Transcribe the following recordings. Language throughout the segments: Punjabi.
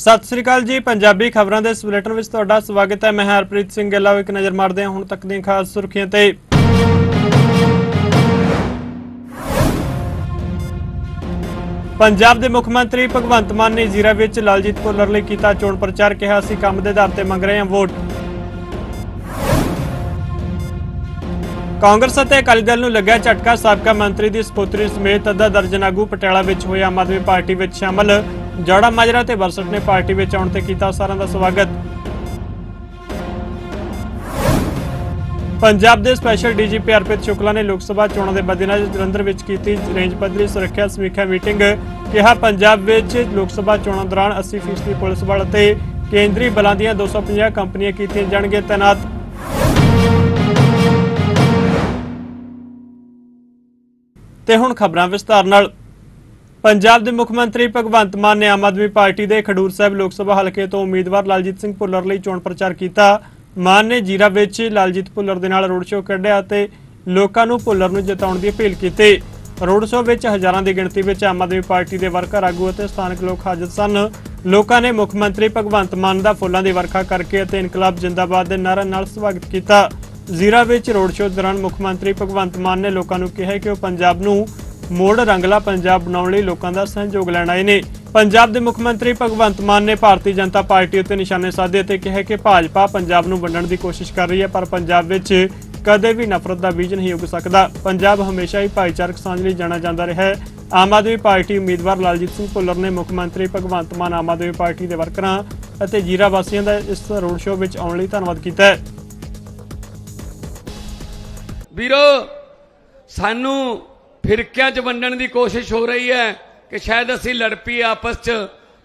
ਸਤਿ ਸ੍ਰੀ ਅਕਾਲ ਜੀ, ਪੰਜਾਬੀ ਖਬਰਾਂ ਦੇ ਇਸ ਬੁਲੇਟਿਨ ਵਿੱਚ ਤੁਹਾਡਾ ਸਵਾਗਤ ਹੈ। ਮੈਂ ਹਰਪ੍ਰੀਤ ਸਿੰਘ ਗਿੱਲਾ ਇੱਕ ਨਜ਼ਰ ਮਾਰਦੇ ਹਾਂ ਹੁਣ ਤੱਕ ਦੀਆਂ ਖਾਸ ਸੁਰਖੀਆਂ ਤੇ। ਪੰਜਾਬ ਦੇ ਮੁੱਖ ਮੰਤਰੀ ਭਗਵੰਤ ਮਾਨ ਨੇ ਜ਼ੀਰਾ ਵਿੱਚ ਲਾਲਜੀਤ ਭੁੱਲਰ ਲਈ ਕੀਤਾ ਚੋਣ ਪ੍ਰਚਾਰ, ਕਿਹਾ ਸੀ ਕੰਮ ਦੇ ਆਧਾਰ ਤੇ ਮੰਗ ਰਹੇ ਹਾਂ ਵੋਟ। ਕਾਂਗਰਸ ਅਤੇ ਅਕਾਲੀ ਦਲ ਨੂੰ ਲੱਗਿਆ ਝਟਕਾ, ਸਾਬਕਾ ਮੰਤਰੀ ਦੀ ਸਪੁੱਤਰੀ ਸਮੇਤ ਅੱਧਾ ਦਰਜਨ ਆਗੂ ਪਟਿਆਲਾ ਵਿੱਚ ਹੋਏ ਆਮ ਆਦਮੀ ਪਾਰਟੀ ਵਿੱਚ ਸ਼ਾਮਲ। ਜੋੜਾ ਮਾਜਰਾ ਤੇ ਵਰਸਟ ਨੇ ਪਾਰਟੀ ਵਿੱਚ ਆਉਣ ਤੇ ਕੀਤਾ ਸਾਰਿਆਂ ਦਾ ਸਵਾਗਤ। ਪੰਜਾਬ ਦੇ ਸਪੈਸ਼ਲ ਡੀਜੀਪੀ ਅਰਪਿਤ ਸ਼ੁਕਲਾ ਨੇ ਲੋਕ ਸਭਾ ਚੋਣਾਂ ਦੇ ਮੱਦੇਨਜ਼ਰ ਜਲੰਧਰ ਵਿੱਚ ਕੀਤੀ ਰੇਂਜ ਪੱਧਰੀ ਸੁਰੱਖਿਆ ਸਮੀਖਿਆ ਮੀਟਿੰਗ। ਕਿਹਾ, ਪੰਜਾਬ ਵਿੱਚ ਲੋਕ ਸਭਾ ਚੋਣਾਂ ਦੌਰਾਨ 80% ਪੁਲਿਸ ਬਲ ਅਤੇ ਕੇਂਦਰੀ ਬਲਾਂ ਦੀਆਂ 250 ਕੰਪਨੀਆਂ ਕੀਤੀਆਂ ਜਾਣਗੀਆਂ ਤੈਨਾਤ। ਤੇ ਹੁਣ ਖਬਰਾਂ ਵਿਸਤਾਰ ਨਾਲ। ਪੰਜਾਬ ਦੇ ਮੁੱਖ ਮੰਤਰੀ ਭਗਵੰਤ ਮਾਨ ਨੇ ਆਮ ਆਦਮੀ ਪਾਰਟੀ ਦੇ ਖਡੂਰ ਸਾਹਿਬ ਲੋਕ ਸਭਾ ਹਲਕੇ ਤੋਂ ਉਮੀਦਵਾਰ ਲਾਲਜੀਤ ਸਿੰਘ ਭੁੱਲਰ ਲਈ ਚੋਣ ਪ੍ਰਚਾਰ ਕੀਤਾ। ਮਾਨ ਨੇ ਜੀਰਾ ਵਿੱਚ ਲਾਲਜੀਤ ਭੁੱਲਰ ਦੇ ਨਾਲ ਰੋਡ ਸ਼ੋਅ ਕੱਢਿਆ ਅਤੇ ਲੋਕਾਂ ਨੂੰ ਭੁੱਲਰ ਨੂੰ ਜਿਤਾਉਣ ਦੀ ਅਪੀਲ ਕੀਤੀ। ਰੋਡ ਸ਼ੋਅ ਵਿੱਚ ਹਜ਼ਾਰਾਂ ਦੀ ਗਿਣਤੀ ਵਿੱਚ ਆਮ ਆਦਮੀ ਪਾਰਟੀ ਦੇ ਵਰਕਰ, ਆਗੂ ਅਤੇ ਸਥਾਨਕ ਲੋਕ ਹਾਜ਼ਰ ਸਨ। ਲੋਕਾਂ ਨੇ ਮੁੱਖ ਮੰਤਰੀ ਭਗਵੰਤ ਮਾਨ ਦਾ ਫੁੱਲਾਂ ਦੀ ਵਰਖਾ ਕਰਕੇ ਅਤੇ ਇਨਕਲਾਬ ਜਿੰਦਾਬਾਦ ਦੇ ਨਾਅਰੇ ਨਾਲ ਸਵਾਗਤ ਕੀਤਾ। ਜ਼ੀਰਾ ਵਿੱਚ ਰੋਡ ਸ਼ੋਅ ਦੌਰਾਨ ਮੁੱਖ ਮੰਤਰੀ ਭਗਵੰਤ ਮਾਨ ਨੇ ਲੋਕਾਂ ਨੂੰ ਕਿਹਾ ਕਿ ਉਹ ਪੰਜਾਬ ਨੂੰ ਮੋੜ ਰੰਗਲਾ ਪੰਜਾਬ ਬਣਾਉਣ ਲਈ ਲੋਕਾਂ ਦਾ ਸਹਿਯੋਗ ਲੈਣ ਆਏ ਨੇ। ਪੰਜਾਬ ਦੇ ਮੁੱਖ ਮੰਤਰੀ ਭਗਵੰਤ ਮਾਨ ਨੇ ਭਾਰਤੀ ਜਨਤਾ ਪਾਰਟੀ ਉੱਤੇ ਨਿਸ਼ਾਨੇ ਸਾਧੇ ਅਤੇ ਕਿਹਾ ਕਿ ਭਾਜਪਾ ਪੰਜਾਬ ਨੂੰ ਵੰਡਣ ਦੀ ਕੋਸ਼ਿਸ਼ ਕਰ ਰਹੀ ਹੈ, ਪਰ ਪੰਜਾਬ ਵਿੱਚ ਕਦੇ ਵੀ ਨਫ਼ਰਤ ਦਾ ਬੀਜ ਨਹੀਂ ਉੱਗ ਸਕਦਾ। ਪੰਜਾਬ ਹਮੇਸ਼ਾ ਹੀ ਭਾਈਚਾਰਕ ਸਾਂਝ ਲਈ ਜਾਣਿਆ ਜਾਂਦਾ ਰਿਹਾ ਹੈ। ਆਮ ਆਦਮੀ ਪਾਰਟੀ ਉਮੀਦਵਾਰ ਲਾਲਜੀਤ ਸਿੰਘ ਭੁੱਲਰ ਨੇ ਮੁੱਖ ਮੰਤਰੀ ਭਗਵੰਤ ਮਾਨ ਆਮ ਆਦਮੀ ਪਾਰਟੀ ਦੇ ਵਰਕਰਾਂ ਅਤੇ ਜੀਰਾ ਵਾਸੀਆਂ ਦਾ ਇਸ ਰੋਡ ਸ਼ੋਅ ਵਿੱਚ ਆਉਣ ਲਈ ਧੰਨਵਾਦ ਕੀਤਾ ਹੈ। ਵੀਰੋ, ਸਾਨੂੰ ਫਿਰਕਿਆਂ 'ਚ ਵੰਡਣ ਦੀ ਕੋਸ਼ਿਸ਼ ਹੋ ਰਹੀ ਹੈ ਕਿ ਸ਼ਾਇਦ ਅਸੀਂ ਲੜ ਪਈਏ ਆਪਸ 'ਚ।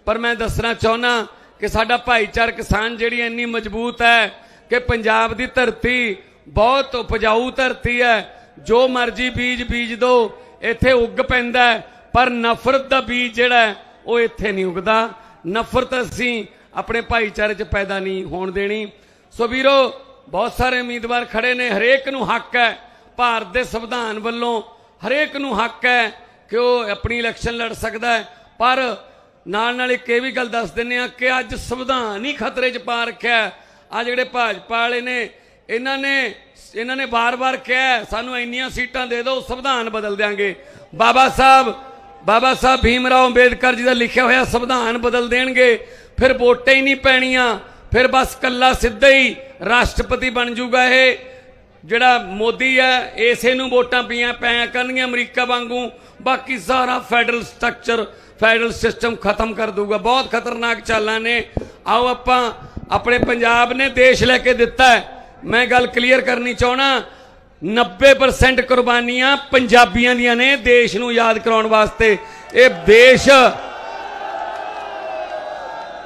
ਪਰ ਮੈਂ ਦੱਸਣਾ ਚਾਹੁੰਦਾ ਕਿ ਸਾਡਾ ਭਾਈਚਾਰ ਕਿਸਾਨ ਜਿਹੜੀ ਇੰਨੀ ਮਜ਼ਬੂਤ ਹੈ ਕਿ ਪੰਜਾਬ ਦੀ ਧਰਤੀ ਬਹੁਤ ਉਪਜਾਊ ਧਰਤੀ ਹੈ। ਜੋ ਮਰਜ਼ੀ ਬੀਜ ਬੀਜ ਦੋ, ਇੱਥੇ ਉੱਗ ਪੈਂਦਾ ਪਰ ਨਫ਼ਰਤ ਦਾ ਬੀਜ ਜਿਹੜਾ ਉਹ ਇੱਥੇ ਨਹੀਂ ਉੱਗਦਾ। ਨਫ਼ਰਤ ਅਸੀਂ ਆਪਣੇ ਭਾਈਚਾਰੇ 'ਚ ਪੈਦਾ ਨਹੀਂ ਹੋਣ ਦੇਣੀ। ਸੋ ਵੀਰੋ, ਬਹੁਤ ਸਾਰੇ ਉਮੀਦਵਾਰ ਖੜੇ ਨੇ। ਹਰੇਕ ਨੂੰ ਹੱਕ ਹੈ। ਭਾਰਤ ਦੇ ਸੰਵਿਧਾਨ ਵੱਲੋਂ ਹਰੇਕ ਨੂੰ ਹੱਕ ਹੈ ਕਿ ਉਹ ਆਪਣੀ ਇਲੈਕਸ਼ਨ ਲੜ ਸਕਦਾ ਹੈ। ਪਰ ਨਾਲ ਨਾਲ ਇੱਕ ਇਹ ਵੀ ਗੱਲ ਦੱਸ ਦਿੰਨੇ ਆ ਕਿ ਅੱਜ ਸੰਵਿਧਾਨ ਹੀ ਖਤਰੇ 'ਚ ਪਾ ਰੱਖਿਆ ਆ ਜਿਹੜੇ ਭਾਜਪਾ ਵਾਲੇ ਨੇ, ਇਹਨਾਂ ਨੇ ਇਹਨਾਂ ਨੇ ਬਾਰ-ਬਾਰ ਕਿਹਾ ਸਾਨੂੰ ਇੰਨੀਆਂ ਸੀਟਾਂ ਦੇ ਦਿਓ, ਸੰਵਿਧਾਨ ਬਦਲ ਦਿਆਂਗੇ। ਬਾਬਾ ਸਾਹਿਬ ਬਾਬਾ ਸਾਹਿਬ ਭੀਮ ਰਾਓ ਅੰਬੇਦਕਰ ਜੀ ਦਾ ਲਿਖਿਆ ਹੋਇਆ ਸੰਵਿਧਾਨ ਬਦਲ ਦੇਣਗੇ। ਫਿਰ ਵੋਟਾਂ ਹੀ ਨਹੀਂ ਪੈਣੀਆਂ, ਫਿਰ ਬਸ ਕੱਲਾ ਸਿੱਧਾ ਹੀ ਰਾਸ਼ਟਰਪਤੀ ਬਣ ਜਾਊਗਾ ਇਹ। ਜਿਹੜਾ ਮੋਦੀ ਹੈ, ਇਸੇ ਨੂੰ ਵੋਟਾਂ ਪਈਆਂ ਪੈ ਕਰਨਗੀਆਂ ਅਮਰੀਕਾ ਵਾਂਗੂ। ਬਾਕੀ ਸਾਰਾ ਫੈਡਰਲ ਸਟਰਕਚਰ, ਫੈਡਰਲ ਸਿਸਟਮ ਖਤਮ ਕਰ ਦੂਗਾ ਬਹੁਤ ਖਤਰਨਾਕ ਚਾਲਾਂ ਨੇ। ਆਓ ਆਪਾਂ ਆਪਣੇ ਪੰਜਾਬ ਨੇ ਦੇਸ਼ ਲੈ ਕੇ ਦਿੱਤਾ ਹੈ। ਮੈਂ ਗੱਲ ਕਲੀਅਰ ਕਰਨੀ ਚਾਹਣਾ 90% ਕੁਰਬਾਨੀਆਂ ਪੰਜਾਬੀਆਂ ਦੀਆਂ ਨੇ ਦੇਸ਼ ਨੂੰ ਯਾਦ ਕਰਾਉਣ ਵਾਸਤੇ। ਇਹ ਦੇਸ਼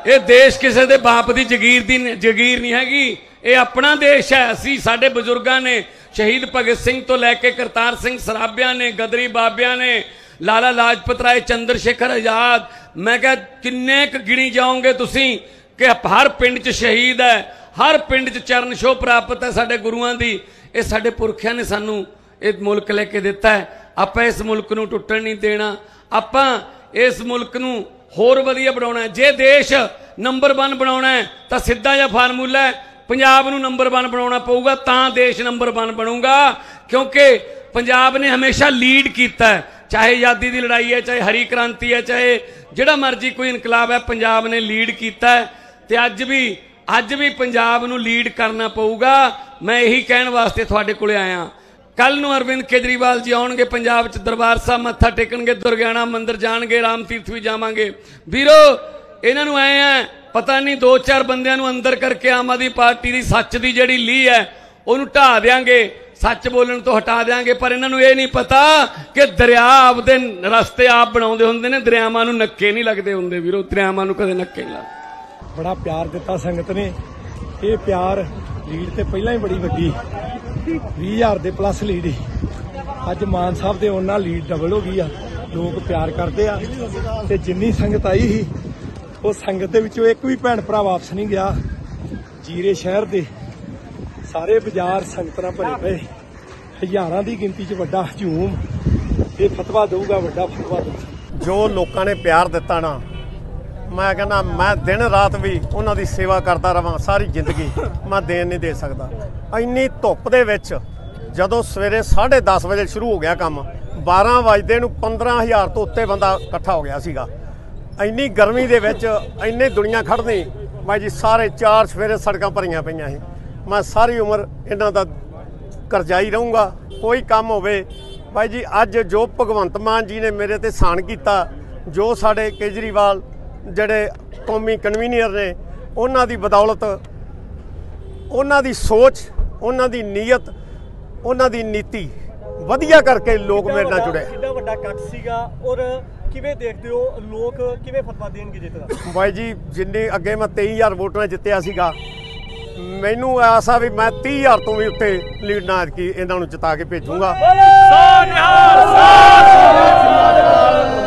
ਇਹ ਦੇਸ਼ ਕਿਸੇ ਦੇ ਬਾਪ ਦੀ ਜ਼ਗੀਰ ਦੀ ਜ਼ਗੀਰ ਨਹੀਂ ਹੈਗੀ। ਇਹ ਆਪਣਾ ਦੇਸ਼ ਹੈ। ਅਸੀਂ ਸਾਡੇ ਬਜ਼ੁਰਗਾਂ ਨੇ, ਸ਼ਹੀਦ ਭਗਤ ਸਿੰਘ ਤੋਂ ਲੈ ਕੇ ਕਰਤਾਰ ਸਿੰਘ ਸਰਾਭਿਆਂ ਨੇ, ਗਦਰੀ ਬਾਬਿਆਂ ਨੇ, ਲਾਲਾ ਲਾਜਪਤ ਰਾਏ, ਚੰਦਰ ਸ਼ੇਖਰ ਆਜ਼ਾਦ, ਮੈਂ ਕਿਹਾ, ਕਿੰਨੇ ਕੁ ਗਿਣੀ ਜਾਓਗੇ ਤੁਸੀਂ ਕਿ ਹਰ ਪਿੰਡ 'ਚ ਸ਼ਹੀਦ ਹੈ, ਹਰ ਪਿੰਡ 'ਚ ਚਰਨ ਛੋਹ ਪ੍ਰਾਪਤ ਹੈ ਸਾਡੇ ਗੁਰੂਆਂ ਦੀ। ਇਹ ਸਾਡੇ ਪੁਰਖਿਆਂ ਨੇ ਸਾਨੂੰ ਇਹ ਮੁਲਕ ਲੈ ਕੇ ਦਿੱਤਾ ਹੈ। ਆਪਾਂ ਇਸ ਮੁਲਕ ਨੂੰ ਟੁੱਟਣ ਨਹੀਂ ਦੇਣਾ। ਆਪਾਂ ਇਸ ਮੁਲਕ ਨੂੰ ਹੋਰ ਵਧੀਆ ਬਣਾਉਣਾ ਹੈ। ਜੇ ਦੇਸ਼ ਨੰਬਰ 1 ਬਣਾਉਣਾ ਹੈ, ਤਾਂ ਸਿੱਧਾ ਜਿਹਾ ਫਾਰਮੂਲਾ ਹੈ ਪੰਜਾਬ ਨੂੰ ਨੰਬਰ 1 ਬਣਾਉਣਾ ਪਊਗਾ, ਤਾਂ ਦੇਸ਼ ਨੰਬਰ 1 ਬਣੂਗਾ, ਕਿਉਂਕਿ ਪੰਜਾਬ ਨੇ ਹਮੇਸ਼ਾ ਲੀਡ ਕੀਤਾ ਹੈ। ਚਾਹੇ ਆਜ਼ਾਦੀ ਦੀ ਲੜਾਈ ਹੈ, ਚਾਹੇ ਹਰੀ ਕ੍ਰਾਂਤੀ ਹੈ, ਚਾਹੇ ਜਿਹੜਾ ਮਰਜ਼ੀ ਕੋਈ ਇਨਕਲਾਬ ਹੈ, ਪੰਜਾਬ ਨੇ ਲੀਡ ਕੀਤਾ ਹੈ। ਤੇ ਅੱਜ ਵੀ ਅੱਜ ਵੀ ਪੰਜਾਬ ਨੂੰ ਲੀਡ ਕਰਨਾ ਪਊਗਾ। ਮੈਂ ਇਹੀ ਕਹਿਣ ਵਾਸਤੇ ਤੁਹਾਡੇ ਕੋਲੇ ਆਇਆ। ਕੱਲ ਨੂੰ ਅਰਵਿੰਦ ਕੇਜਰੀਵਾਲ ਜੀ ਆਉਣਗੇ ਪੰਜਾਬ 'ਚ ਦਰਬਾਰ ਸਾਹਿਬ ਮੱਥਾ ਟੇਕਣਗੇ, ਦੁਰਗਿਆਣਾ ਮੰਦਿਰ ਜਾਣਗੇ, ਰਾਮ ਤੀਰਥ ਵੀ ਜਾਵਾਂਗੇ। ਵੀਰੋ ਇਹਨਾਂ ਨੂੰ ਆਏ ਆ ਪਤਾ ਨਹੀਂ ਦੋ ਚਾਰ ਬੰਦਿਆਂ ਨੂੰ ਅੰਦਰ ਕਰਕੇ ਆਮ ਆਦਮੀ ਪਾਰਟੀ ਦੀ ਸੱਚ ਦੀ ਜਿਹੜੀ ਲੀ ਹੈ, ਉਹਨੂੰ ਢਾ ਦੇਾਂਗੇ ਸੱਚ ਬੋਲਣ ਤੋਂ ਹਟਾ ਦੇਾਂਗੇ ਪਰ ਇਹਨਾਂ ਨੂੰ ਇਹ ਨਹੀਂ ਪਤਾ ਕਿ ਦਰਿਆ ਆਪਦੇ ਰਸਤੇ ਆਪ ਬਣਾਉਂਦੇ ਹੁੰਦੇ ਨੇ, ਦਰਿਆਵਾਂ ਨੂੰ ਨੱਕੇ ਨਹੀਂ ਲੱਗਦੇ ਹੁੰਦੇ ਵੀਰੋ, ਦਰਿਆਵਾਂ ਨੂੰ ਕਦੇ ਨੱਕੇ ਨਹੀਂ ਲੱਗਦੇ। ਬੜਾ ਪਿਆਰ ਦਿੱਤਾ ਸੰਗਤ ਨੇ। ਇਹ ਪਿਆਰ ਲੀਡ ਤੇ ਪਹਿਲਾਂ ਹੀ ਬੜੀ ਵੱਡੀ। 20000 ਦੇ ਪਲੱਸ ਲੀਡ ਅੱਜ ਮਾਨ ਸਾਹਿਬ ਦੇ ਉਹਨਾਂ ਲੀਡ ਡਬਲ ਹੋ ਗਈ ਆ। ਲੋਕ ਪਿਆਰ ਕਰਦੇ ਆ। ਤੇ ਜਿੰਨੀ ਸੰਗਤ ਆਈ ਸੀ ਉਹ ਸੰਗਤ ਦੇ ਵਿੱਚੋਂ ਇੱਕ ਵੀ ਭੈਣ ਭਰਾ ਵਾਪਸ ਨਹੀਂ ਗਿਆ। ਜੀਰੇ ਸ਼ਹਿਰ ਦੇ ਸਾਰੇ ਬਾਜ਼ਾਰ ਸੰਗਤ ਨਾਲ ਭਰੇ ਪਏ। ਹਜ਼ਾਰਾਂ ਦੀ ਗਿਣਤੀ 'ਚ ਵੱਡਾ ਹਜੂਮ। ਇਹ ਫਤਵਾ ਦਊਗਾ, ਵੱਡਾ ਫਤਵਾ ਦਊਗਾ। ਜੋ ਲੋਕਾਂ ਨੇ ਪਿਆਰ ਦਿੱਤਾ ਨਾ, ਮੈਂ ਕਹਿੰਦਾ, ਮੈਂ ਦਿਨ ਰਾਤ ਵੀ ਉਹਨਾਂ ਦੀ ਸੇਵਾ ਕਰਦਾ ਰਵਾਂ, ਸਾਰੀ ਜ਼ਿੰਦਗੀ ਮੈਂ ਦੇਣ ਨਹੀਂ ਦੇ ਸਕਦਾ। ਇੰਨੀ ਧੁੱਪ ਦੇ ਵਿੱਚ ਜਦੋਂ ਸਵੇਰੇ 10:30 ਵਜੇ ਸ਼ੁਰੂ ਹੋ ਗਿਆ ਕੰਮ 12 ਵਜੇ ਨੂੰ 15000 ਤੋਂ ਉੱਤੇ ਬੰਦਾ ਇਕੱਠਾ ਹੋ ਗਿਆ ਸੀਗਾ। ਇੰਨੀ ਗਰਮੀ ਦੇ ਵਿੱਚ ਇੰਨੇ ਦੁਨੀਆ ਖੜਨੀ ਮੈਂ ਜੀ ਸਾਰੇ ਚਾਰ ਸਵੇਰੇ ਸੜਕਾਂ ਭਰੀਆਂ ਪਈਆਂ ਸੀ। ਮੈਂ ਸਾਰੀ ਉਮਰ ਇਹਨਾਂ ਦਾ ਕਰਜ਼ਾਈ ਰਹੂੰਗਾ, ਕੋਈ ਕੰਮ ਹੋਵੇ। ਭਾਈ ਜੀ, ਅੱਜ ਜੋ ਭਗਵੰਤ ਮਾਨ ਜੀ ਨੇ ਮੇਰੇ ਤੇ ਸਾਨ ਕੀਤਾ, ਜੋ ਸਾਡੇ ਕੇਜਰੀਵਾਲ ਜਿਹੜੇ ਕੌਮੀ ਕਨਵੀਨੀਅਰ ਨੇ, ਉਹਨਾਂ ਦੀ ਬਦੌਲਤ, ਉਹਨਾਂ ਦੀ ਸੋਚ, ਉਹਨਾਂ ਦੀ ਨੀਅਤ, ਉਹਨਾਂ ਦੀ ਨੀਤੀ ਵਧੀਆ ਕਰਕੇ ਲੋਕ ਮੇਰੇ ਨਾਲ ਜੁੜੇ। ਕਿੰਨਾ ਵੱਡਾ ਕੱਟ ਸੀਗਾ ਔਰ ਕਿਵੇਂ ਦੇਖਦੇ ਹੋ ਲੋਕ ਕਿਵੇਂ ਫਤਵਾ ਦੇਣਗੇ ਜਿੱਤ ਦਾ? ਬਾਈ ਜੀ ਜਿੰਨੀ ਅੱਗੇ ਮੈਂ 23000 ਵੋਟਾਂ ਜਿੱਤਿਆ ਸੀਗਾ ਮੈਨੂੰ ਆਸ ਆ ਵੀ ਮੈਂ 30000 ਤੋਂ ਵੀ ਉੱਤੇ ਲੀਡ ਨਾਲ ਕੀ ਇਹਨਾਂ ਨੂੰ ਜਿਤਾ ਕੇ ਭੇਜੂੰਗਾ।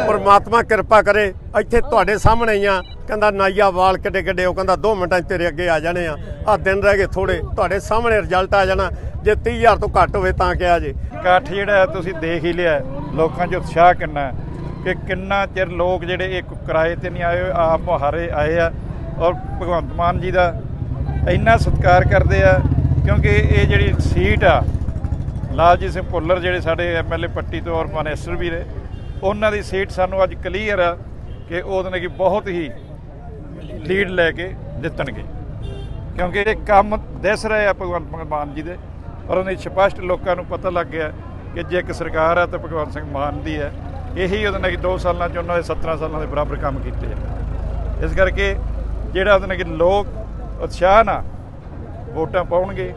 ਪਰਮਾਤਮਾ ਕਿਰਪਾ ਕਰੇ ਇੱਥੇ ਤੁਹਾਡੇ ਸਾਹਮਣੇ ਹੀ ਆ। ਕਹਿੰਦਾ ਨਾਈਆ ਵਾਲ ਕਿੱਡੇ ਕਿੱਡੇ ਉਹ ਕਹਿੰਦਾ 2 ਮਿੰਟਾਂ 'ਚ ਤੇਰੇ ਅੱਗੇ ਆ ਜਾਣੇ ਆ। ਆ ਦਿਨ ਰਹਿ ਗਏ ਥੋੜੇ ਤੁਹਾਡੇ ਸਾਹਮਣੇ ਰਿਜ਼ਲਟ ਆ ਜਾਣਾ। ਜੇ 30000 ਤੋਂ ਘੱਟ ਹੋਵੇ ਤਾਂ ਕਿਹਾ ਜੇ। ਇਕੱਠ ਜਿਹੜਾ ਤੁਸੀਂ ਦੇਖ ਹੀ ਲਿਆ। ਲੋਕਾਂ 'ਚ ਉਤਸ਼ਾਹ ਕਿੰਨਾ ਹੈ। ਕਿ ਕਿੰਨਾ ਚਿਰ ਲੋਕ ਜਿਹੜੇ ਇੱਕ ਕਿਰਾਏ ਤੇ ਨਹੀਂ ਆਏ, ਆਪ ਮੁਹਾਰੇ ਆਏ ਆ ਔਰ ਭਗਵੰਤ ਮਾਨ ਜੀ ਦਾ ਇੰਨਾ ਸਤਿਕਾਰ ਕਰਦੇ ਆ, ਕਿਉਂਕਿ ਇਹ ਜਿਹੜੀ ਸੀਟ ਆ, ਲਾਲਜੀਤ ਸਿੰਘ ਭੁੱਲਰ ਜਿਹੜੇ ਸਾਡੇ ਐਮਐਲਏ ਪੱਟੀ ਤੋਂ ਔਰ ਮਨਿਸਟਰ ਵੀ ਰਹੇ ਉਹਨਾਂ ਦੀ ਸੀਟ ਸਾਨੂੰ ਅੱਜ ਕਲੀਅਰ ਆ ਕਿ ਉਹਦੇ ਨੇ ਕਿ ਬਹੁਤ ਹੀ ਲੀਡ ਲੈ ਕੇ ਜਿੱਤਣਗੇ। ਕਿਉਂਕਿ ਇਹ ਕੰਮ ਦਿਸ ਰਹੇ ਆ ਭਗਵੰਤ ਮਾਨ ਜੀ ਦੇ, ਔਰ ਉਹਨੇ ਸਪਸ਼ਟ ਲੋਕਾਂ ਨੂੰ ਪਤਾ ਲੱਗ ਗਿਆ ਕਿ ਜੇ ਇੱਕ ਸਰਕਾਰ ਆ ਤਾਂ ਭਗਵੰਤ ਸਿੰਘ ਮਾਨ ਦੀ ਹੈ। ਇਹੀ ਉਹਦੇ ਨਾਲ ਕਿ 2 ਸਾਲਾਂ ਚ ਉਹਨਾਂ ਦੇ 17 ਸਾਲਾਂ ਦੇ ਬਰਾਬਰ ਕੰਮ ਕੀਤੇ ਆ। ਇਸ ਕਰਕੇ ਜਿਹੜਾ ਉਹਦੇ ਨਾਲ ਕਿ ਲੋਕ ਉਤਸ਼ਾਹ ਨਾਲ ਵੋਟਾਂ ਪਾਉਣਗੇ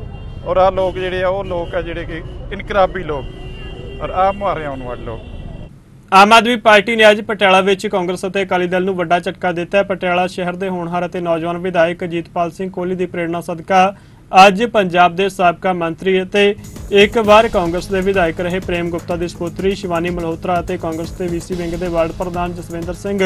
ਔਰ ਆਹ ਲੋਕ ਜਿਹੜੇ ਆ, ਉਹ ਲੋਕ ਆ ਜਿਹੜੇ ਕਿ ਇਨਕਲਾਬੀ ਲੋਕ ਔਰ ਆਹ ਮੁਹਾਰੇ ਆਉਣ ਵਾਲੇ ਲੋਕ। ਆਮ ਆਦਮੀ ਪਾਰਟੀ ਨੇ ਅੱਜ ਪਟਿਆਲਾ ਵਿੱਚ ਕਾਂਗਰਸ ਅਤੇ ਅਕਾਲੀ ਦਲ ਨੂੰ ਵੱਡਾ ਝਟਕਾ ਦਿੱਤਾ ਹੈ। ਪਟਿਆਲਾ ਸ਼ਹਿਰ ਦੇ ਹੋਣਹਾਰ ਅਤੇ ਨੌਜਵਾਨ ਵਿਧਾਇਕ ਅਜੀਤਪਾਲ ਸਿੰਘ ਕੋਹਲੀ ਦੀ ਪ੍ਰੇਰਣਾ ਸਦਕਾ ਅੱਜ ਪੰਜਾਬ ਦੇ ਸਾਬਕਾ ਮੰਤਰੀ ਅਤੇ ਇੱਕ ਵਾਰ ਕਾਂਗਰਸ ਦੇ ਵਿਧਾਇਕ ਰਹੇ ਪ੍ਰੇਮ ਗੁਪਤਾ ਦੀ ਸਪੁੱਤਰੀ ਸ਼ਿਵਾਨੀ ਮਲਹੋਤਰਾ ਅਤੇ ਕਾਂਗਰਸ ਦੇ ਵੀਸੀ ਵਿੰਗ ਦੇ ਵਾਰਡ ਪ੍ਰਧਾਨ ਜਸਵਿੰਦਰ ਸਿੰਘ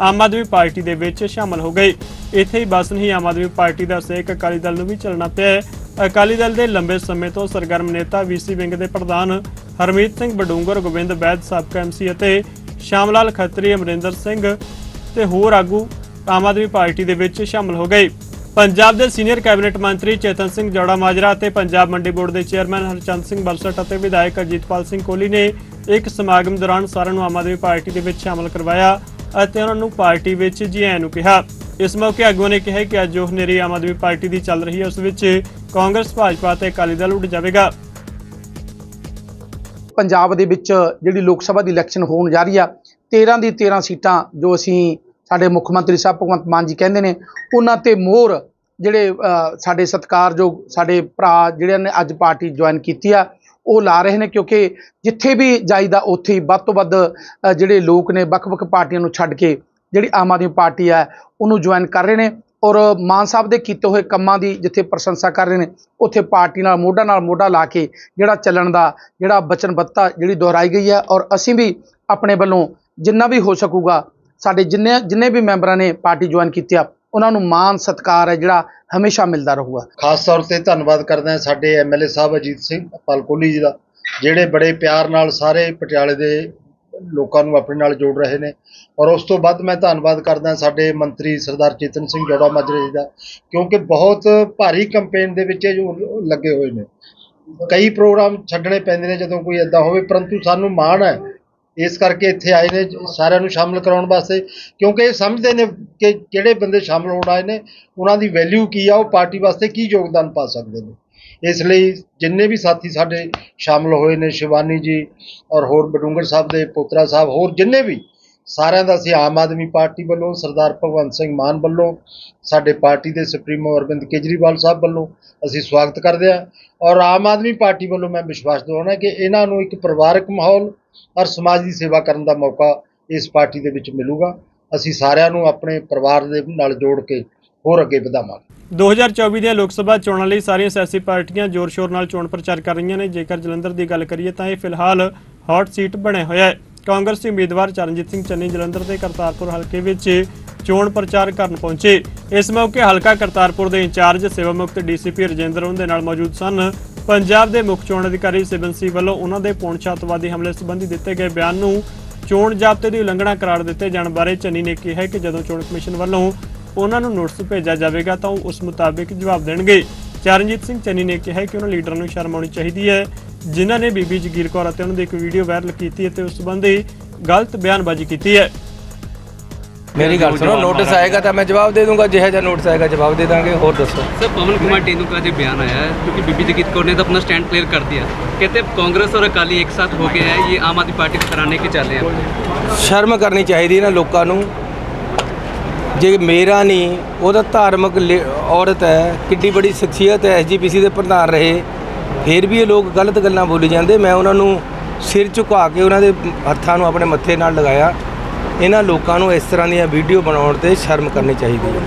ਆਮ ਆਦਮੀ ਪਾਰਟੀ ਦੇ ਵਿੱਚ ਸ਼ਾਮਲ ਹੋ ਗਏ। ਇੱਥੇ ਹੀ ਬਸ ਨਹੀਂ, ਆਮ ਆਦਮੀ ਪਾਰਟੀ ਦਾ ਸੇਕ ਅਕਾਲੀ ਦਲ ਨੂੰ ਵੀ ਚੱਲਣਾ ਪਿਆ ਅਕਾਲੀ ਦਲ ਦੇ ਲੰਬੇ ਸਮੇਂ ਤੋਂ ਸਰਗਰਮ ਨੇਤਾ ਵੀਸੀ ਵਿੰਗ ਦੇ ਪ੍ਰਧਾਨ ਹਰਮੀਤ ਸਿੰਘ ਬਡੂੰਗਰ, ਗੋਬਿੰਦ ਬੈਦ ਸਾਬਕਾ ਐਮਸੀ ਅਤੇ ਸ਼ਾਮਲਾਲ ਖੱਤਰੀ ਅਮਰਿੰਦਰ ਸਿੰਘ ਤੇ ਹੋਰ ਆਗੂ ਆਮ ਆਦਮੀ ਪਾਰਟੀ ਦੇ ਵਿੱਚ ਸ਼ਾਮਲ ਹੋ ਗਏ। ਪੰਜਾਬ ਦੇ ਸੀਨੀਅਰ ਕੈਬਨਿਟ ਮੰਤਰੀ ਚੇਤਨ ਸਿੰਘ ਜੋੜਾ ਮਾਜਰਾ ਅਤੇ ਪੰਜਾਬ ਮੰਡੀ ਬੋਰਡ ਦੇ ਚੇਅਰਮੈਨ ਹਰਚੰਦ ਸਿੰਘ ਬਲਸਟ ਅਤੇ ਵਿਧਾਇਕ ਅਜੀਤਪਾਲ ਸਿੰਘ ਕੋਹਲੀ ਨੇ ਇੱਕ ਸਮਾਗਮ ਦੌਰਾਨ ਸਾਰਿਆਂ ਨੂੰ ਆਮ ਆਦਮੀ ਪਾਰਟੀ ਦੇ ਵਿੱਚ ਸ਼ਾਮਲ ਕਰਵਾਇਆ ਅਤੇ ਉਹਨਾਂ ਨੂੰ ਪਾਰਟੀ ਵਿੱਚ ਜੀ ਆਇਆਂ ਨੂੰ ਕਿਹਾ। ਇਸ ਮੌਕੇ ਆਗੂਆਂ ਨੇ ਕਿਹਾ ਕਿ ਅੱਜ ਜੋ ਹਨੇਰੀ ਆਮ ਆਦਮੀ ਪਾਰਟੀ ਦੀ ਚੱਲ ਰਹੀ ਹੈ, ਉਸ ਵਿੱਚ ਕਾਂਗਰਸ, ਭਾਜਪਾ ਅਤੇ ਅਕਾਲੀ ਦਲ ਉੱਡ ਜਾਵੇਗਾ। ਪੰਜਾਬ ਦੇ ਵਿੱਚ ਜਿਹੜੀ ਲੋਕ ਸਭਾ ਦੀ ਇਲੈਕਸ਼ਨ ਹੋਣ ਜਾ ਰਹੀ ਆ 13 ਦੀ 13 ਸੀਟਾਂ ਜੋ ਅਸੀਂ ਸਾਡੇ ਮੁੱਖ ਮੰਤਰੀ ਸਾਹਿਬ ਭਗਵੰਤ ਮਾਨ ਜੀ ਕਹਿੰਦੇ ਨੇ, ਉਹਨਾਂ ਤੇ ਮੋਹਰ ਜਿਹੜੇ ਸਾਡੇ ਸਤਿਕਾਰਯੋਗ ਸਾਡੇ ਭਰਾ ਜਿਹੜੇ ਨੇ ਅੱਜ ਪਾਰਟੀ ਜੁਆਇਨ ਕੀਤੀ ਆ, ਉਹ ਲਾ ਰਹੇ ਨੇ ਕਿਉਂਕਿ ਜਿੱਥੇ ਵੀ ਜਾਈਦਾ ਉੱਥੇ ਹੀ ਵੱਧ ਤੋਂ ਵੱਧ ਜਿਹੜੇ ਲੋਕ ਨੇ ਵੱਖ-ਵੱਖ ਪਾਰਟੀਆਂ ਨੂੰ ਛੱਡ ਕੇ ਜਿਹੜੀ ਆਮ ਆਦਮੀ ਪਾਰਟੀ ਆ, ਉਹਨੂੰ ਜੁਆਇਨ ਕਰ ਰਹੇ ਨੇ ਔਰ ਮਾਨ ਸਾਹਿਬ ਦੇ ਕੀਤੇ ਹੋਏ ਕੰਮਾਂ ਦੀ ਜਿੱਥੇ ਪ੍ਰਸ਼ੰਸਾ ਕਰ ਰਹੇ ਨੇ, ਉੱਥੇ ਪਾਰਟੀ ਨਾਲ ਮੋਢਾ ਨਾਲ ਮੋਢਾ ਲਾ ਕੇ ਜਿਹੜਾ ਚੱਲਣ ਦਾ, ਜਿਹੜਾ ਵਚਨਬੱਧਤਾ ਜਿਹੜੀ ਦੁਹਰਾਈ ਗਈ ਹੈ ਔਰ ਅਸੀਂ ਵੀ ਆਪਣੇ ਵੱਲੋਂ ਜਿੰਨਾ ਵੀ ਹੋ ਸਕੂਗਾ ਸਾਡੇ ਜਿੰਨੇ ਜਿੰਨੇ ਵੀ ਮੈਂਬਰਾਂ ਨੇ ਪਾਰਟੀ ਜੁਆਇਨ ਕੀਤੀ ਆ, ਉਹਨਾਂ ਨੂੰ ਮਾਨ ਸਤਿਕਾਰ ਹੈ ਜਿਹੜਾ ਹਮੇਸ਼ਾ ਮਿਲਦਾ ਰਹੂਗਾ। ਖਾਸ ਤੌਰ ਤੇ ਧੰਨਵਾਦ ਕਰਦਾ ਹਾਂ ਸਾਡੇ ਐਮਐਲਏ ਸਾਹਿਬ ਅਜੀਤ ਸਿੰਘ ਪਾਲ ਕੋਹਲੀ ਜੀ ਦਾ, ਜਿਹੜੇ ਬੜੇ ਪਿਆਰ ਨਾਲ ਸਾਰੇ ਪਟਿਆਲੇ ਦੇ ਲੋਕਾਂ ਨੂੰ ਆਪਣੇ ਨਾਲ ਜੋੜ ਰਹੇ ਨੇ। ਔਰ ਉਸ ਤੋਂ ਬਾਅਦ ਮੈਂ ਧੰਨਵਾਦ ਕਰਦਾ ਸਾਡੇ ਮੰਤਰੀ ਸਰਦਾਰ ਚੇਤਨ ਸਿੰਘ ਜੋੜਾ ਮਾਜਰੇ ਜੀ ਦਾ, ਕਿਉਂਕਿ ਬਹੁਤ ਭਾਰੀ ਕੈਂਪੇਨ ਦੇ ਵਿੱਚ ਜੋ ਲੱਗੇ ਹੋਏ ਨੇ। ਕਈ ਪ੍ਰੋਗਰਾਮ ਛੱਡਣੇ ਪੈਂਦੇ ਨੇ ਜਦੋਂ ਕੋਈ ਇਦਾਂ ਹੋਵੇ, ਪਰੰਤੂ ਸਾਨੂੰ ਮਾਣ ਹੈ ਇਸ ਕਰਕੇ ਇੱਥੇ ਆਏ ਨੇ, ਸਾਰਿਆਂ ਨੂੰ ਸ਼ਾਮਲ ਕਰਾਉਣ ਵਾਸਤੇ, ਕਿਉਂਕਿ ਇਹ ਸਮਝਦੇ ਨੇ ਕਿ ਜਿਹੜੇ ਬੰਦੇ ਸ਼ਾਮਲ ਹੋਣ ਆਏ ਨੇ, ਉਹਨਾਂ ਦੀ ਵੈਲਿਊ ਕੀ ਆ, ਉਹ ਪਾਰਟੀ ਵਾਸਤੇ ਕੀ ਯੋਗਦਾਨ ਪਾ ਸਕਦੇ ਨੇ। ਇਸ ਲਈ ਜਿੰਨੇ ਵੀ ਸਾਥੀ ਸਾਡੇ ਸ਼ਾਮਲ ਹੋਏ ਨੇ, ਸ਼ਿਵਾਨੀ ਜੀ ਔਰ ਹੋਰ ਬਡੂੰਗਰ ਸਾਹਿਬ ਦੇ, ਪੋਤਰਾ ਸਾਹਿਬ, ਹੋਰ ਜਿੰਨੇ ਵੀ, ਸਾਰਿਆਂ ਦਾ ਅਸੀਂ ਆਮ ਆਦਮੀ ਪਾਰਟੀ ਵੱਲੋਂ, ਸਰਦਾਰ ਭਗਵੰਤ ਸਿੰਘ ਮਾਨ ਵੱਲੋਂ, ਸਾਡੇ ਪਾਰਟੀ ਦੇ ਸੁਪਰੀਮੋ ਅਰਵਿੰਦ ਕੇਜਰੀਵਾਲ ਸਾਹਿਬ ਵੱਲੋਂ ਅਸੀਂ ਸਵਾਗਤ ਕਰਦੇ ਹਾਂ। ਔਰ ਆਮ ਆਦਮੀ ਪਾਰਟੀ ਵੱਲੋਂ ਮੈਂ ਵਿਸ਼ਵਾਸ ਦਿਵਾਉਣਾ ਕਿ ਇਹਨਾਂ ਨੂੰ ਇੱਕ ਪਰਿਵਾਰਕ ਮਾਹੌਲ ਔਰ ਸਮਾਜ ਦੀ ਸੇਵਾ ਕਰਨ ਦਾ ਮੌਕਾ ਇਸ ਪਾਰਟੀ ਦੇ ਵਿੱਚ ਮਿਲੂਗਾ। ਅਸੀਂ ਸਾਰਿਆਂ ਨੂੰ ਆਪਣੇ ਪਰਿਵਾਰ ਦੇ ਨਾਲ ਜੋੜ ਕੇ ਹੋਰ ਅੱਗੇ ਵਧਾਵਾਂਗੇ। 2024 ਦੀਆਂ ਲੋਕ ਸਭਾ ਚੋਣਾਂ ਲਈ ਸਾਰੀਆਂ ਸਿਆਸੀ ਪਾਰਟੀਆਂ ਜ਼ੋਰ-ਸ਼ੋਰ ਨਾਲ ਚੋਣ ਪ੍ਰਚਾਰ ਕਰ ਰਹੀਆਂ ਨੇ। ਜੇਕਰ ਜਲੰਧਰ ਦੀ ਗੱਲ ਕਰੀਏ ਤਾਂ ਇਹ ਫਿਲਹਾਲ ਹੌਟ ਸੀਟ ਬਣਿਆ ਹੋਇਆ ਹੈ। ਕਾਂਗਰਸੀ ਉਮੀਦਵਾਰ ਚਰਨਜੀਤ ਸਿੰਘ ਚੰਨੀ ਜਲੰਧਰ ਦੇ ਕਰਤਾਰਪੁਰ ਹਲਕੇ ਵਿੱਚ ਚੋਣ ਪ੍ਰਚਾਰ ਕਰਨ ਪਹੁੰਚੇ। ਇਸ ਮੌਕੇ ਹਲਕਾ ਕਰਤਾਰਪੁਰ ਦੇ ਇੰਚਾਰਜ, ਸੇਵਾ ਮੁਕਤ ਡੀਸੀਪੀ ਰਜਿੰਦਰ ਉਹਦੇ ਨਾਲ ਮੌਜੂਦ ਸਨ। ਪੰਜਾਬ ਦੇ ਮੁੱਖ ਚੋਣ ਅਧਿਕਾਰੀ ਸਿਬਨ ਸੀ ਵੱਲੋਂ ਉਹਨਾਂ ਦੇ ਪੌਣਛਾਤਵਾਦੀ ਹਮਲੇ ਸੰਬੰਧੀ ਦਿੱਤੇ ਗਏ ਬਿਆਨ ਨੂੰ ਚੋਣ ਜ਼ਾਬਤੇ ਦੀ ਉਲੰਘਣਾ ਕਰਾਰ ਦਿੱਤੇ ਜਾਣ ਬਾਰੇ ਚੰਨੀ ਨੇ ਕਿਹਾ ਕਿ ਜਦੋਂ ਚੋਣ ਕਮਿਸ਼ਨ ਵੱਲੋਂ ਉਹਨਾਂ ਨੂੰ ਨੋਟਿਸ ਭੇਜਿਆ ਜਾਵੇਗਾ ਤਾਂ ਉਹ ਉਸ ਮੁਤਾਬਿਕ ਜਵਾਬ ਦੇਣਗੇ। ਚਰਨਜੀਤ ਸਿੰਘ ਚੰਨੀ ਨੇ ਕਿਹਾ ਕਿ ਉਹਨਾਂ ਲੀਡਰਾਂ ਨੂੰ ਸ਼ਰਮ ਆਉਣੀ ਚਾਹੀਦੀ ਹੈ ਜਿਨ੍ਹਾਂ ਨੇ ਬੀਬੀ ਜਗੀਰ ਕੌਰ ਅਤੇ ਉਹਨਾਂ ਦੀ ਇੱਕ ਵੀਡੀਓ ਵਾਇਰਲ ਕੀਤੀ ਅਤੇ ਉਸ ਸੰਬੰਧੀ ਗਲਤ ਬਿਆਨਬਾਜ਼ੀ ਕੀਤੀ ਹੈ ਮੇਰੀ ਗੱਲ ਸੁਣੋ ਨੋਟਿਸ ਆਏਗਾ ਤਾਂ ਮੈਂ ਜਵਾਬ ਦੇ ਦੂੰਗਾ ਜਿਹੋ ਜਿਹਾ ਨੋਟਿਸ ਆਏਗਾ ਜਵਾਬ ਦੇ ਦਾਂਗੇ ਹੋਰ ਦੱਸੋ सर पवन कुमार टेनू का जो बयान आया है क्योंकि बीबी जगीत कौर ने तो अपना स्टैंड क्लियर कर दिया कहते हैं कांग्रेस और अकाली एक साथ हो गए हैं ये आम आदमी पार्टी को कराने के चले हैं ਸ਼ਰਮ ਕਰਨੀ ਚਾਹੀਦੀ ਨਾ ਲੋਕਾਂ ਨੂੰ ਜੇ ਮੇਰਾ ਨਹੀਂ, ਉਹਦਾ ਧਾਰਮਿਕ ਲੇ- ਔਰਤ ਹੈ, ਕਿੱਡੀ ਬੜੀ ਸ਼ਖਸੀਅਤ ਹੈ ਐਸਜੀਪੀਸੀ ਦੇ ਪ੍ਰਧਾਨ ਰਹੇ, ਫਿਰ ਵੀ ਇਹ ਲੋਕ ਗਲਤ ਗੱਲਾਂ ਬੋਲੀ ਜਾਂਦੇ। ਮੈਂ ਉਹਨਾਂ ਨੂੰ ਸਿਰ ਝੁਕਾ ਕੇ ਉਹਨਾਂ ਦੇ ਹੱਥਾਂ ਨੂੰ ਆਪਣੇ ਮੱਥੇ ਨਾਲ ਲਗਾਇਆ। ਇਹਨਾਂ ਲੋਕਾਂ ਨੂੰ ਇਸ ਤਰ੍ਹਾਂ ਦੀਆਂ ਵੀਡੀਓ ਬਣਾਉਣ ਤੇ ਸ਼ਰਮ ਕਰਨੀ ਚਾਹੀਦੀ ਹੈ।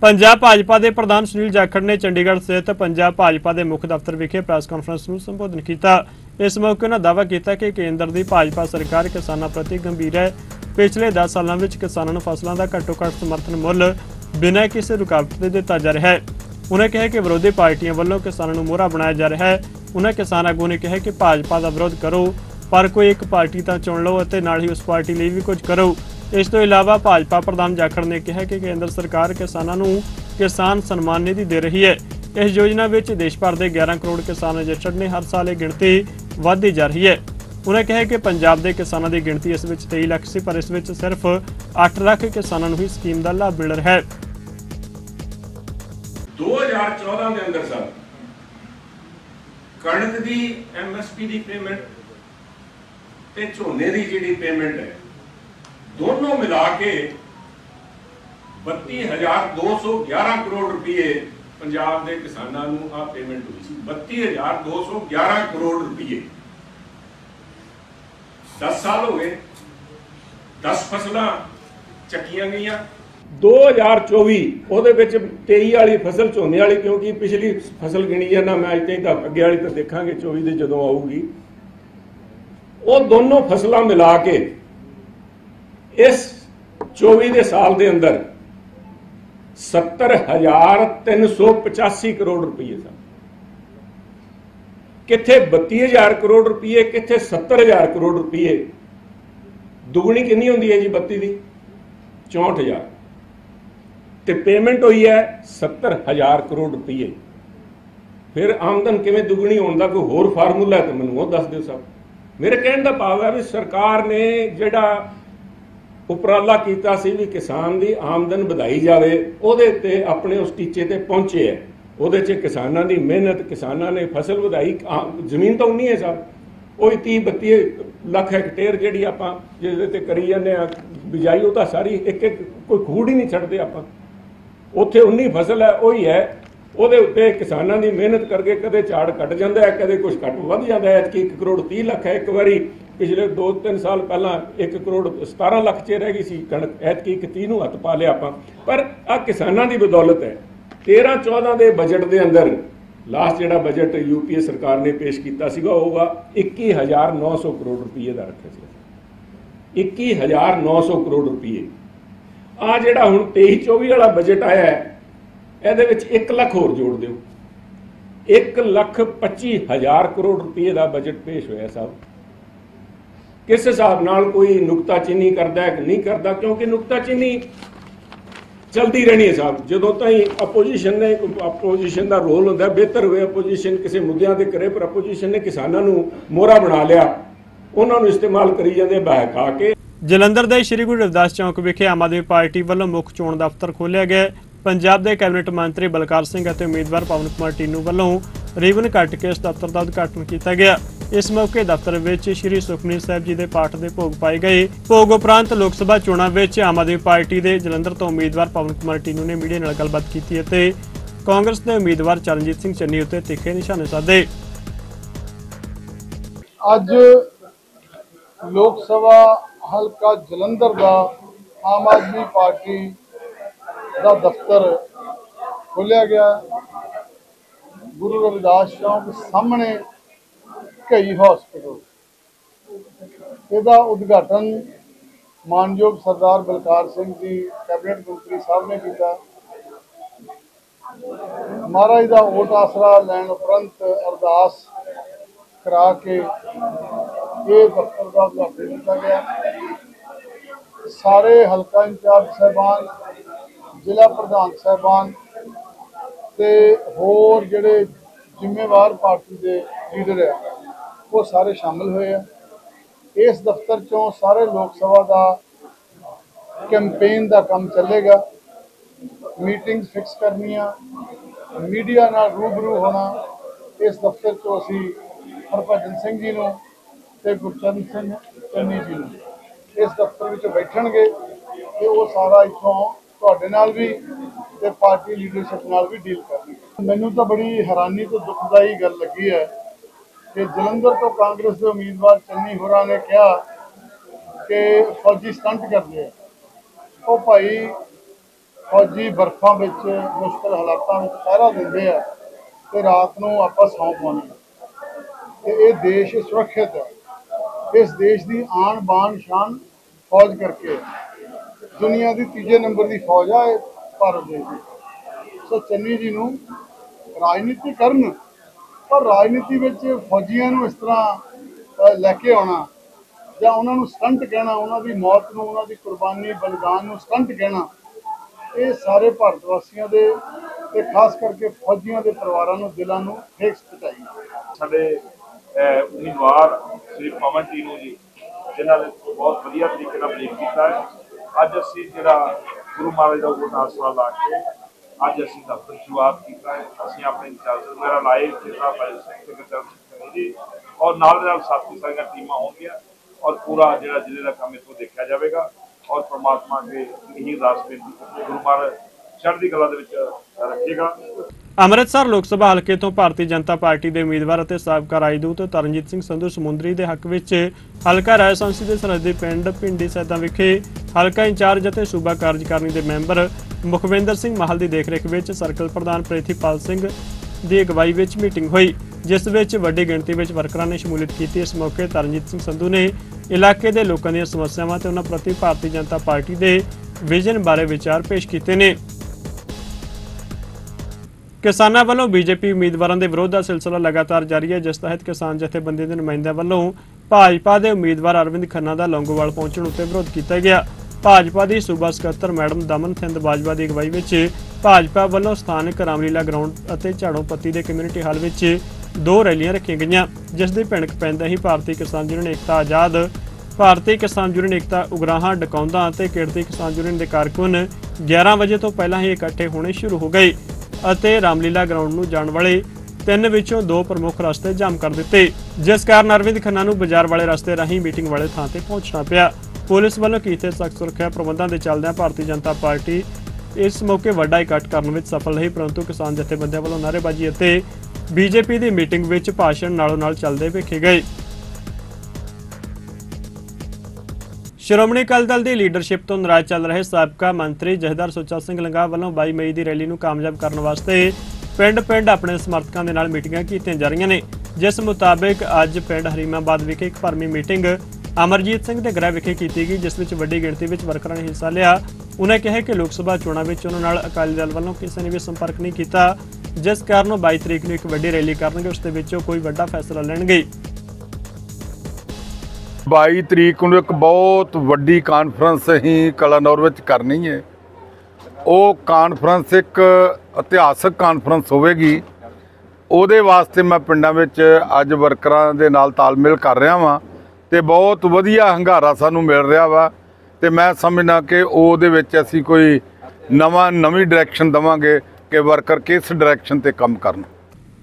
ਪੰਜਾਬ ਭਾਜਪਾ ਦੇ ਪ੍ਰਧਾਨ ਸੁਨੀਲ ਜਾਖੜ ਨੇ ਚੰਡੀਗੜ੍ਹ ਸਥਿਤ ਪੰਜਾਬ ਭਾਜਪਾ ਦੇ ਮੁੱਖ ਦਫ਼ਤਰ ਵਿਖੇ ਪ੍ਰੈਸ ਕਾਨਫਰੰਸ ਨੂੰ ਸੰਬੋਧਨ ਕੀਤਾ। ਇਸ ਮੌਕੇ ਉਹਨਾਂ ਦਾਅਵਾ ਕੀਤਾ ਕਿ ਕੇਂਦਰ ਦੀ ਭਾਜਪਾ ਸਰਕਾਰ ਕਿਸਾਨਾਂ ਪ੍ਰਤੀ ਗੰਭੀਰ ਹੈ। ਪਿਛਲੇ 10 ਸਾਲਾਂ ਵਿੱਚ ਕਿਸਾਨਾਂ ਨੂੰ ਫਸਲਾਂ ਦਾ ਘੱਟੋ-ਘੱਟ ਸਮਰਥਨ ਮੁੱਲ ਬਿਨਾਂ ਕਿਸੇ ਰੁਕਾਵਟ ਦੇ ਦਿੱਤਾ ਜਾ ਰਿਹਾ ਹੈ। ਉਹਨਾਂ ਕਿਹਾ ਕਿ ਵਿਰੋਧੀ ਪਾਰਟੀਆਂ ਵੱਲੋਂ ਕਿਸਾਨਾਂ ਨੂੰ ਮੋਹਰਾ ਬਣਾਇਆ ਜਾ ਰਿਹਾ ਹੈ। ਉਹਨਾਂ ਕਿਸਾਨ ਆਗੂ ਨੇ ਕਿਹਾ ਕਿ ਭਾਜਪਾ ਦਾ ਵਿਰੋਧ ਕਰੋ, ਪਰ ਕੋਈ ਇੱਕ ਪਾਰਟੀ ਤਾਂ ਚੁਣ ਲਓ ਅਤੇ ਨਾਲ ਹੀ ਉਸ ਪਾਰਟੀ ਲਈ ਵੀ ਕੁਝ ਕਰੋ। ਇਸ ਤੋਂ ਇਲਾਵਾ ਭਾਜਪਾ ਪ੍ਰਧਾਨ ਜਾਖੜ ਨੇ ਕਿਹਾ ਕਿ ਕੇਂਦਰ ਸਰਕਾਰ ਕਿਸਾਨਾਂ ਨੂੰ ਕਿਸਾਨ ਸਨਮਾਨ ਨਿਧੀ ਦੇ ਰਹੀ ਹੈ। ਇਸ ਯੋਜਨਾ ਵਿੱਚ ਦੇਸ਼ ਭਰ ਦੇ 11 ਕਰੋੜ ਕਿਸਾਨ ਰਜਿਸਟਰਡ ਨੇ ਹਰ ਸਾਲ ਇਹ ਗਿਣਤੀ ਵਧਦੀ ਜਾ ਰਹੀ ਹੈ। ਉਹਨਾਂ ਕਿਹਾ ਕਿ ਪੰਜਾਬ ਦੇ ਕਿਸਾਨਾਂ ਦੀ ਗਿਣਤੀ ਇਸ ਵਿੱਚ 23 ਲੱਖ ਸੀ, ਪਰ ਇਸ ਵਿੱਚ ਸਿਰਫ 8 ਲੱਖ ਕਿਸਾਨਾਂ ਨੂੰ ਹੀ ਸਕੀਮ ਦਾ ਲਾਭ ਮਿਲ ਰਿਹਾ ਹੈ। 2014 ਦੇ ਅੰਦਰ ਸਰ, ਕਣਕ ਦੀ ਐਮਐਸਪੀ ਦੀ ਪੇਮੈਂਟ ਤੇ ਝੋਨੇ ਦੀ ਜਿਹੜੀ ਪੇਮੈਂਟ ਹੈ, ਦੋਨੋਂ ਮਿਲਾ ਕੇ 32211 ਕਰੋੜ ਰੁਪਏ ਪੰਜਾਬ ਦੇ ਕਿਸਾਨਾਂ ਨੂੰ ਆ ਪੇਮੈਂਟ ਹੋਈ ਸੀ। 32211 ਕਰੋੜ ਰੁਪਏ 10 ਸਾਲ ਹੋ ਗਏ। 10 ਫਸਲਾਂ ਚੱਕੀਆਂ ਗਈਆਂ। 2024 ਉਹਦੇ ਵਿੱਚ 23 ਵਾਲੀ ਫਸਲ ਝੋਨੇ ਵਾਲੀ, ਕਿਉਂਕਿ ਪਿਛਲੀ ਫਸਲ ਗਿਣੀ ਹੈ ਨਾ, ਮੈਂ ਅੱਜ ਤਾਈਂ ਤਾਂ ਅੱਗੇ ਵਾਲੀ ਤਾਂ ਦੇਖਾਂਗੇ 24 ਦੇ ਜਦੋਂ ਆਊਗੀ। ਉਹ ਦੋਨੋਂ ਫਸਲਾਂ ਮਿਲਾ ਕੇ ਇਸ 24 ਦੇ ਸਾਲ ਦੇ ਅੰਦਰ 70385 ਕਰੋੜ ਰੁਪਏ ਸਨ। ਕਿੱਥੇ 32000 ਕਰੋੜ ਰੁਪਏ, ਕਿੱਥੇ 70000 ਕਰੋੜ ਰੁਪਏ? ਦੁਗਣੀ ਕਿੰਨੀ ਹੁੰਦੀ ਹੈ ਜੀ 32 ਦੀ? 64000 ਤੇ ਪੇਮੈਂਟ ਹੋਈ ਹੈ 70000 ਕਰੋੜ ਰੁਪਏ। ਫਿਰ ਆਮਦਨ ਕਿਵੇਂ ਦੁਗਣੀ ਹੋਣ ਦਾ ਕੋਈ ਹੋਰ ਫਾਰਮੂਲਾ ਹੈ ਤਾਂ ਮੈਨੂੰ ਉਹ ਦੱਸ ਦਿਓ ਸਭ ਮੇਰੇ ਕਹਿਣ ਦਾ ਭਾਵ ਹੈ ਵੀ ਸਰਕਾਰ ਨੇ ਜਿਹੜਾ ਉਪਰਾਲਾ ਕੀਤਾ ਸੀ ਵੀ ਕਿਸਾਨ ਦੀ ਆਮਦਨ ਵਧਾਈ ਜਾਵੇ, ਉਹਦੇ ਤੇ ਆਪਣੇ ਉਸ ਟੀਚੇ ਤੇ ਪਹੁੰਚੇ ਹੈ। ਉਹਦੇ 'ਚ ਕਿਸਾਨਾਂ ਦੀ ਮਿਹਨਤ, ਕਿਸਾਨਾਂ ਨੇ ਫਸਲ ਵਧਾਈ ਜ਼ਮੀਨ ਤਾਂ ਉਨੀ ਹੈ ਸਭ ਉਹੀ 30 32 ਲੱਖ ਹੈਕਟੇਅਰ ਜਿਹੜੀ ਆਪਾਂ ਜਿਹਦੇ ਤੇ ਕਰੀ ਜਾਂਦੇ ਆ ਬਿਜਾਈ, ਉਹ ਤਾਂ ਸਾਰੀ ਇੱਕ ਇੱਕ ਕੋਈ ਖੂੜ ਹੀ ਨਹੀਂ ਛੱਡਦੇ ਆਪਾਂ। ਉੱਥੇ ਉਨੀ ਫਸਲ ਹੈ, ਉਹੀ ਹੈ। ਉਹਦੇ ਉੱਤੇ ਕਿਸਾਨਾਂ ਦੀ ਮਿਹਨਤ ਕਰਕੇ ਕਦੇ ਝਾੜ ਘਟ ਜਾਂਦਾ ਹੈ, ਕਦੇ ਕੁਝ ਘਟ ਵੱਧ ਜਾਂਦਾ ਹੈ। ਕਿ 1 ਕਰੋੜ 30 ਲੱਖ ਹੈ ਇੱਕ ਵਾਰੀ। ਪਿਛਲੇ 2-3 ਸਾਲ ਪਹਿਲਾਂ 1 ਕਰੋੜ 17 ਲੱਖ 'ਚ ਰਹਿ ਗਈ ਸੀ ਕਣਕ, ਐਤਕੀ 30 ਨੂੰ ਹੱਥ ਪਾ ਲਿਆ ਆਪਾਂ। ਪਰ ਆ ਕਿਸਾਨਾਂ ਦੀ ਬਦੌਲਤ ਹੈ। 13-14 ਦੇ ਬਜਟ ਦੇ ਅੰਦਰ ਲਾਸਟ ਜਿਹੜਾ ਬਜਟ ਯੂਪੀਏ ਸਰਕਾਰ ਨੇ ਪੇਸ਼ ਕੀਤਾ ਸੀਗਾ, ਉਹ ਹੋਊਗਾ 21900 ਕਰੋੜ ਰੁਪਏ ਦਾ ਰੱਖਿਆ ਸੀ। 21900 ਕਰੋੜ ਰੁਪਏ ਆ ਜਿਹੜਾ ਹੁਣ 23-24 ਵਾਲਾ ਬਜਟ ਆਇਆ ਹੈ, ਇਹਦੇ ਵਿੱਚ 1 ਲੱਖ ਹੋਰ ਜੋੜ ਦਿਓ। 1 ਲੱਖ 25 ਹਜ਼ਾਰ ਕਰੋੜ ਰੁਪਏ ਦਾ ਬਜਟ ਪੇਸ਼ ਹੋਇਆ ਸਾਹਿਬ। ਕਿਸ ਹਿਸਾਬ ਨਾਲ ਕੋਈ ਨੁਕਤਾਚੀਨੀ ਕਰਦਾ ਹੈ ਕਿ ਨਹੀਂ ਕਰਦਾ, ਕਿਉਂਕਿ ਨੁਕਤਾਚੀਨੀ ਚਲਦੀ ਰਹਿਣੀ ਹੈ ਸਾਹਿਬ। ਜਦੋਂ ਤਾਈਂ ਆਪੋਜੀਸ਼ਨ ਨੇ ਆਪੋਜੀਸ਼ਨ ਦਾ ਰੋਲ ਹੁੰਦਾ ਬਿਹਤਰ ਹੋਵੇ ਆਪੋਜੀਸ਼ਨ ਕਿਸੇ ਮੁੱਦਿਆਂ ਤੇ ਕਰੇ, ਪਰ ਆਪੋਜੀਸ਼ਨ ਨੇ ਕਿਸਾਨਾਂ ਨੂੰ ਮੋਹਰਾ ਬਣਾ ਲਿਆ। ਉਹਨਾਂ ਨੂੰ ਇਸਤੇਮਾਲ ਕਰੀ ਜਾਂਦੇ ਬਹਿਕਾ ਕੇ। ਜਲੰਧਰ ਦੇ ਸ਼੍ਰੀ ਗੁਰੂ ਰਵਿਦਾਸ ਚੌਂਕ ਵਿਖੇ ਆਮ ਆਦਮੀ ਪਾਰਟੀ ਵੱਲੋਂ ਮੁੱਖ ਚੋਣ ਦਫ਼ਤਰ ਖੋਲ੍ਹਿਆ ਗਿਆ ਪੰਜਾਬ ਦੇ ਕੈਬਨਿਟ ਮੰਤਰੀ ਬਲਕਾਰ ਸਿੰਘ ਅਤੇ ਉਮੀਦਵਾਰ ਪਵਨ ਕੁਮਾਰ ਟੀਨੂ ਵੱਲੋਂ ਰਿਬਨ ਕੱਟ ਕੇ ਇਸ ਦਫ਼ਤਰ ਦਾ ਉਦਘਾਟਨ ਕੀਤਾ ਗਿਆ। ਇਸ ਮੌਕੇ ਦਫ਼ਤਰ ਵਿੱਚ ਸ਼੍ਰੀ ਸੁਖਮਨੀ ਸਾਹਿਬ ਜੀ ਦੇ ਪਾਠ ਦੇ ਭੋਗ ਪਾਏ ਗਏ। ਭੋਗ ਉਪਰੰਤ ਲੋਕ ਸਭਾ ਚੋਣਾਂ ਵਿੱਚ ਆਮ ਆਦਮੀ ਪਾਰਟੀ ਦੇ ਜਲੰਧਰ ਤੋਂ ਉਮੀਦਵਾਰ ਪਵਨ ਕੁਮਾਰ ਟੀਨੂ ਨੇ ਮੀਡੀਆ ਨਾਲ ਗੱਲਬਾਤ ਕੀਤੀ ਅਤੇ ਕਾਂਗਰਸ ਦੇ ਉਮੀਦਵਾਰ ਚਰਨਜੀਤ ਸਿੰਘ ਚੰਨੀ ਉੱਤੇ ਤਿੱਖੇ ਨਿਸ਼ਾਨੇ ਸਾਧੇ। ਅੱਜ ਲੋਕ ਸਭਾ ਹਲਕਾ ਜਲੰਧਰ ਦਾ ਆਮ ਆਦਮੀ ਪਾਰਟੀ ਦਾ ਦਫ਼ਤਰ ਖੋਲਿਆ ਗਿਆ। ਗੁਰੂ ਰਵਿਦਾਸ ਚੌਂਕ ਸਾਹਮਣੇ ਕਈ ਹਸਪੀਟਲ ਇਹਦਾ ਉਦਘਾਟਨ ਮਾਨਯੋਗ ਸਰਦਾਰ ਬਲਕਾਰ ਸਿੰਘ ਜੀ, ਕੈਬਨਿਟ ਮੰਤਰੀ ਸਾਹਿਬ ਨੇ ਕੀਤਾ। ਮਹਾਰਾਜ ਦਾ ਓਟ ਆਸਰਾ ਲੈਣ ਉਪਰੰਤ ਅਰਦਾਸ ਕਰਾ ਕੇ ਇਹ ਦਫ਼ਤਰ ਦਾ ਉਦਘਾਟਨ ਕੀਤਾ ਗਿਆ। ਸਾਰੇ ਹਲਕਾ ਇੰਚਾਰਜ ਸਾਹਿਬਾਨ, ਜ਼ਿਲ੍ਹਾ ਪ੍ਰਧਾਨ ਸਾਹਿਬਾਨ ਤੇ ਹੋਰ ਜਿਹੜੇ ਜ਼ਿੰਮੇਵਾਰ ਪਾਰਟੀ ਦੇ ਲੀਡਰ ਆ ਉਹ ਸਾਰੇ ਸ਼ਾਮਲ ਹੋਏ ਆ। ਇਸ ਦਫ਼ਤਰ ਚੋਂ ਸਾਰੇ ਲੋਕ ਸਭਾ ਦਾ ਕੈਂਪੇਨ ਦਾ ਕੰਮ ਚੱਲੇਗਾ। ਮੀਟਿੰਗਸ ਫਿਕਸ ਕਰਨੀਆਂ, ਮੀਡੀਆ ਨਾਲ ਰੂਬਰੂ ਹੋਣਾ। ਇਸ ਦਫ਼ਤਰ 'ਚੋਂ ਅਸੀਂ ਹਰਭਜਨ ਸਿੰਘ ਜੀ ਨੂੰ ਤੇ ਗੁਰਚਰਨ ਸਿੰਘ ਚੰਨੀ ਜੀ ਨੂੰ ਇਸ ਦਫ਼ਤਰ ਵਿੱਚ ਬੈਠਣਗੇ ਤੇ ਉਹ ਸਾਰਾ ਇੱਥੋਂ ਤੁਹਾਡੇ ਨਾਲ ਵੀ ਤੇ ਪਾਰਟੀ ਲੀਡਰਸ਼ਿਪ ਨਾਲ ਵੀ ਡੀਲ ਕਰਨਗੇ। ਮੈਨੂੰ ਤਾਂ ਬੜੀ ਹੈਰਾਨੀ ਤੇ ਦੁਖਦਾਈ ਗੱਲ ਲੱਗੀ ਹੈ ਕਿ ਜਲੰਧਰ ਤੋਂ ਕਾਂਗਰਸ ਦੇ ਉਮੀਦਵਾਰ ਚੰਨੀ ਹੋਰਾਂ ਨੇ ਕਿਹਾ ਕਿ ਫੌਜੀ ਸਟੰਟ ਕਰਦੇ ਆ। ਉਹ ਭਾਈ ਫੌਜੀ ਬਰਫਾਂ ਵਿੱਚ, ਮੁਸ਼ਕਲ ਹਾਲਾਤਾਂ ਵਿੱਚ ਪਹਿਰਾ ਦਿੰਦੇ ਆ ਤੇ ਰਾਤ ਨੂੰ ਆਪਾਂ ਸੌਂ ਪਾਉਂਦੇ ਹਾਂ ਤੇ ਇਹ ਦੇਸ਼ ਸੁਰੱਖਿਅਤ ਹੈ ਇਸ ਦੇਸ਼ ਦੀ ਆਣ ਬਾਨ ਸ਼ਾਨ ਫੌਜ ਕਰਕੇ ਦੁਨੀਆ ਦੀ ਤੀਜੇ ਨੰਬਰ ਦੀ ਫੌਜ ਆ ਇਹ ਭਾਰਤ ਦੇਸ਼ ਦੀ। ਸੋ ਚੰਨੀ ਜੀ ਨੂੰ ਰਾਜਨੀਤੀ ਕਰਨ ਪਰ ਰਾਜਨੀਤੀ ਵਿੱਚ ਫੌਜੀਆਂ ਨੂੰ ਇਸ ਤਰ੍ਹਾਂ ਲੈ ਕੇ ਆਉਣਾ ਜਾਂ ਉਹਨਾਂ ਨੂੰ ਸਟੰਟ ਕਹਿਣਾ, ਉਹਨਾਂ ਦੀ ਮੌਤ ਨੂੰ, ਉਹਨਾਂ ਦੀ ਕੁਰਬਾਨੀ, ਬਲੀਦਾਨ ਨੂੰ ਸਟੰਟ ਕਹਿਣਾ, ਇਹ ਸਾਰੇ ਭਾਰਤ ਵਾਸੀਆਂ ਦੇ ਤੇ ਖਾਸ ਕਰਕੇ ਫੌਜੀਆਂ ਦੇ ਪਰਿਵਾਰਾਂ ਨੂੰ, ਦਿਲਾਂ ਨੂੰ ਠੇਸ ਪਹੁੰਚਾਈ। ਸਾਡੇ ਉਮੀਦਵਾਰ ਸ੍ਰੀ ਪਵਨ ਜੀ ਨੂੰ ਜੀ, ਜਿਨ੍ਹਾਂ ਨੇ ਬਹੁਤ ਵਧੀਆ ਤਰੀਕੇ ਨਾਲ ਬਰੀਫ ਕੀਤਾ ਹੈ। ਅੱਜ ਅਸੀਂ ਜਿਹੜਾ ਗੁਰੂ ਮਹਾਰਾਜ ਦਾ ਗੁਰਦਾਸ ਸਾਹਿਬ ਲਾ ਕੇ ਅੱਜ ਅਸੀਂ ਦਫ਼ਤਰ ਸ਼ੁਰੂਆਤ ਕੀਤਾ ਹੈ। ਅਸੀਂ ਆਪਣੇ ਇੰਚਾਰਜ ਵਗੈਰਾ ਲਾਏ ਜਿਹੜਾ ਭਾਈ ਸਿੰਘ ਸੈਕਟਰੀ ਜੀ ਔਰ ਨਾਲ ਦੇ ਨਾਲ ਸਾਥੀ ਸਾਰੀਆਂ ਟੀਮਾਂ ਹੋਣਗੀਆਂ ਔਰ ਪੂਰਾ ਜਿਹੜਾ ਜ਼ਿਲ੍ਹੇ ਦਾ ਕੰਮ ਇੱਥੋਂ ਦੇਖਿਆ ਜਾਵੇਗਾ। ਔਰ ਪਰਮਾਤਮਾ ਅੱਗੇ ਇਹੀ ਅਰਦਾਸ ਬੇਨਤੀ ਗੁਰੂ ਮਹਾਰਾਜ ਚੜ੍ਹਦੀ ਕਲਾ ਦੇ ਵਿੱਚ ਰੱਖੇਗਾ। ਅੰਮ੍ਰਿਤਸਰ ਲੋਕ ਸਭਾ ਹਲਕੇ ਤੋਂ ਭਾਰਤੀ ਜਨਤਾ ਪਾਰਟੀ ਦੇ ਉਮੀਦਵਾਰ ਅਤੇ ਸਾਬਕਾ ਰਾਜਦੂਤ ਤਰਨਜੀਤ ਸਿੰਘ ਸੰਧੂ ਸਮੁੰਦਰੀ ਦੇ ਹੱਕ ਵਿੱਚ ਹਲਕਾ ਰਾਜਸਥਾਨੀ ਦੇ ਸਰਹੱਦੀ ਪਿੰਡ ਪਿੰਡੀ ਸੈਦਾ ਵਿਖੇ ਹਲਕਾ ਇੰਚਾਰਜ ਅਤੇ ਸੂਬਾ ਕਾਰਜਕਾਰਨੀ ਦੇ ਮੈਂਬਰ ਮੁਖਵਿੰਦਰ ਸਿੰਘ ਮਾਹਲ ਦੀ ਦੇਖਰੇਖ ਵਿੱਚ ਸਰਕਲ ਪ੍ਰਧਾਨ ਪ੍ਰਿਥੀਪਾਲ ਸਿੰਘ ਦੀ ਅਗਵਾਈ ਵਿੱਚ ਮੀਟਿੰਗ ਹੋਈ, ਜਿਸ ਵਿੱਚ ਵੱਡੀ ਗਿਣਤੀ ਵਿੱਚ ਵਰਕਰਾਂ ਨੇ ਸ਼ਮੂਲੀਅਤ ਕੀਤੀ। ਇਸ ਮੌਕੇ ਤਰਨਜੀਤ ਸਿੰਘ ਸੰਧੂ ਨੇ ਇਲਾਕੇ ਦੇ ਲੋਕਾਂ ਦੀਆਂ ਸਮੱਸਿਆਵਾਂ ਤੇ ਉਹਨਾਂ ਪ੍ਰਤੀ ਭਾਰਤੀ ਜਨਤਾ ਪਾਰਟੀ ਦੇ ਵਿਜ਼ਨ ਬਾਰੇ ਵਿਚਾਰ ਪੇਸ਼ ਕੀਤੇ ਨੇ। ਕਿਸਾਨਾਂ ਵੱਲੋਂ ਬੀਜੇਪੀ ਉਮੀਦਵਾਰਾਂ ਦੇ ਵਿਰੋਧ ਦਾ ਸਿਲਸਿਲਾ ਲਗਾਤਾਰ ਜਾਰੀ ਹੈ, ਜਿਸ ਤਹਿਤ ਕਿਸਾਨ ਜਥੇਬੰਦੀ ਦੇ ਨੁਮਾਇੰਦਿਆਂ ਵੱਲੋਂ ਭਾਜਪਾ ਦੇ ਉਮੀਦਵਾਰ ਅਰਵਿੰਦ ਖੰਨਾ ਦਾ ਲੌਂਗੋਵਾਲ ਪਹੁੰਚਣ ਉੱਤੇ ਵਿਰੋਧ ਕੀਤਾ ਗਿਆ। ਭਾਜਪਾ ਦੀ ਸੂਬਾ ਸਕੱਤਰ ਮੈਡਮ ਦਮਨ ਥਿੰਦ ਬਾਜਵਾ ਦੀ ਅਗਵਾਈ ਵਿੱਚ ਭਾਜਪਾ ਵੱਲੋਂ ਸਥਾਨਕ ਰਾਮਲੀਲਾ ਗਰਾਊਂਡ ਅਤੇ ਝਾੜੋ ਪੱਤੀ ਦੇ ਕਮਿਊਨਿਟੀ ਹਾਲ ਵਿੱਚ ਦੋ ਰੈਲੀਆਂ ਰੱਖੀਆਂ ਗਈਆਂ, ਜਿਸ ਦੀ ਭਿਣਕ ਪੈਂਦਾ ਹੀ ਭਾਰਤੀ ਕਿਸਾਨ ਯੂਨੀਅਨ ਏਕਤਾ ਆਜ਼ਾਦ, ਭਾਰਤੀ ਕਿਸਾਨ ਯੂਨੀਅਨ ਏਕਤਾ ਉਗਰਾਹਾਂ, ਡਕੌਂਦਾ ਅਤੇ ਕਿਰਤੀ ਕਿਸਾਨ ਯੂਨੀਅਨ ਦੇ ਕਾਰਕੁਨ 11 ਵਜੇ ਤੋਂ ਪਹਿਲਾਂ ਹੀ ਇਕੱਠੇ ਹੋਣੇ ਸ਼ੁਰੂ ਹੋ ਗਏ। ਅਤੇ ਰਾਮਲੀਲਾ ਗਰਾਊਂਡ ਨੂੰ ਜਾਣ ਵਾਲੇ ਤਿੰਨ ਵਿੱਚੋਂ ਦੋ ਪ੍ਰਮੁੱਖ ਰਸਤੇ ਜਾਮ ਕਰ ਦਿੱਤੇ। ਜਿਸ ਕਾਰਨ ਅਰਵਿੰਦ ਖੰਨਾ ਨੂੰ ਬਾਜ਼ਾਰ ਵਾਲੇ ਰਸਤੇ ਰਾਹੀਂ ਮੀਟਿੰਗ ਵਾਲੇ ਥਾਂ ਤੇ ਪਹੁੰਚਣਾ ਪਿਆ। ਪੁਲਿਸ ਵੱਲੋਂ ਕੀਤੇ ਸਖਤ ਸੁਰੱਖਿਆ ਪ੍ਰਬੰਧਾਂ ਦੇ ਚੱਲਦਿਆਂ ਭਾਰਤੀ ਜਨਤਾ ਪਾਰਟੀ ਇਸ ਮੌਕੇ ਵੱਡਾ ਇਕੱਠ ਕਰਨ ਵਿੱਚ ਸਫਲ ਰਹੀ, ਪਰੰਤੂ ਕਿਸਾਨ ਜਥੇਬੰਦੀਆਂ ਵੱਲੋਂ ਨਾਅਰੇਬਾਜ਼ੀ ਅਤੇ ਬੀਜੇਪੀ ਦੀ ਮੀਟਿੰਗ ਵਿੱਚ ਭਾਸ਼ਣ ਨਾਲੋਂ ਨਾਲ ਚੱਲਦੇ ਵੇਖੇ ਗਏ। ਸ਼੍ਰੋਮਣੀ ਅਕਾਲੀ ਦਲ ਦੀ ਲੀਡਰਸ਼ਿਪ ਤੋਂ ਨਾਰਾਜ਼ ਚੱਲ ਰਹੇ ਸਾਬਕਾ ਮੰਤਰੀ ਜਹਦਰ ਸੁੱਚਾ ਸਿੰਘ ਲੰਗਾ ਵੱਲੋਂ 22 ਮਈ ਦੀ ਰੈਲੀ ਨੂੰ ਕਾਮਯਾਬ ਕਰਨ ਵਾਸਤੇ ਪਿੰਡ-ਪਿੰਡ ਆਪਣੇ ਸਮਰਥਕਾਂ ਦੇ ਨਾਲ ਮੀਟਿੰਗਾਂ ਕੀਤੀਆਂ ਜਾ ਰਹੀਆਂ ਨੇ। ਜਿਸ ਮੁਤਾਬਕ ਅੱਜ ਪਿੰਡ ਹਰੀਮਾਬਾਦ ਵਿਖੇ ਇੱਕ ਭਰਮੀ ਮੀਟਿੰਗ ਅਮਰਜੀਤ ਸਿੰਘ ਦੇ ਗ੍ਰਹਿ ਵਿਖੇ ਕੀਤੀ ਗਈ, ਜਿਸ ਵਿੱਚ ਵੱਡੀ ਗਿਣਤੀ ਵਿੱਚ ਵਰਕਰਾਂ ਨੇ ਹਿੱਸਾ ਲਿਆ। ਉਹਨਾਂ ਕਿਹਾ ਕਿ ਲੋਕ ਸਭਾ ਚੋਣਾਂ ਵਿੱਚ ਉਹਨਾਂ ਨਾਲ ਅਕਾਲੀ ਦਲ ਵੱਲੋਂ ਕਿਸੇ ਨੇ ਵੀ ਸੰਪਰਕ ਨਹੀਂ ਕੀਤਾ, ਜਿਸ ਕਾਰਨ ਉਹ 22 ਤਰੀਕ ਨੂੰ ਇੱਕ ਵੱਡੀ ਰੈਲੀ ਕਰਨਗੇ, ਉਸ ਦੇ ਵਿੱਚ ਉਹ ਕੋਈ ਵੱਡਾ ਫੈਸਲਾ ਲੈਣਗੇ। 22 ਤਰੀਕ ਨੂੰ ਇੱਕ ਬਹੁਤ ਵੱਡੀ ਕਾਨਫਰੰਸ ਅਸੀਂ ਕਲਾਨੌਰ ਵਿੱਚ ਕਰਨੀ ਹੈ ਉਹ ਕਾਨਫਰੰਸ ਇੱਕ ਇਤਿਹਾਸਕ ਕਾਨਫਰੰਸ ਹੋਵੇਗੀ। ਉਹਦੇ ਵਾਸਤੇ ਮੈਂ ਪਿੰਡਾਂ ਵਿੱਚ ਅੱਜ ਵਰਕਰਾਂ ਦੇ ਨਾਲ ਤਾਲਮੇਲ ਕਰ ਰਿਹਾ ਵਾਂ ਤੇ ਬਹੁਤ ਵਧੀਆ ਹੰਗਾਰਾ ਸਾਨੂੰ ਮਿਲ ਰਿਹਾ ਵਾ ਤੇ ਮੈਂ ਸਮਝਣਾ ਕਿ ਉਹਦੇ ਵਿੱਚ ਅਸੀਂ ਕੋਈ ਨਵਾਂ, ਨਵੀਂ ਡਾਇਰੈਕਸ਼ਨ ਦਵਾਂਗੇ ਕਿ ਵਰਕਰ ਕਿਸ ਡਾਇਰੈਕਸ਼ਨ ਤੇ ਕੰਮ ਕਰਨ।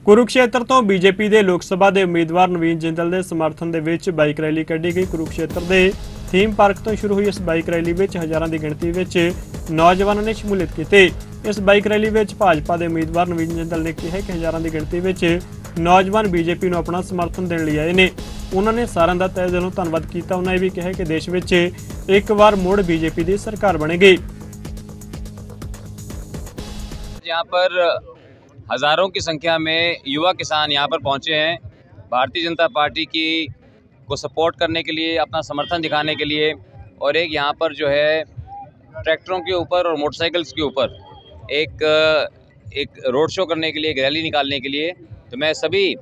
ਕੁਰੂਕਸ਼ੇਤਰ ਤੋਂ ਬੀਜੇਪੀ ਦੇ ਲੋਕ ਸਭਾ ਦੇ ਉਮੀਦਵਾਰ ਨਵੀਨ ਜਿੰਦਲ ਦੇ ਸਮਰਥਨ ਦੇ ਵਿੱਚ ਬਾਈਕ ਰੈਲੀ ਕੱਢੀ ਗਈ ਕੁਰੂਕਸ਼ੇਤਰ ਦੇ ਥੀਮ ਪਾਰਕ ਤੋਂ ਸ਼ੁਰੂ ਹੋਈ ਇਸ ਬਾਈਕ ਰੈਲੀ ਵਿੱਚ ਹਜ਼ਾਰਾਂ ਦੀ ਗਿਣਤੀ ਵਿੱਚ ਨੌਜਵਾਨਾਂ ਨੇ ਸ਼ਮੂਲੀਅਤ ਕੀਤੀ ਇਸ ਬਾਈਕ ਰੈਲੀ ਵਿੱਚ ਭਾਜਪਾ ਦੇ ਉਮੀਦਵਾਰ ਨਵੀਨ ਜਿੰਦਲ ਨੇ ਕਿਹਾ ਕਿ ਹਜ਼ਾਰਾਂ ਦੀ ਗਿਣਤੀ ਵਿੱਚ ਨੌਜਵਾਨ ਬੀਜੇਪੀ ਨੂੰ ਆਪਣਾ ਸਮਰਥਨ ਦੇਣ ਲਈ ਆਏ ਨੇ ਉਹਨਾਂ ਨੇ ਸਾਰਿਆਂ ਦਾ ਤਹਿ ਦਿਲੋਂ ਧੰਨਵਾਦ ਕੀਤਾ ਉਹਨਾਂ ਇਹ ਵੀ ਕਿਹਾ ਕਿ ਦੇਸ਼ ਵਿੱਚ ਇੱਕ ਵਾਰ ਮੁੜ ਬੀਜੇਪੀ ਦੀ ਸਰਕਾਰ ਬਣੇਗੀ यहाँ पर हज़ारों की संख्या में युवा किसान यहाँ पर पहुँचे हैं। भारतीय जनता पार्टी की को सपोर्ट करने के लिए, अपना समर्थन दिखाने के लिए और एक यहाँ पर जो है, ट्रैक्टरों के ऊपर और मोटरसाइकिल्स के ऊपर एक एक रोड शो करने के लिए, एक रैली निकालने के लिए। तो मैं सभी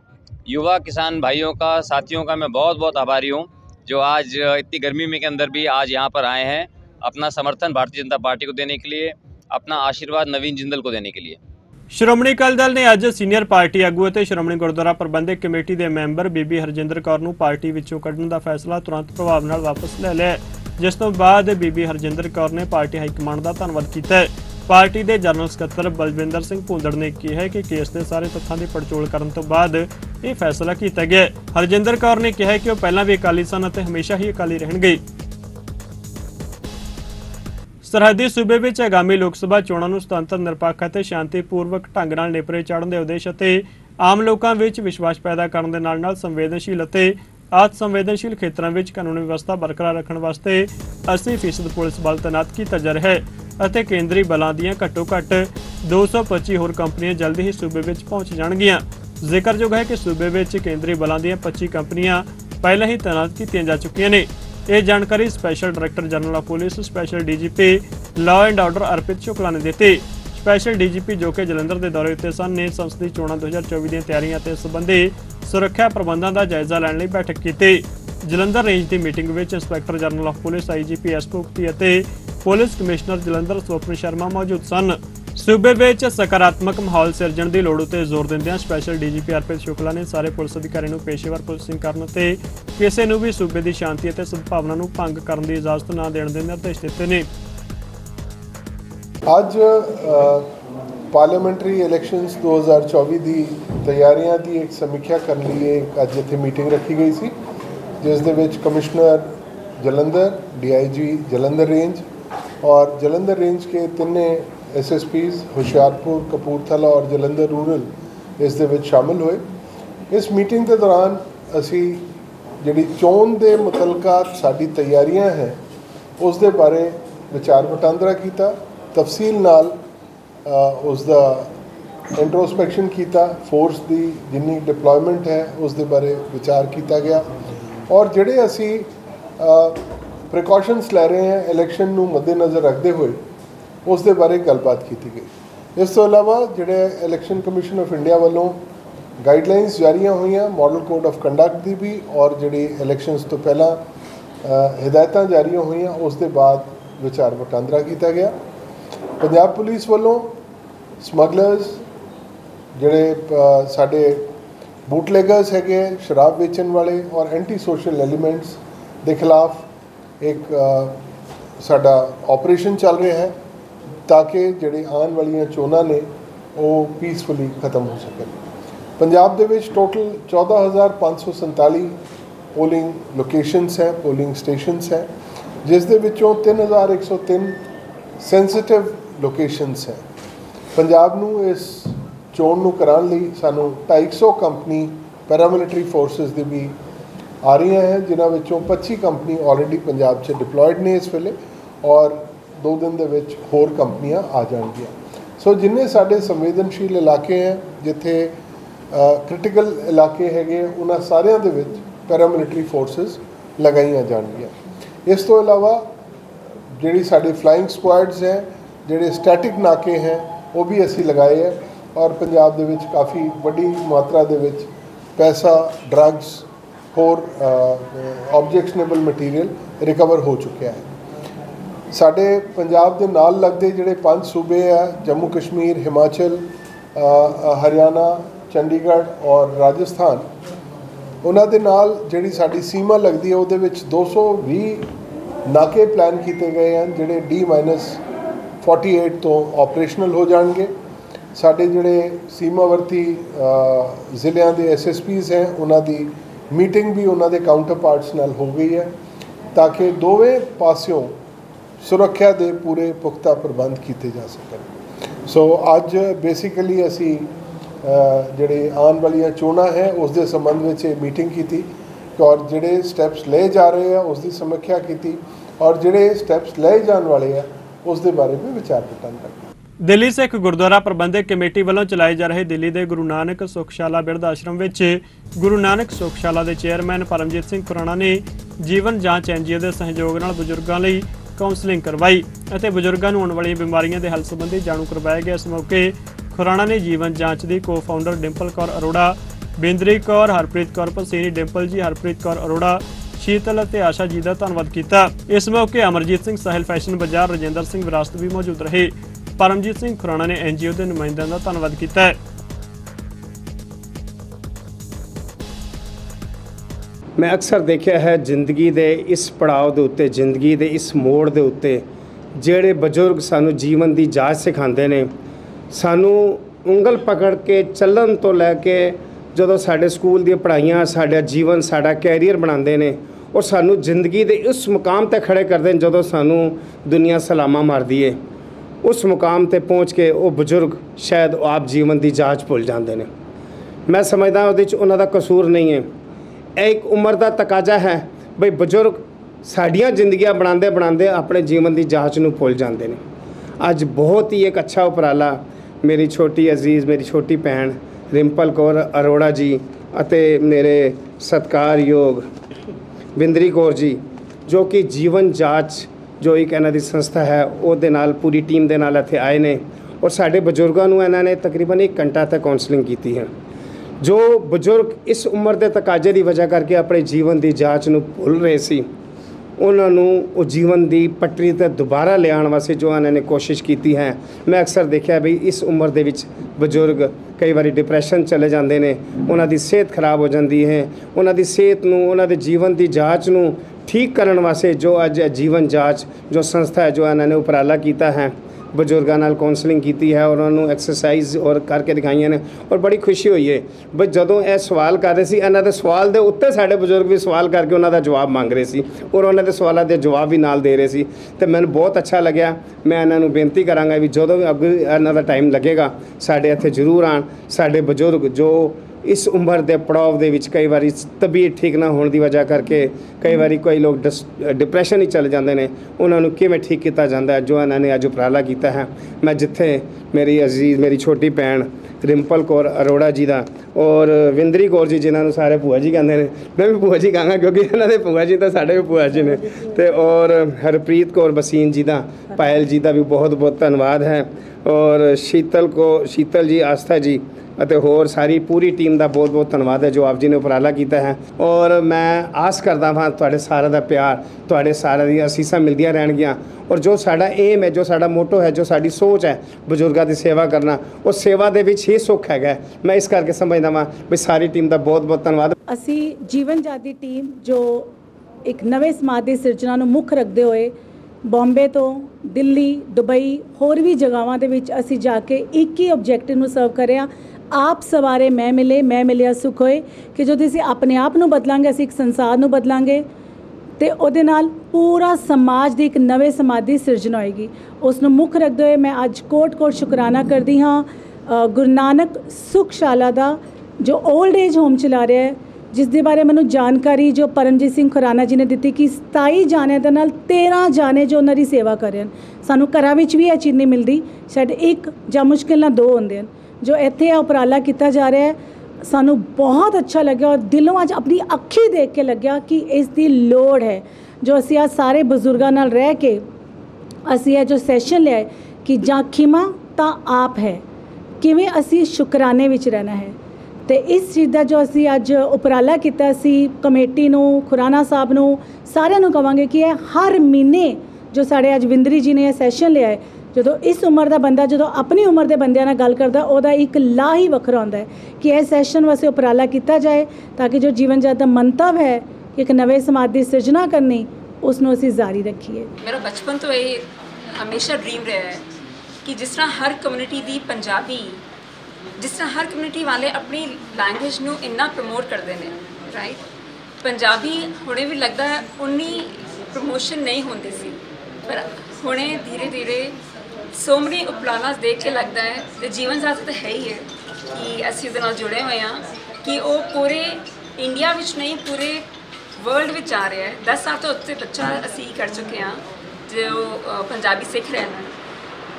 युवा किसान भाइयों का, साथियों का मैं बहुत बहुत आभारी हूँ जो आज इतनी गर्मी में के अंदर भी आज यहाँ पर आए हैं अपना समर्थन भारतीय जनता पार्टी को देने के लिए, अपना आशीर्वाद नवीन जिंदल को देने के लिए। ਸ਼੍ਰੋਮਣੀ ਅਕਾਲੀ ਦਲ ਨੇ ਅੱਜ ਸੀਨੀਅਰ ਪਾਰਟੀ ਆਗੂ ਅਤੇ ਸ਼੍ਰੋਮਣੀ ਗੁਰਦੁਆਰਾ ਪ੍ਰਬੰਧਕ ਕਮੇਟੀ ਦੇ ਮੈਂਬਰ ਬੀਬੀ ਹਰਜਿੰਦਰ ਕੌਰ ਨੂੰ ਪਾਰਟੀ ਵਿੱਚੋਂ ਕੱਢਣ ਦਾ ਫੈਸਲਾ ਤੁਰੰਤ ਪ੍ਰਭਾਵ ਨਾਲ ਵਾਪਸ ਲੈ ਲਿਆ ਜਿਸ ਤੋਂ ਬਾਅਦ ਬੀਬੀ ਹਰਜਿੰਦਰ ਕੌਰ ਨੇ ਪਾਰਟੀ ਹਾਈ ਕਮਾਂਡ ਦਾ ਧੰਨਵਾਦ ਕੀਤਾ ਪਾਰਟੀ ਦੇ ਜਨਰਲ ਸਕੱਤਰ ਬਲਵਿੰਦਰ ਸਿੰਘ ਭੁੰਦੜ ਨੇ ਕਿਹਾ ਕਿ ਕੇਸ ਦੇ ਸਾਰੇ ਤੱਥਾਂ ਦੀ ਪੜਚੋਲ ਕਰਨ ਤੋਂ ਬਾਅਦ ਇਹ ਫੈਸਲਾ ਕੀਤਾ ਗਿਆ ਹਰਜਿੰਦਰ ਕੌਰ ਨੇ ਕਿਹਾ ਕਿ ਉਹ ਪਹਿਲਾਂ ਵੀ ਅਕਾਲੀ ਸਨ ਅਤੇ ਹਮੇਸ਼ਾ ਹੀ ਅਕਾਲੀ ਰਹਿਣਗੇ। ਸਰਹੱਦੀ ਸੂਬੇ ਵਿੱਚ ਆਗਾਮੀ ਲੋਕ ਸਭਾ ਚੋਣਾਂ ਨੂੰ ਸੁਤੰਤਰ, ਨਿਰਪੱਖ ਅਤੇ ਸ਼ਾਂਤੀਪੂਰਵਕ ਢੰਗ ਨਾਲ ਨੇਪਰੇ ਚਾੜਨ ਦੇ ਉਦੇਸ਼ ਅਤੇ ਆਮ ਲੋਕਾਂ ਵਿੱਚ ਵਿਸ਼ਵਾਸ ਪੈਦਾ ਕਰਨ ਦੇ ਨਾਲ ਨਾਲ ਸੰਵੇਦਨਸ਼ੀਲ ਅਤੇ ਆਤ ਸੰਵੇਦਨਸ਼ੀਲ ਖੇਤਰਾਂ ਵਿੱਚ ਕਾਨੂੰਨ ਵਿਵਸਥਾ ਬਰਕਰਾਰ ਰੱਖਣ ਵਾਸਤੇ 80% ਪੁਲਿਸ ਬਲ ਤੈਨਾਤ ਕੀਤਾ ਜਾ ਰਿਹਾ ਹੈ ਅਤੇ ਕੇਂਦਰੀ ਬਲਾਂ ਦੀਆਂ ਘੱਟੋ-ਘੱਟ 225 ਹੋਰ ਕੰਪਨੀਆਂ ਜਲਦੀ ਹੀ ਸੂਬੇ ਵਿੱਚ ਪਹੁੰਚ ਜਾਣਗੀਆਂ। ਜ਼ਿਕਰਯੋਗ ਹੈ ਕਿ ਸੂਬੇ ਵਿੱਚ ਕੇਂਦਰੀ ਬਲਾਂ ਦੀਆਂ 25 ਕੰਪਨੀਆਂ ਪਹਿਲਾਂ ਹੀ ਤੈਨਾਤ ਕੀਤੀਆਂ ਜਾ ਚੁੱਕੀਆਂ ਨੇ। ਇਹ ਜਾਣਕਾਰੀ special director general of police special DGP law and order Arpit Shukla ਨੇ ਦਿੱਤੀ। ਸਪੈਸ਼ਲ ਡੀਜੀਪੀ ਜੋ ਕਿ ਜਲੰਧਰ ਦੇ ਦੌਰੇ ਉੱਤੇ ਸਨ, ਨੇ ਸੰਸਦੀ ਚੋਣਾਂ 2024 ਦੀਆਂ ਤਿਆਰੀਆਂ ਤੇ ਸੰਬੰਧੀ ਸੁਰੱਖਿਆ ਪ੍ਰਬੰਧਾਂ ਦਾ ਜਾਇਜ਼ਾ ਲੈਣ ਲਈ ਬੈਠਕ ਕੀਤੀ। ਜਲੰਧਰ ਰੇਂਜ ਦੀ ਮੀਟਿੰਗ ਵਿੱਚ inspector general of police IGP S Bhupathi ਅਤੇ ਪੁਲਿਸ ਕਮਿਸ਼ਨਰ ਜਲੰਧਰ ਸਵਪਨ ਸ਼ਰਮਾ ਮੌਜੂਦ ਸਨ। ਸੂਬੇ ਵਿੱਚ ਸਕਾਰਾਤਮਕ ਮਾਹੌਲ ਸਿਰਜਣ ਦੀ ਲੋੜ ਉਤੇ ਜ਼ੋਰ ਦਿੰਦਿਆਂ ਸਪੈਸ਼ਲ ਡੀਜੀਪੀ ਅਰਪਿਤ ਸ਼ੁਕਲਾ ਨੇ ਸਾਰੇ ਪੁਲਿਸ ਅਧਿਕਾਰੀਆਂ ਨੂੰ ਪੇਸ਼ੇਵਰ ਪੁਲਿਸਿੰਗ ਕਰਨ ਅਤੇ ਕਿਸੇ ਨੂੰ ਵੀ ਸੂਬੇ ਦੀ ਸ਼ਾਂਤੀ ਅਤੇ ਸਦਭਾਵਨਾ ਨੂੰ ਭੰਗ ਕਰਨ ਦੀ ਇਜਾਜ਼ਤ ਨਾ ਦੇਣ ਦੇ ਨਿਰਦੇਸ਼ ਦਿੱਤੇ ਨੇ। ਅੱਜ ਪਾਰਲੀਮੈਂਟਰੀ ਇਲੈਕਸ਼ਨਸ 2024 ਦੀ ਤਿਆਰੀਆਂ ਦੀ ਇੱਕ ਸਮੀਖਿਆ ਕਰਨ ਲਈ ਇੱਕ ਅੱਜ ਇੱਥੇ ਮੀਟਿੰਗ ਰੱਖੀ ਗਈ ਸੀ, ਜਿਸ ਦੇ ਵਿੱਚ commissioner Jalandhar DIG Jalandhar range ਔਰ ਜਲੰਧਰ ਰੇਂਜ ਕੇ ਤਿੰਨੇ ਐਸਐਸਪੀਜ਼ ਹੁਸ਼ਿਆਰਪੁਰ ਕਪੂਰਥਲਾ ਔਰ ਜਲੰਧਰ ਰੂਰਲ ਇਸ ਦੇ ਵਿੱਚ ਸ਼ਾਮਲ ਹੋਏ। ਇਸ ਮੀਟਿੰਗ ਦੇ ਦੌਰਾਨ ਅਸੀਂ ਜਿਹੜੀ ਚੋਣ ਦੇ ਮੁਤਲਕਾ ਸਾਡੀ ਤਿਆਰੀਆਂ ਹੈ ਉਸ ਦੇ ਬਾਰੇ ਵਿਚਾਰ ਵਟਾਂਦਰਾ ਕੀਤਾ ਤਫਸੀਲ ਨਾਲ ਅ, ਉਸ ਦਾ ਇੰਟਰੋਸਪੈਕਸ਼ਨ ਕੀਤਾ ਫੋਰਸ ਦੀ ਜਿੰਨੀ ਡਿਪਲੋਇਮੈਂਟ ਹੈ ਉਸ ਦੇ ਬਾਰੇ ਵਿਚਾਰ ਕੀਤਾ ਗਿਆ। ਔਰ ਜਿਹੜੇ ਅਸੀਂ ਪ੍ਰੀਕਾਸ਼ਨਸ ਲੈ ਰਹੇ ਹਾਂ ਇਲੈਕਸ਼ਨ ਨੂੰ ਮੱਦੇਨਜ਼ਰ ਰੱਖਦੇ ਹੋਏ ਉਸ ਦੇ ਬਾਰੇ ਗੱਲਬਾਤ ਕੀਤੀ ਗਈ। ਇਸ ਤੋਂ ਇਲਾਵਾ ਜਿਹੜੇ ਇਲੈਕਸ਼ਨ ਕਮਿਸ਼ਨ ਆਫ ਇੰਡੀਆ ਵੱਲੋਂ ਗਾਈਡਲਾਈਨਸ ਜਾਰੀਆਂ ਹੋਈਆਂ ਮਾਡਲ ਕੋਡ ਆਫ ਕੰਡਕਟ ਦੀ ਵੀ ਔਰ ਜਿਹੜੀ ਇਲੈਕਸ਼ਨਸ ਤੋਂ ਪਹਿਲਾਂ ਹਦਾਇਤਾਂ ਜਾਰੀਆਂ ਹੋਈਆਂ ਉਸ ਦੇ ਬਾਅਦ ਵਿਚਾਰ ਵਟਾਂਦਰਾ ਕੀਤਾ ਗਿਆ। ਪੰਜਾਬ ਪੁਲਿਸ ਵੱਲੋਂ ਸਮਗਲਰਸ ਜਿਹੜੇ ਸਾਡੇ ਬੂਟਲੇਗਰਸ ਹੈਗੇ ਹੈ, ਸ਼ਰਾਬ ਵੇਚਣ ਵਾਲੇ ਔਰ ਐਂਟੀ ਸੋਸ਼ਲ ਐਲੀਮੈਂਟਸ ਦੇ ਖਿਲਾਫ ਇੱਕ ਸਾਡਾ ਆਪਰੇਸ਼ਨ ਚੱਲ ਰਿਹਾ ਹੈ। ਤਾਂ ਕਿ ਜਿਹੜੇ ਆਉਣ ਵਾਲੀਆਂ ਚੋਣਾਂ ਨੇ ਉਹ ਪੀਸਫੁਲੀ ਖਤਮ ਹੋ ਸਕਣ। ਪੰਜਾਬ ਦੇ ਵਿੱਚ ਟੋਟਲ 14547 ਪੋਲਿੰਗ ਲੋਕੇਸ਼ਨਸ ਹੈ ਪੋਲਿੰਗ ਸਟੇਸ਼ਨਸ ਹੈ, ਜਿਸ ਦੇ ਵਿੱਚੋਂ 3103 ਸੈਂਸਿਟਿਵ ਲੋਕੇਸ਼ਨਸ ਹੈ। ਪੰਜਾਬ ਨੂੰ ਇਸ ਚੋਣ ਨੂੰ ਕਰਾਉਣ ਲਈ ਸਾਨੂੰ 250 ਕੰਪਨੀ ਪੈਰਾਮਿਲਟਰੀ ਫੋਰਸਸ ਦੀ ਵੀ ਆ ਰਹੀਆਂ ਹੈ, ਜਿਨ੍ਹਾਂ ਵਿੱਚੋਂ 25 ਕੰਪਨੀ ਆਲਰੇਡੀ ਪੰਜਾਬ 'ਚ ਡਿਪਲੋਇਡ ਨੇ ਇਸ ਵੇਲੇ ਔਰ ਦੋ ਦਿਨ ਦੇ ਵਿੱਚ ਹੋਰ ਕੰਪਨੀਆਂ ਆ ਜਾਣਗੀਆਂ। ਸੋ ਜਿੰਨੇ ਸਾਡੇ ਸੰਵੇਦਨਸ਼ੀਲ ਇਲਾਕੇ ਹੈ, ਜਿੱਥੇ ਕ੍ਰਿਟੀਕਲ ਇਲਾਕੇ ਹੈਗੇ, ਉਹਨਾਂ ਸਾਰਿਆਂ ਦੇ ਵਿੱਚ ਪੈਰਾਮਿਲਟਰੀ ਫੋਰਸਸ ਲਗਾਈਆਂ ਜਾਣਗੀਆਂ। ਇਸ ਤੋਂ ਇਲਾਵਾ ਜਿਹੜੀ ਸਾਡੀ ਫਲਾਈਂਗ ਸਕੁਆਡਸ ਹੈ, ਜਿਹੜੇ ਸਟੈਟਿਕ ਨਾਕੇ ਹੈ, ਉਹ ਵੀ ਅਸੀਂ ਲਗਾਏ ਹੈ ਔਰ ਪੰਜਾਬ ਦੇ ਵਿੱਚ ਕਾਫੀ ਵੱਡੀ ਮਾਤਰਾ ਦੇ ਵਿੱਚ ਪੈਸਾ ਡਰੱਗਸ ਹੋਰ ਆਬਜੈਕਸ਼ਨੇਬਲ ਮਟੀਰੀਅਲ ਰਿਕਵਰ ਹੋ ਚੁੱਕਿਆ ਹੈ। ਸਾਡੇ ਪੰਜਾਬ ਦੇ ਨਾਲ ਲੱਗਦੇ ਜਿਹੜੇ ਪੰਜ ਸੂਬੇ ਆ, ਜੰਮੂ ਕਸ਼ਮੀਰ, ਹਿਮਾਚਲ ਹਰਿਆਣਾ, ਚੰਡੀਗੜ੍ਹ ਔਰ ਰਾਜਸਥਾਨ, ਉਹਨਾਂ ਦੇ ਨਾਲ ਜਿਹੜੀ ਸਾਡੀ ਸੀਮਾ ਲੱਗਦੀ ਹੈ, ਉਹਦੇ ਵਿੱਚ 220 ਨਾਕੇ ਪਲਾਨ ਕੀਤੇ ਗਏ ਹਨ, ਜਿਹੜੇ D-48 ਤੋਂ ਆਪਰੇਸ਼ਨਲ ਹੋ ਜਾਣਗੇ। ਸਾਡੇ ਜਿਹੜੇ ਸੀਮਾਵਰਤੀ ਜ਼ਿਲ੍ਹਿਆਂ ਦੇ ਐਸਐਸਪੀਜ਼ ਹੈ, ਉਹਨਾਂ ਦੀ ਮੀਟਿੰਗ ਵੀ ਉਹਨਾਂ ਦੇ ਕਾਊਂਟਰ ਪਾਰਟਸ ਨਾਲ ਹੋ ਗਈ ਹੈ, ਤਾਂ ਕਿ ਦੋਵੇਂ ਪਾਸਿਓਂ ਸੁਰੱਖਿਆ ਦੇ ਪੂਰੇ ਪੁਖਤਾ ਪ੍ਰਬੰਧ ਕੀਤੇ ਜਾ ਸਕਣ। ਸੋ ਅੱਜ ਬੇਸਿਕਲੀ ਅਸੀਂ ਜਿਹੜੇ ਆਉਣ ਵਾਲੀਆਂ ਚੋਣਾਂ ਹੈ, ਉਸ ਦੇ ਸੰਬੰਧ ਵਿੱਚ ਇਹ ਮੀਟਿੰਗ ਕੀਤੀ ਔਰ ਜਿਹੜੇ ਸਟੈਪਸ ਲਏ ਜਾ ਰਹੇ ਆ, ਉਸ ਦੀ ਸਮੀਖਿਆ ਕੀਤੀ ਔਰ ਜਿਹੜੇ ਸਟੈਪਸ ਲਏ ਜਾਣ ਵਾਲੇ ਆ, ਉਸ ਦੇ ਬਾਰੇ ਵੀ ਵਿਚਾਰ ਵਟਾਂਦਰਾ ਕੀਤਾ। ਦਿੱਲੀ ਸਿੱਖ ਗੁਰਦੁਆਰਾ ਪ੍ਰਬੰਧਕ ਕਮੇਟੀ ਵੱਲੋਂ ਚਲਾਏ ਜਾ ਰਹੇ ਦਿੱਲੀ ਦੇ ਗੁਰੂ ਨਾਨਕ ਸੁਖਸ਼ਾਲਾ ਬਿਰਧ ਆਸ਼ਰਮ ਵਿੱਚ ਗੁਰੂ ਨਾਨਕ ਸੁਖਸ਼ਾਲਾ ਦੇ ਚੇਅਰਮੈਨ ਪਰਮਜੀਤ ਸਿੰਘ ਖੁਰਾਣਾ ਨੇ ਜੀਵਨ ਜਾਂਚ ਐਨਜੀਓ ਦੇ ਸਹਿਯੋਗ ਨਾਲ ਬਜ਼ੁਰਗਾਂ ਲਈ ਕਾਉਂਸਲਿੰਗ ਕਰਵਾਈ ਅਤੇ ਬਜ਼ੁਰਗਾਂ ਨੂੰ ਆਉਣ ਵਾਲੀਆਂ ਬਿਮਾਰੀਆਂ ਦੇ ਹੱਲ ਸੰਬੰਧੀ ਜਾਣੂ ਕਰਵਾਇਆ ਗਿਆ। ਇਸ ਮੌਕੇ ਖੁਰਾਣਾ ਨੇ ਜੀਵਨ ਜਾਂਚ ਦੀ ਕੋ-ਫਾਊਂਡਰ ਡਿੰਪਲ ਕੌਰ ਅਰੋੜਾ, ਬਿੰਦਰੀ ਕੌਰ ਹਰਪ੍ਰੀਤ ਕੌਰ ਪਸੀਨੀ ਡਿੰਪਲ ਜੀ ਹਰਪ੍ਰੀਤ ਕੌਰ ਅਰੋੜਾ, ਸ਼ੀਤਲ ਅਤੇ ਆਸ਼ਾ ਜੀ ਦਾ ਧੰਨਵਾਦ ਕੀਤਾ। ਇਸ ਮੌਕੇ ਅਮਰਜੀਤ ਸਿੰਘ ਸਾਹਿਲ ਫੈਸ਼ਨ ਬਾਜ਼ਾਰ, ਰਜਿੰਦਰ ਸਿੰਘ ਵਿਰਾਸਤ ਵੀ ਮੌਜੂਦ ਰਹੇ। ਪਰਮਜੀਤ ਸਿੰਘ ਖੁਰਾਣਾ ਨੇ ਐਨਜੀਓ ਦੇ ਨੁਮਾਇੰਦਿਆਂ ਦਾ ਧੰਨਵਾਦ ਕੀਤਾ। ਮੈਂ ਅਕਸਰ ਦੇਖਿਆ ਹੈ ਜ਼ਿੰਦਗੀ ਦੇ ਇਸ ਪੜਾਅ ਦੇ ਉੱਤੇ, ਜ਼ਿੰਦਗੀ ਦੇ ਇਸ ਮੋੜ ਦੇ ਉੱਤੇ, ਜਿਹੜੇ ਬਜ਼ੁਰਗ ਸਾਨੂੰ ਜੀਵਨ ਦੀ ਜਾਚ ਸਿਖਾਉਂਦੇ ਨੇ। ਸਾਨੂੰ ਉਂਗਲ ਪਕੜ ਕੇ ਚੱਲਣ ਤੋਂ ਲੈ ਕੇ ਜਦੋਂ ਸਾਡੇ ਸਕੂਲ ਦੀਆਂ ਪੜ੍ਹਾਈਆਂ, ਸਾਡਾ ਜੀਵਨ, ਸਾਡਾ ਕੈਰੀਅਰ ਬਣਾਉਂਦੇ ਨੇ ਔਰ ਸਾਨੂੰ ਜ਼ਿੰਦਗੀ ਦੇ ਉਸ ਮੁਕਾਮ ਤੇ ਖੜੇ ਕਰਦੇ ਨੇ ਜਦੋਂ ਸਾਨੂੰ ਦੁਨੀਆ ਸਲਾਮਾ ਮਾਰਦੀ ਏ। ਉਸ ਮੁਕਾਮ ਤੇ ਪਹੁੰਚ ਕੇ ਉਹ ਬਜ਼ੁਰਗ ਸ਼ਾਇਦ ਆਪ ਜੀਵਨ ਦੀ ਜਾਂਚ ਭੁੱਲ ਜਾਂਦੇ ਨੇ। ਮੈਂ ਸਮਝਦਾ ਉਹਦੇ 'ਚ ਉਹਨਾਂ ਦਾ ਕਸੂਰ ਨਹੀਂ ਹੈ ਇਹ ਇੱਕ ਉਮਰ ਦਾ ਤਕਾਜ਼ਾ ਹੈ। ਬਈ ਬਜ਼ੁਰਗ ਸਾਡੀਆਂ ਜ਼ਿੰਦਗੀਆਂ ਬਣਾਉਂਦੇ ਬਣਾਉਂਦੇ ਆਪਣੇ ਜੀਵਨ ਦੀ ਜਾਂਚ ਨੂੰ ਭੁੱਲ ਜਾਂਦੇ ਨੇ। ਅੱਜ ਬਹੁਤ ਹੀ ਇੱਕ ਅੱਛਾ ਉਪਰਾਲਾ ਮੇਰੀ ਛੋਟੀ ਅਜ਼ੀਜ਼, ਮੇਰੀ ਛੋਟੀ ਭੈਣ ਰਿੰਪਲ ਕੌਰ ਅਰੋੜਾ ਜੀ ਅਤੇ ਮੇਰੇ ਸਤਿਕਾਰਯੋਗ ਬਿੰਦਰੀ ਕੌਰ ਜੀ, ਜੋ ਕਿ ਜੀਵਨ ਜਾਂਚ ਜੋ ਇੱਕ ਇਹਨਾਂ ਦੀ ਸੰਸਥਾ ਹੈ, ਉਹਦੇ ਨਾਲ ਪੂਰੀ ਟੀਮ ਦੇ ਨਾਲ ਇੱਥੇ ਆਏ ਨੇ। ਔਰ ਸਾਡੇ ਬਜ਼ੁਰਗਾਂ ਨੂੰ ਇਹਨਾਂ ਨੇ ਤਕਰੀਬਨ 1 ਘੰਟਾ ਤੱਕ ਕਾਉਂਸਲਿੰਗ ਕੀਤੀ ਹੈ। ਜੋ ਬਜ਼ੁਰਗ ਇਸ ਉਮਰ ਦੇ ਤਕਾਜ਼ੇ ਦੀ ਵਜ੍ਹਾ ਕਰਕੇ ਆਪਣੇ ਜੀਵਨ ਦੀ ਜਾਂਚ ਨੂੰ ਭੁੱਲ ਰਹੇ ਸੀ, ਉਹਨਾਂ ਨੂੰ ਉਹ ਜੀਵਨ ਦੀ ਪਟੜੀ ਤੇ ਦੁਬਾਰਾ ਲਿਆਉਣ ਵਾਸਤੇ ਜੋ ਇਹਨਾਂ ਨੇ ਕੋਸ਼ਿਸ਼ ਕੀਤੀ ਹੈ, ਮੈਂ ਅਕਸਰ ਦੇਖਿਆ ਵੀ ਇਸ ਉਮਰ ਦੇ ਵਿੱਚ ਬਜ਼ੁਰਗ ਕਈ ਵਾਰੀ ਡਿਪਰੈਸ਼ਨ ਚਲੇ ਜਾਂਦੇ ਨੇ, ਉਹਨਾਂ ਦੀ ਸਿਹਤ ਖਰਾਬ ਹੋ ਜਾਂਦੀ ਹੈ, ਉਹਨਾਂ ਦੀ ਸਿਹਤ ਨੂੰ, ਉਹਨਾਂ ਦੇ ਜੀਵਨ ਦੀ ਜਾਂਚ ਨੂੰ ਠੀਕ ਕਰਨ ਵਾਸਤੇ ਜੋ ਅੱਜ ਜੀਵਨ ਜਾਂਚ, ਜੋ ਸੰਸਥਾ ਹੈ, ਜੋ ਇਹਨਾਂ ਨੇ ਉਪਰਾਲਾ ਕੀਤਾ ਹੈ ਬਜ਼ੁਰਗਾਂ ਨਾਲ ਕਾਉਂਸਲਿੰਗ ਕੀਤੀ ਹੈ ਔਰ ਉਹਨਾਂ ਨੂੰ ਐਕਸਰਸਾਈਜ਼ ਔਰ ਕਰਕੇ ਦਿਖਾਈਆਂ ਨੇ ਔਰ ਬੜੀ ਖੁਸ਼ੀ ਹੋਈ ਹੈ ਬਈ ਜਦੋਂ ਇਹ ਸਵਾਲ ਕਰ ਰਹੇ ਸੀ, ਇਹਨਾਂ ਦੇ ਸਵਾਲ ਦੇ ਉੱਤੇ ਸਾਡੇ ਬਜ਼ੁਰਗ ਵੀ ਸਵਾਲ ਕਰਕੇ ਉਹਨਾਂ ਦਾ ਜਵਾਬ ਮੰਗ ਰਹੇ ਸੀ ਔਰ ਉਹਨਾਂ ਦੇ ਸਵਾਲਾਂ ਦੇ ਜਵਾਬ ਵੀ ਨਾਲ ਦੇ ਰਹੇ ਸੀ। ਤੇ ਮੈਨੂੰ ਬਹੁਤ ਅੱਛਾ ਲੱਗਿਆ। ਮੈਂ ਇਹਨਾਂ ਨੂੰ ਬੇਨਤੀ ਕਰਾਂਗਾ ਵੀ ਜਦੋਂ ਵੀ ਅੱਗੇ ਇਹਨਾਂ ਦਾ ਟਾਈਮ ਲੱਗੇਗਾ, ਸਾਡੇ ਇੱਥੇ ਜ਼ਰੂਰ ਆਣ ਸਾਡੇ ਬਜ਼ੁਰਗ ਜੋ ਇਸ ਉਮਰ ਦੇ ਪੜਾਅ ਦੇ ਵਿੱਚ ਕਈ ਵਾਰੀ ਤਬੀਅਤ ਠੀਕ ਨਾ ਹੋਣ ਦੀ ਵਜ੍ਹਾ ਕਰਕੇ ਕਈ ਵਾਰੀ ਕੋਈ ਲੋਕ ਡਿਪਰੈਸ਼ਨ ਹੀ ਚਲੇ ਜਾਂਦੇ ਨੇ। ਉਹਨਾਂ ਨੂੰ ਕਿਵੇਂ ਠੀਕ ਕੀਤਾ ਜਾਂਦਾ ਜੋ ਇਹਨਾਂ ਨੇ ਅੱਜ ਉਪਰਾਲਾ ਕੀਤਾ ਹੈ। ਮੈਂ ਜਿੱਥੇ ਮੇਰੀ ਅਜ਼ੀਜ਼, ਮੇਰੀ ਛੋਟੀ ਭੈਣ ਰਿੰਪਲ ਕੌਰ ਅਰੋੜਾ ਜੀ ਦਾ ਔਰ ਵਿੰਦਰੀ ਕੌਰ ਜੀ, ਜਿਨ੍ਹਾਂ ਨੂੰ ਸਾਰੇ ਭੂਆ ਜੀ ਕਹਿੰਦੇ ਨੇ। ਮੈਂ ਵੀ ਭੂਆ ਜੀ ਕਹਾਂਗਾ ਕਿਉਂਕਿ ਇਹਨਾਂ ਦੇ ਭੂਆ ਜੀ ਤਾਂ ਸਾਡੇ ਵੀ ਭੂਆ ਜੀ ਨੇ। ਤੇ ਔਰ ਹਰਪ੍ਰੀਤ ਕੌਰ ਬਸੀਨ ਜੀ ਦਾ, ਪਾਇਲ ਜੀ ਦਾ ਵੀ ਬਹੁਤ ਬਹੁਤ ਧੰਨਵਾਦ ਹੈ। ਔਰ ਸ਼ੀਤਲ ਕੋ, ਸ਼ੀਤਲ ਜੀ ਆਸਥਾ ਜੀ ਅਤੇ ਹੋਰ ਸਾਰੀ ਪੂਰੀ ਟੀਮ ਦਾ ਬਹੁਤ ਬਹੁਤ ਧੰਨਵਾਦ ਹੈ ਜੋ ਆਪ ਜੀ ਨੇ ਉਪਰਾਲਾ ਕੀਤਾ ਹੈ। ਔਰ ਮੈਂ ਆਸ ਕਰਦਾ ਹਾਂ ਤੁਹਾਡੇ ਸਾਰਿਆਂ ਦਾ ਪਿਆਰ, ਤੁਹਾਡੇ ਸਾਰਿਆਂ ਦੀਆਂ ਅਸੀਸਾਂ ਮਿਲਦੀਆਂ ਰਹਿਣਗੀਆਂ। ਔਰ ਜੋ ਸਾਡਾ ਏਮ ਹੈ, ਜੋ ਸਾਡਾ ਮੋਟੋ ਹੈ, ਜੋ ਸਾਡੀ ਸੋਚ ਹੈ ਬਜ਼ੁਰਗਾਂ ਦੀ ਸੇਵਾ ਕਰਨਾ, ਉਹ ਸੇਵਾ ਦੇ ਵਿੱਚ ਹੀ ਸੁੱਖ ਹੈਗਾ ਮੈਂ ਇਸ ਕਰਕੇ ਸਮਝਦਾ ਹਾਂ ਵੀ ਸਾਰੀ ਟੀਮ ਦਾ ਬਹੁਤ ਬਹੁਤ ਧੰਨਵਾਦ। ਅਸੀਂ ਜੀਵਨ ਜਾਦੀ ਟੀਮ ਜੋ ਇੱਕ ਨਵੇਂ ਸਮਾਜ ਦੀ ਸਿਰਜਣਾ ਨੂੰ ਮੁੱਖ ਰੱਖਦੇ ਹੋਏ ਬੰਬੇ ਤੋਂ ਦਿੱਲੀ, ਦੁਬਈ ਹੋਰ ਵੀ ਜਗ੍ਹਾਵਾਂ ਦੇ ਵਿੱਚ ਅਸੀਂ ਜਾ ਕੇ ਇੱਕ ਹੀ ਆਬਜੈਕਟਿਵ ਨੂੰ ਸਰਵ ਕਰਿਆ। ਆਪ ਸਵਾਰੇ ਮੈਂ ਮਿਲੇ, ਮੈਂ ਮਿਲਿਆ ਸੁਖ ਹੋਏ ਕਿ ਜਦੋਂ ਅਸੀਂ ਆਪਣੇ ਆਪ ਨੂੰ ਬਦਲਾਂਗੇ, ਅਸੀਂ ਇੱਕ ਸੰਸਾਰ ਨੂੰ ਬਦਲਾਂਗੇ ਤੇ ਉਹਦੇ ਨਾਲ ਪੂਰਾ ਸਮਾਜ ਦੀ ਇੱਕ ਨਵੇਂ ਸਮਾਧੀ ਦੀ ਸਿਰਜਣਾ ਹੋਏਗੀ। ਉਸ ਨੂੰ ਮੁੱਖ ਰੱਖਦੇ ਹੋਏ ਮੈਂ ਅੱਜ ਕੋਟ-ਕੋਟ ਸ਼ੁਕਰਾਨਾ ਕਰਦੀ ਹਾਂ ਗੁਰੂ ਨਾਨਕ ਸੁਖਸ਼ਾਲਾ ਦਾ, ਜੋ 올ਡ ਏਜ ਹੋਮ ਚਲਾ ਰਿਹਾ ਹੈ, ਜਿਸ ਦੇ ਬਾਰੇ ਮੈਨੂੰ ਜਾਣਕਾਰੀ ਜੋ ਪਰਮਜੀਤ ਸਿੰਘ ਖੁਰਾਨਾ ਜੀ ਨੇ ਦਿੱਤੀ ਕਿ 27 ਜਾਣਿਆਂ ਦੇ ਨਾਲ 13 ਜਾਣੇ ਜੋ ਉਹਨਾਂ ਦੀ ਸੇਵਾ ਕਰ ਰਹੇ ਹਨ। ਸਾਨੂੰ ਘਰਾਂ ਵਿੱਚ ਵੀ ਇਹ ਚੀਜ਼ ਨਹੀਂ ਮਿਲਦੀ, ਸ਼ਾਇਦ ਇੱਕ ਜਾਂ ਮੁਸ਼ਕਿਲ ਨਾਲ ਦੋ ਹੁੰਦੇ ਹਨ। ਜੋ ਇੱਥੇ ਆ ਉਪਰਾਲਾ ਕੀਤਾ ਜਾ ਰਿਹਾ ਹੈ, ਸਾਨੂੰ ਬਹੁਤ ਅੱਛਾ ਲੱਗਿਆ ਔਰ ਦਿਲੋਂ ਅੱਜ ਆਪਣੀ ਅੱਖੀ ਦੇਖ ਕੇ ਲੱਗਿਆ ਕਿ ਇਸ ਦੀ ਲੋੜ ਹੈ। ਜੋ ਅਸੀਂ ਆ ਸਾਰੇ ਬਜ਼ੁਰਗਾਂ ਨਾਲ ਰਹਿ ਕੇ ਅਸੀਂ ਇਹ ਜੋ ਸੈਸ਼ਨ ਲਿਆ ਕਿ ਜਾਂ ਖਿਮਾ ਤਾਂ ਆਪ ਹੈ। ਕਿਵੇਂ ਅਸੀਂ ਸ਼ੁਕਰਾਨੇ ਵਿੱਚ ਰਹਿਣਾ ਹੈ। ਤੇ ਇਸ ਚੀਜ਼ ਦਾ ਜੋ ਅਸੀਂ ਅੱਜ ਉਪਰਾਲਾ ਕੀਤਾ ਸੀ ਕਮੇਟੀ ਨੂੰ, ਖੁਰਾਨਾ ਸਾਹਿਬ ਨੂੰ, ਸਾਰਿਆਂ ਨੂੰ ਕਵਾਂਗੇ ਕਿ ਇਹ ਹਰ ਮਹੀਨੇ ਜੋ ਸਾਡੇ ਅੱਜ ਵਿੰਦਰੀ ਜੀ ਨੇ ਇਹ ਸੈਸ਼ਨ ਲਿਆ ਹੈ ਜਦੋਂ ਇਸ ਉਮਰ ਦਾ ਬੰਦਾ, ਜਦੋਂ ਆਪਣੀ ਉਮਰ ਦੇ ਬੰਦਿਆਂ ਨਾਲ ਗੱਲ ਕਰਦਾ, ਉਹਦਾ ਇੱਕ ਲਾ ਹੀ ਵੱਖਰਾ ਹੁੰਦਾ ਹੈ ਕਿ ਇਹ ਸੈਸ਼ਨ ਵਾਸਤੇ ਉਪਰਾਲਾ ਕੀਤਾ ਜਾਏ ਤਾਂ ਕਿ ਜੋ ਜੀਵਨ ਜਦ ਦਾ ਮੰਤਵ ਹੈ ਕਿ ਇੱਕ ਨਵੇਂ ਸਮਾਜ ਦੀ ਸਿਰਜਣਾ ਕਰਨੀ ਉਸ ਨੂੰ ਅਸੀਂ ਜਾਰੀ ਰੱਖੀਏ। ਮੇਰਾ ਬਚਪਨ ਤੋਂ ਇਹ ਹਮੇਸ਼ਾ ਡ੍ਰੀਮ ਰਿਹਾ ਹੈ ਕਿ ਜਿਸ ਤਰ੍ਹਾਂ ਹਰ ਕਮਿਊਨਿਟੀ ਦੀ ਪੰਜਾਬੀ, ਜਿਸ ਤਰ੍ਹਾਂ ਹਰ ਕਮਿਊਨਿਟੀ ਵਾਲੇ ਆਪਣੀ ਲੈਂਗੁਏਜ ਨੂੰ ਇੰਨਾ ਪ੍ਰਮੋਟ ਕਰਦੇ ਨੇ ਰਾਈਟ ਪੰਜਾਬੀ ਹੁਣੇ ਵੀ ਲੱਗਦਾ ਉਨੀ ਪ੍ਰਮੋਸ਼ਨ ਨਹੀਂ ਹੁੰਦੀ ਸੀ, ਪਰ ਹੁਣੇ ਧੀਰੇ ਧੀਰੇ ਸੋ ਮਨੀ ਉਪਰਾਲਾ ਦੇਖ ਕੇ ਲੱਗਦਾ ਹੈ ਤੇ ਜੀਵਨ ਸਾਥੀ ਤਾਂ ਹੈ ਹੀ ਹੈ ਕਿ ਅਸੀਂ ਉਹਦੇ ਨਾਲ ਜੁੜੇ ਹੋਏ ਹਾਂ ਕਿ ਉਹ ਪੂਰੇ ਇੰਡੀਆ ਵਿੱਚ ਨਹੀਂ ਪੂਰੇ ਵਰਲਡ ਵਿੱਚ ਆ ਰਿਹਾ ਹੈ 10 ਸਾਲ ਤੋਂ ਉੱਤੇ ਬੱਚਾ ਅਸੀਂ ਕਰ ਚੁੱਕੇ ਹਾਂ ਜੋ ਅ, ਪੰਜਾਬੀ ਸਿੱਖ ਰਹੇ ਨੇ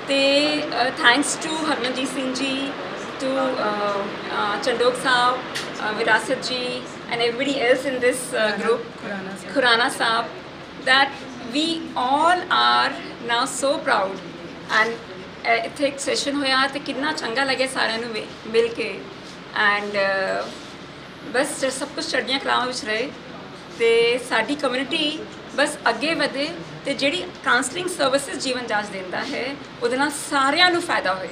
ਤੇ thanks to Harmanjeet Singh ji Chandok Saab, uh, Virasat ji, and everybody else in this uh, group, Khurana Saab, that we all are now so proud. And eh, ਇੱਥੇ ਇੱਕ ਸੈਸ਼ਨ ਹੋਇਆ ਤੇ ਕਿੰਨਾ ਚੰਗਾ ਲੱਗਿਆ ਸਾਰਿਆਂ ਨੂੰ ਮਿ- ਮਿਲ ਕੇ। ਐਂਡ eh, ਬਸ ਸਭ ਕੁਝ ਚੜ੍ਹਦੀਆਂ ਕਲਾਵਾਂ ਵਿੱਚ ਰਹੇ। ਤੇ ਸਾਡੀ ਕਮਿਊਨਿਟੀ ਬਸ ਅੱਗੇ ਵਧੇ ਤੇ ਜਿਹੜੀ ਕਾਉਂਸਲਿੰਗ ਸਰਵਿਸਿਜ਼ ਜੀਵਨ ਜਾਂਚ ਦਿੰਦਾ ਹੈ, ਉਹਦੇ ਨਾਲ ਸਾਰਿਆਂ ਨੂੰ ਫਾਇਦਾ ਹੋਏ।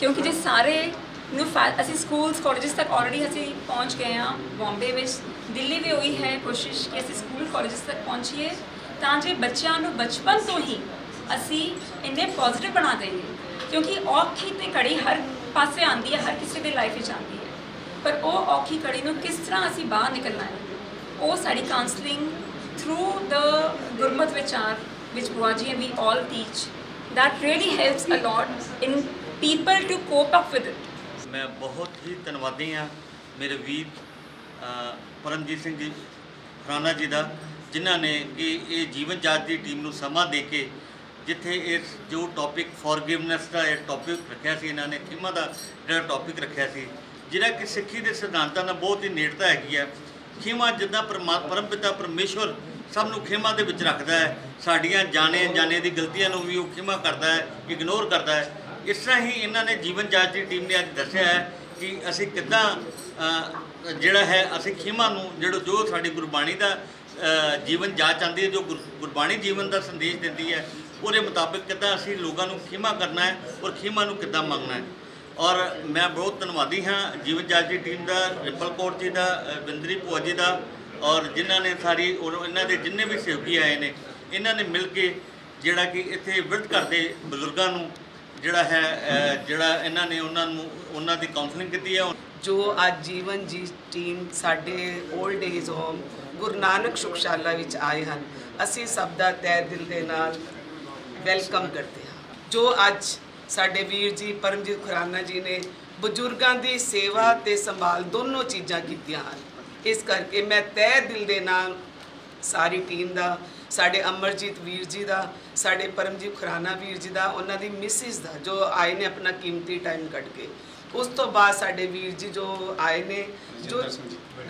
ਕਿਉਂਕਿ ਜੇ ਸਾਰੇ ਨੂੰ ਫਾ- ਅਸੀਂ ਸਕੂਲਸ ਕਾਲਜਸ ਤੱਕ ਆਲਰੇਡੀ ਅਸੀਂ ਪਹੁੰਚ ਗਏ ਹਾਂ ਬੰਬੇ ਵਿੱਚ। ਦਿੱਲੀ ਵੀ ਹੋਈ ਹੈ ਕੋਸ਼ਿਸ਼ ਕਿ ਅਸੀਂ ਸਕੂਲ ਕਾਲਜਸ ਤੱਕ ਪਹੁੰਚੀਏ, ਤਾਂ ਜੇ ਬੱਚਿਆਂ ਨੂੰ ਬਚਪਨ ਤੋਂ ਹੀ ਅਸੀਂ ਇੰਨੇ ਪੋਜ਼ਿਟਿਵ ਬਣਾ ਦੇਈਏ, ਕਿਉਂਕਿ ਔਖੀ ਤੇ ਕੜੀ ਹਰ ਪਾਸੇ ਆਂਦੀ ਹੈ, ਹਰ ਕਿਸੇ ਦੇ ਲਾਈਫ ਵਿੱਚ ਆਂਦੀ ਹੈ ਪਰ ਉਹ ਔਖੀ ਕੜੀ ਨੂੰ ਕਿਸ ਤਰ੍ਹਾਂ ਅਸੀਂ ਬਾਹਰ ਨਿਕਲਣਾ ਹੈ, ਉਹ ਸਾਡੀ ਕਾਉਂਸਲਿੰਗ ਥਰੂ ਦ ਗੁਰਮਤ ਵਿਚਾਰ which Buaji and we all teach that really helps a lot in people to cope up with it. ਮੈਂ ਬਹੁਤ ਹੀ ਧੰਨਵਾਦੀ ਹਾਂ ਮੇਰੇ ਵੀਰ ਪਰਮਜੀਤ ਸਿੰਘ ਜੀ ਖਰਾਨਾ ਜੀ ਦਾ, ਜਿਨ੍ਹਾਂ ਨੇ ਕਿ ਇਹ ਜੀਵਨ ਜਾਤ ਦੀ ਟੀਮ ਨੂੰ ਸਮਾਂ ਦੇ ਕੇ ਜਿੱਥੇ ਇਸ ਜੋ ਟੌਪਿਕ ਫੋਰਗਿਵਨੈਸ ਦਾ ਇਹ ਟੌਪਿਕ ਰੱਖਿਆ ਸੀ, ਇਹਨਾਂ ਨੇ ਖਿਮਾ ਦਾ ਜਿਹੜਾ ਟੌਪਿਕ ਰੱਖਿਆ ਸੀ, ਜਿਹੜਾ ਕਿ ਸਿੱਖੀ ਦੇ ਸਿਧਾਂਤਾਂ ਨਾਲ ਬਹੁਤ ਹੀ ਨੇੜਤਾ ਹੈਗੀ ਹੈ। ਖਿਮਾ ਜਿੱਦਾਂ ਪਰਮਾ- ਪਰਮਪਿਤਾ ਪਰਮੇਸ਼ਵਰ ਸਭ ਨੂੰ ਖਿਮਾ ਦੇ ਵਿੱਚ ਰੱਖਦਾ ਹੈ, ਸਾਡੀਆਂ ਜਾਣੇ ਜਾਣੇ ਦੀ ਗਲਤੀਆਂ ਨੂੰ ਵੀ ਉਹ ਖਿਮਾ ਕਰਦਾ ਹੈ ਇਗਨੋਰ ਕਰਦਾ ਹੈ। ਇਸ ਤਰ੍ਹਾਂ ਹੀ ਇਹਨਾਂ ਨੇ ਜੀਵਨ ਜਾਚ ਦੀ ਟੀਮ ਨੇ ਅੱਜ ਦੱਸਿਆ ਹੈ ਕਿ ਅਸੀਂ ਕਿੱਦਾਂ ਜਿਹੜਾ ਹੈ, ਅਸੀਂ ਖਿਮਾ ਨੂੰ ਜਿਹੜਾ ਜੋ ਸਾਡੀ ਗੁਰਬਾਣੀ ਦਾ ਜੀਵਨ ਜਾਚ ਆਂਦੀ ਹੈ, ਜੋ ਗੁਰ- ਗੁਰਬਾਣੀ ਜੀਵਨ ਦਾ ਸੰਦੇਸ਼ ਦਿੰਦੀ ਹੈ ਉਹਦੇ ਮੁਤਾਬਿਕ ਕਿੱਦਾਂ ਅਸੀਂ ਲੋਕਾਂ ਨੂੰ ਖਿਮਾ ਕਰਨਾ ਹੈ ਔਰ ਖਿਮਾ ਨੂੰ ਕਿੱਦਾਂ ਮੰਗਣਾ ਹੈ। ਔਰ ਮੈਂ ਬਹੁਤ ਧੰਨਵਾਦੀ ਹਾਂ ਜੀਵਨ ਜਾਚ ਦੀ ਟੀਮ ਦਾ, ਰਿਪਲ ਕੌਰ ਜੀ ਦਾ ਬਿੰਦਰੀ ਭੂਆ ਜੀ ਦਾ ਔਰ ਜਿਨ੍ਹਾਂ ਨੇ ਸਾਰੀ ਔਰ ਇਹਨਾਂ ਦੇ ਜਿੰਨੇ ਵੀ ਸਹਿਯੋਗੀ ਆਏ ਨੇ, ਇਹਨਾਂ ਨੇ ਮਿਲ ਕੇ ਜਿਹੜਾ ਕਿ ਇੱਥੇ ਵਿਰਧ ਦੇ ਬਜ਼ੁਰਗਾਂ ਨੂੰ ਜਿਹੜਾ ਹੈ ਜਿਹੜਾ ਇਹਨਾਂ ਨੇ ਉਹਨਾਂ ਨੂੰ, ਉਹਨਾਂ ਦੀ ਕਾਉਂਸਲਿੰਗ ਕੀਤੀ ਹੈ। ਜੋ ਅੱਜ ਜੀਵਨ ਜੀ ਟੀਮ ਸਾਡੇ old age home Guru Nanak Sukhshala ਵਿੱਚ ਆਏ ਹਨ, ਅਸੀਂ ਸਭ ਦਾ ਤਹਿ ਦਿਲ ਦੇ ਨਾਲ ਵੈਲਕਮ ਕਰਦੇ ਹਾਂ। ਜੋ ਅੱਜ ਸਾਡੇ ਵੀਰ ਜੀ ਪਰਮਜੀਤ ਖੁਰਾਨਾ ਜੀ ਨੇ ਬਜ਼ੁਰਗਾਂ ਦੀ ਸੇਵਾ ਤੇ ਸੰਭਾਲ ਦੋਨੋਂ ਚੀਜ਼ਾਂ ਕੀਤੀਆਂ ਹਨ। ਇਸ ਕਰਕੇ ਮੈਂ ਤਹਿ ਦਿਲ ਦੇ ਨਾਲ ਸਾਰੀ ਟੀਮ ਦਾ ਸਾਡੇ ਅਮਰਜੀਤ ਵੀਰ ਜੀ ਦਾ ਸਾਡੇ ਪਰਮਜੀਤ ਖੁਰਾਨਾ ਵੀਰ ਜੀ ਦਾ ਉਹਨਾਂ ਦੀ ਮਿਸਿਸ ਦਾ ਜੋ ਆਏ ਨੇ ਆਪਣਾ ਕੀਮਤੀ ਟਾਈਮ ਕੱਢ ਕੇ। ਉਸ ਤੋਂ ਬਾਅਦ ਸਾਡੇ ਵੀਰ ਜੀ ਜੋ ਆਏ ਨੇ ਜੋ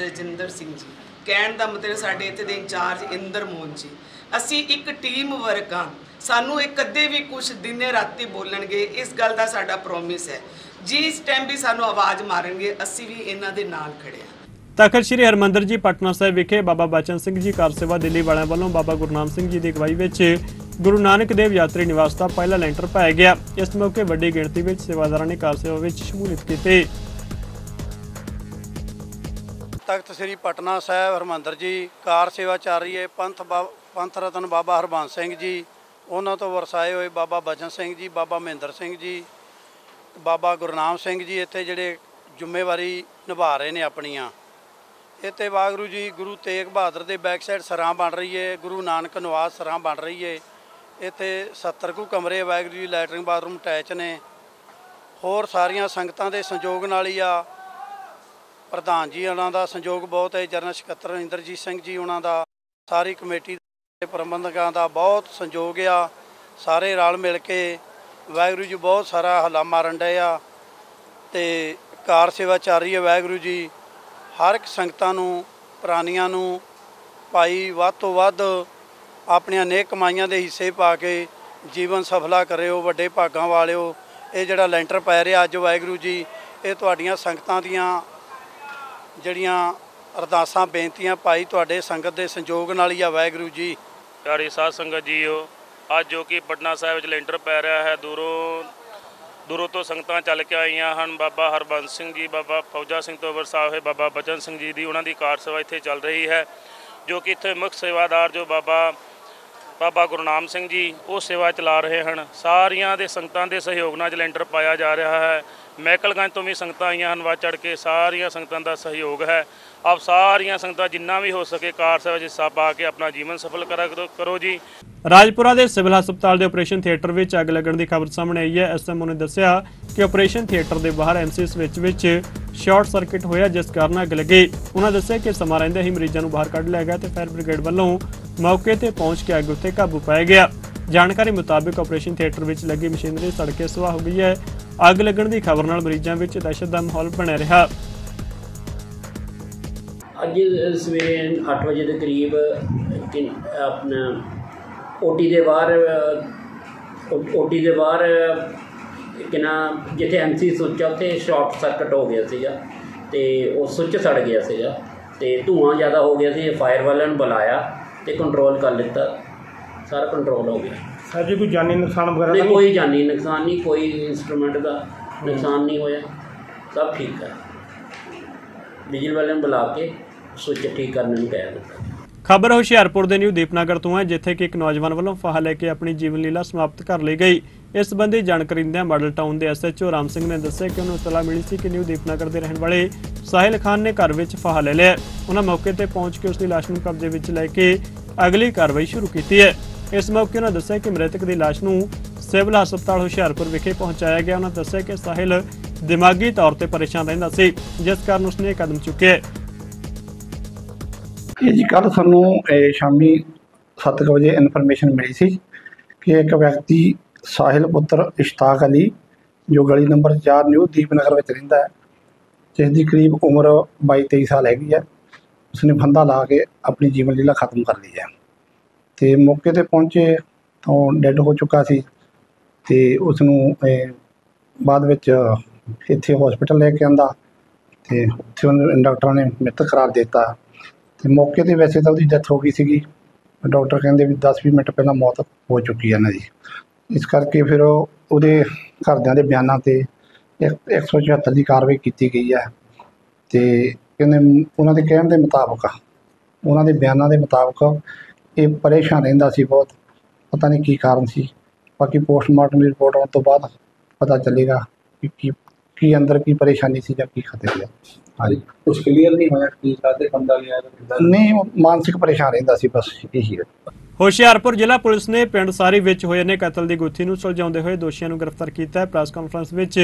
ਰਜਿੰਦਰ ਸਿੰਘ ਜੀ। ਕਹਿਣ ਦਾ ਮਤਲਬ ਸਾਡੇ ਇੱਥੇ ਦੇ ਇੰਚਾਰਜ ਇੰਦਰ ਮੋਹਨ ਜੀ। ਅਸੀਂ ਇੱਕ ਟੀਮ ਵਰਕ ਹਾਂ। ਸਾਨੂੰ ਇਹ ਕਦੇ ਵੀ ਕੁਝ ਦਿਨੇ ਰਾਤੀ ਬੋਲਣਗੇ ਇਸ ਗੱਲ ਦਾ ਸਾਡਾ ਪ੍ਰੋਮਿਸ ਹੈ। ਜਿਸ ਟਾਈਮ ਵੀ ਸਾਨੂੰ ਆਵਾਜ਼ ਮਾਰਨਗੇ ਅਸੀਂ ਵੀ ਇਹਨਾਂ ਦੇ ਨਾਲ ਖੜੇ ਹਾਂ। ਤਖਤ ਸ੍ਰੀ ਹਰਮੰਦਰ ਜੀ ਪਟਨਾ ਸਾਹਿਬ ਵਿਖੇ ਬਾਬਾ ਬਚਨ ਸਿੰਘ ਜੀ ਕਾਰ ਸੇਵਾ ਦਿੱਲੀ ਵਾਲਿਆਂ ਵੱਲੋਂ ਬਾਬਾ ਗੁਰਨਾਮ ਸਿੰਘ ਜੀ ਦੀ ਅਗਵਾਈ ਵਿੱਚ ਗੁਰੂ ਨਾਨਕ ਦੇਵ ਯਾਤਰੀ ਨਿਵਾਸ ਦਾ ਪਹਿਲਾ ਲੈਂਟਰ ਪਾਇਆ ਗਿਆ। ਇਸ ਮੌਕੇ ਵੱਡੀ ਗਿਣਤੀ ਵਿੱਚ ਸੇਵਾਦਾਰਾਂ ਨੇ ਕਾਰ ਸੇਵਾ ਵਿੱਚ ਸ਼ਮੂਲੀਅਤ ਕੀਤੀ। ਤਖਤ ਸ੍ਰੀ ਪਟਨਾ ਸਾਹਿਬ ਹਰਮੰਦਰ ਜੀ ਕਾਰ ਸੇਵਾ ਚੱਲ ਰਹੀ ਹੈ। ਪੰਥ ਪੰਥ ਰਤਨ ਬਾਬਾ ਹਰਬੰਸ ਸਿੰਘ ਜੀ ਉਹਨਾਂ ਤੋਂ ਵਰਸਾਏ ਹੋਏ ਬਾਬਾ ਬਚਨ ਸਿੰਘ ਜੀ, ਬਾਬਾ ਮਹਿੰਦਰ ਸਿੰਘ ਜੀ, ਬਾਬਾ ਗੁਰਨਾਮ ਸਿੰਘ ਜੀ ਇੱਥੇ ਜਿਹੜੇ ਜ਼ਿੰਮੇਵਾਰੀ ਨਿਭਾ ਰਹੇ ਨੇ ਆਪਣੀਆਂ। ਇੱਥੇ ਵਾਗਰੂ ਜੀ, ਗੁਰੂ ਤੇਗ ਬਹਾਦਰ ਦੇ ਬੈਕ ਸਾਈਡ ਸਰਾਂ ਬਣ ਰਹੀ ਹੈ ਗੁਰੂ ਨਾਨਕ ਨਿਵਾਸ ਸਰਾਂ ਬਣ ਰਹੀ ਹੈ ਇੱਥੇ 70 ਕੁ ਕਮਰੇ ਵਾਗਰੂ ਜੀ ਲੈਟਰਿੰਗ ਬਾਥਰੂਮ ਅਟੈਚ ਨੇ। ਹੋਰ ਸਾਰੀਆਂ ਸੰਗਤਾਂ ਦੇ ਸੰਯੋਗ ਨਾਲ ਹੀ ਆ। ਪ੍ਰਧਾਨ ਜੀ ਉਹਨਾਂ ਦਾ ਸੰਯੋਗ ਬਹੁਤ ਹੈ ਜਨਰਲ ਸਕੱਤਰ ਇੰਦਰਜੀਤ ਸਿੰਘ ਜੀ ਉਹਨਾਂ ਦਾ। ਸਾਰੀ ਕਮੇਟੀ ਪ੍ਰਬੰਧਕਾਂ ਦਾ ਬਹੁਤ ਸੰਯੋਗ ਆ। ਸਾਰੇ ਰਲ ਮਿਲ ਕੇ ਵਾਹਿਗੁਰੂ ਜੀ ਬਹੁਤ ਸਾਰਾ ਹਲਾ ਮਾਰਨ ਡਏ ਆ ਤੇ ਕਾਰ ਸੇਵਾ ਚੱਲ ਰਹੀ ਹੈ ਵਾਹਿਗੁਰੂ ਜੀ। ਹਰ ਇੱਕ ਸੰਗਤਾਂ ਨੂੰ, ਪ੍ਰਾਣੀਆਂ ਨੂੰ ਭਾਈ ਵੱਧ ਤੋਂ ਵੱਧ ਆਪਣੀਆਂ ਨੇਕ ਕਮਾਈਆਂ ਦੇ ਹਿੱਸੇ ਪਾ ਕੇ ਜੀਵਨ ਸਫਲਾ ਕਰਿਓ, ਵੱਡੇ ਭਾਗਾਂ ਵਾਲਿਓ। ਇਹ ਜਿਹੜਾ ਲੈਂਟਰ ਪੈ ਰਿਹਾ ਅੱਜ ਵਾਹਿਗੁਰੂ ਜੀ, ਇਹ ਤੁਹਾਡੀਆਂ ਸੰਗਤਾਂ ਦੀਆਂ ਜਿਹੜੀਆਂ ਅਰਦਾਸਾਂ, ਬੇਨਤੀਆਂ ਭਾਈ ਤੁਹਾਡੇ ਸੰਗਤ ਦੇ ਸੰਯੋਗ ਨਾਲ ਹੀ ਆ, ਵਾਹਿਗੁਰੂ ਜੀ। ਪਿਆਰੀ ਸਾਧ ਸੰਗਤ ਜੀਓ ਅੱਜ ਜੋ ਕਿ ਪਟਨਾ ਸਾਹਿਬ ਵਿੱਚ ਲੈਂਟਰ ਪੈ ਰਿਹਾ ਹੈ, ਦੂਰੋਂ ਦੂਰੋਂ ਤੋਂ ਸੰਗਤਾਂ ਚੱਲ ਕੇ ਆਈਆਂ ਹਨ। ਬਾਬਾ ਹਰਬੰਸ ਸਿੰਘ ਜੀ, ਬਾਬਾ ਫੌਜਾ ਸਿੰਘ ਤੋਂ ਵਰਸਾਏ ਹੋਏ, ਬਾਬਾ ਬਚਨ ਸਿੰਘ ਜੀ ਦੀ ਉਹਨਾਂ ਦੀ ਕਾਰ ਸੇਵਾ ਇੱਥੇ ਚੱਲ ਰਹੀ ਹੈ, ਜੋ ਕਿ ਇੱਥੇ ਮੁੱਖ ਸੇਵਾਦਾਰ ਜੋ ਬਾਬਾ ਬਾਬਾ ਗੁਰਨਾਮ ਸਿੰਘ ਜੀ, ਉਹ ਸੇਵਾ ਚਲਾ ਰਹੇ ਹਨ। ਸਾਰੀਆਂ ਦੇ ਸੰਗਤਾਂ ਦੇ ਸਹਿਯੋਗ ਨਾਲ ਅੱਜ ਪਾਇਆ ਜਾ ਰਿਹਾ ਹੈ। ਮੈਕਲਗੰਜ ਤੋਂ ਵੀ ਸੰਗਤਾਂ ਆਈਆਂ ਹਨ, ਵੱਧ ਚੜ ਕੇ ਸਾਰੀਆਂ ਸੰਗਤਾਂ ਦਾ ਸਹਿਯੋਗ ਹੈ। ਆਪ ਸਾਰੀਆਂ ਸੰਗਤਾਂ ਜਿੰਨਾ ਵੀ ਹੋ ਸਕੇ ਕਾਰ ਸੇਵਾ 'ਚ ਹਿੱਸਾ ਪਾ ਕੇ ਆਪਣਾ ਜੀਵਨ ਸਫਲ ਕਰੋ- ਜੀ। ਰਾਜਪੁਰਾ ਦੇ ਸਿਵਲ ਹਸਪਤਾਲ ਦੇ ਆਪਰੇਸ਼ਨ ਥੀਏਟਰ ਵਿੱਚ ਅੱਗ ਲੱਗਣ ਦੀ ਖਬਰ ਸਾਹਮਣੇ ਆਈ ਹੈ। ਐਸਐਮਓ ਨੇ ਦੱਸਿਆ ਕਿ ਆਪਰੇਸ਼ਨ ਥੀਏਟਰ ਦੇ ਬਾਹਰ ਐਮਸੀ ਸਵਿਚ ਵਿੱਚ ਸ਼ਾਰਟ ਸਰਕਟ ਹੋਇਆ, ਜਿਸ ਕਾਰਨ ਅੱਗ ਲੱਗੀ। ਉਹਨਾਂ ਦੱਸਿਆ ਕਿ ਸਮਾਂ ਰਹਿੰਦੇ ਹੀ ਮਰੀਜ਼ਾਂ ਨੂੰ ਬਾਹਰ ਕੱਢ ਲਿਆ ਗਿਆ ਤੇ ਫਾਇਰ ਬ੍ਰਿਗੇਡ ਵੱਲੋਂ ਮੌਕੇ ਤੇ ਪਹੁੰਚ ਕੇ ਅੱਗ ਉੱਤੇ ਕਾਬੂ ਪਾਇਆ ਗਿਆ। ਜਾਣਕਾਰੀ ਮੁਤਾਬਕ ਆਪਰੇਸ਼ਨ ਥੀਏਟਰ ਵਿੱਚ ਲੱਗੀ ਮਸ਼ੀਨਰੀ ਸੜ ਕੇ ਸੁਆਹ ਹੋ ਗਈ ਹੈ। ਅੱਗ ਲੱਗਣ ਦੀ ਖਬਰ ਨਾਲ ਮਰੀਜ਼ਾਂ ਵਿੱਚ ਦਹਿਸ਼ਤ ਦਾ ਮਾਹੌਲ ਬਣਿਆ ਰਿਹਾ। ਅੱਜ ਸਵੇਰੇ 8 ਵਜੇ ਦੇ ਕਰੀਬ ਆਪਣਾ ਓਟੀ ਦੇ ਬਾਹਰ ਓਟੀ ਦੇ ਬਾਹਰ ਕਿਨਾ ਜਿੱਥੇ ਐਮਸੀ ਸੁੱਚ ਆ ਉੱਥੇ ਸ਼ਾਰਟ ਸਰਕਟ ਹੋ ਗਿਆ ਸੀਗਾ ਤੇ ਉਹ ਸੁੱਚ ਸੜ ਗਿਆ ਸੀਗਾ ਤੇ ਧੂਆਂ ਜ਼ਿਆਦਾ ਹੋ ਗਿਆ ਸੀ ਫਾਇਰ ਵਾਲਿਆਂ ਨੂੰ ਬੁਲਾਇਆ ਤੇ ਕੰਟਰੋਲ ਕਰ ਲਿੱਤਾ। ਸਾਰਾ ਕੰਟਰੋਲ ਹੋ ਗਿਆ। ਸਰ ਜੀ ਕੋਈ ਜਾਨੀ ਨੁਕਸਾਨ ਵਗੈਰਾ ਨਹੀਂ ਕੋਈ ਜਾਨੀ ਨੁਕਸਾਨ ਨਹੀਂ ਕੋਈ ਇਨਸਟਰੂਮੈਂਟ ਦਾ ਨੁਕਸਾਨ ਨਹੀਂ ਹੋਇਆ। ਸਭ ਠੀਕ ਹੈ ਬਿਜਲੀ ਵਾਲਿਆਂ ਨੂੰ ਬੁਲਾ ਕੇ ਸੁੱਚ ਠੀਕ ਕਰਨ ਨੂੰ ਕਹਿ ਦਿੱਤਾ। ਖਬਰ ਹੁਸ਼ਿਆਰਪੁਰ ਦੇ ਨਿਊ ਦੀਪਨਗਰ ਤੋਂ ਹੈ, ਜਿੱਥੇ ਕਿ ਇੱਕ ਨੌਜਵਾਨ ਵੱਲੋਂ ਫਾਹਾ ਲੈ ਕੇ ਆਪਣੀ ਜੀਵਨ ਲੀਲਾ ਸਮਾਪਤ ਕਰ ਲਈ ਗਈ। ਇਸ ਸੰਬੰਧੀ ਜਾਣਕਾਰੀ ਦਿੰਦਿਆਂ ਮਾਡਲ ਟਾਊਨ ਦੇ ਐਸਐਚਓ ਰਾਮ ਸਿੰਘ ਨੇ ਦੱਸਿਆ ਕਿ ਉਹਨੂੰ ਇਤਲਾ ਮਿਲੀ ਸੀ ਕਿ ਨਿਊ ਦੀਪਨਗਰ ਦੇ ਰਹਿਣ ਵਾਲੇ ਸਾਹਿਲ ਖਾਨ ਨੇ ਘਰ ਵਿੱਚ ਫਾਹਾ ਲੈ ਲਿਆ। ਉਹਨਾਂ ਮੌਕੇ ਤੇ ਪਹੁੰਚ ਕੇ ਉਸ ਦੀ ਲਾਸ਼ ਨੂੰ ਕਬਜ਼ੇ ਵਿੱਚ ਲੈ ਕੇ ਅਗਲੀ ਕਾਰਵਾਈ ਸ਼ੁਰੂ ਕੀਤੀ ਹੈ। ਇਸ ਮੌਕੇ ਉਹਨਾਂ ਦੱਸਿਆ ਕਿ ਮ੍ਰਿਤਕ ਦੀ ਲਾਸ਼ ਨੂੰ ਸਿਵਲ ਹਸਪਤਾਲ ਹੁਸ਼ਿਆਰਪੁਰ ਵਿਖੇ ਪਹੁੰਚਾਇਆ ਗਿਆ। ਉਹਨਾਂ ਦੱਸਿਆ ਕਿ ਸਾਹਿਲ ਦਿਮਾਗੀ ਤੌਰ ਤੇ ਪਰੇਸ਼ਾਨ ਰਹਿੰਦਾ ਸੀ, ਜਿਸ ਕਾਰਨ ਉਸਨੇ ਕਦਮ ਚੁੱਕਿਆ। ਇਹ ਜੀ ਕੱਲ ਸਾਨੂੰ, ਇਹ ਸ਼ਾਮੀ 7 ਵਜੇ ਇਨਫੋਰਮੇਸ਼ਨ ਮਿਲੀ ਸੀ ਕਿ ਇੱਕ ਵਿਅਕਤੀ ਸਾਹਿਲ ਪੁੱਤਰ ਇਸ਼ਤਾਕ ਅਲੀ, ਜੋ ਗਲੀ ਨੰਬਰ 4 ਨਿਊ ਦੀਪਨਗਰ ਵਿੱਚ ਰਹਿੰਦਾ ਹੈ, ਜਿਸ ਦੀ ਕਰੀਬ ਉਮਰ 22 23 ਸਾਲ ਹੈਗੀ ਹੈ, ਉਸਨੇ ਫੰਦਾ ਲਾ ਕੇ ਆਪਣੀ ਜੀਵਨ ਲੀਲਾ ਖਤਮ ਕਰ ਲਈ ਹੈ। ਤੇ ਮੌਕੇ ਤੇ ਪਹੁੰਚੇ ਤਾਂ ਡੈੱਡ ਹੋ ਚੁੱਕਾ ਸੀ ਤੇ ਉਸ ਨੂੰ ਬਾਅਦ ਵਿੱਚ ਇੱਥੇ ਹਸਪੀਟਲ ਲੈ ਕੇ ਆਂਦਾ ਤੇ ਉੱਥੇ ਉਹਨੂੰ ਡਾਕਟਰਾਂ ਨੇ ਮ੍ਰਿਤਕ ਕਰਾਰ ਦਿੱਤਾ। ਤੇ ਮੌਕੇ ਤੇ ਵੈਸੇ ਤਾਂ ਉਹਦੀ ਡੈਥ ਹੋ ਗਈ ਸੀਗੀ। ਡਾਕਟਰ ਕਹਿੰਦੇ ਵੀ 10-20 ਮਿੰਟ ਪਹਿਲਾਂ ਮੌਤ ਹੋ ਚੁੱਕੀ ਹੈ ਇਹਨਾਂ ਦੀ। ਇਸ ਕਰਕੇ ਫਿਰ ਉਹ- ਉਹਦੇ ਘਰਦਿਆਂ ਦੇ ਬਿਆਨਾਂ ਤੇ ਇੱਕ- 174 ਦੀ ਕਾਰਵਾਈ ਕੀਤੀ ਗਈ ਹੈ ਤੇ ਕਹਿੰਦੇ ਉਹਨਾਂ ਦੇ ਕਹਿਣ ਦੇ ਮੁਤਾਬਕ, ਉਹਨਾਂ ਦੇ ਬਿਆਨਾਂ ਦੇ ਮੁਤਾਬਕ ਇਹ ਪਰੇਸ਼ਾਨ ਰਹਿੰਦਾ ਸੀ ਬਹੁਤ। ਪਤਾ ਨਹੀਂ ਕੀ ਕਾਰਨ ਸੀ। ਬਾਕੀ ਪੋਸਟਮਾਰਟਮ ਦੀ ਰਿਪੋਰਟ ਆਉਣ ਤੋਂ ਬਾਅਦ ਪਤਾ ਚੱਲੇਗਾ ਕਿ ਕੀ ਕੀ ਅੰਦਰ ਕੀ ਪਰੇਸ਼ਾਨੀ ਸੀ ਜਾਂ ਕੀ ਖਤਰੇ ਸੀ? ਹਾਂਜੀ। ਕੁਝ ਕਲੀਅਰ ਨਹੀਂ ਹੋਇਆ ਕਿ ਕਾਦੇ ਬੰਦਾ ਲਿਆ ਜਾਂ ਕਿੱਦਾਂ ਨਹੀਂ ਉਹ ਮਾਨਸਿਕ ਪਰੇਸ਼ਾਨ ਰਹਿੰਦਾ ਸੀ ਬਸ ਇਹੀ ਹੈ ਹੁਸ਼ਿਆਰਪੁਰ ਜ਼ਿਲ੍ਹਾ ਪੁਲਿਸ ਨੇ ਪਿੰਡ ਸਾਰੀ ਵਿੱਚ ਹੋਏ ਨੇ ਕਤਲ ਦੀ ਗੁੱਥੀ ਨੂੰ ਸੁਲਝਾਉਂਦੇ ਹੋਏ ਦੋਸ਼ੀਆਂ ਨੂੰ ਗ੍ਰਿਫਤਾਰ ਕੀਤਾ ਹੈ। ਪ੍ਰੈਸ ਕਾਨਫਰੰਸ ਵਿੱਚ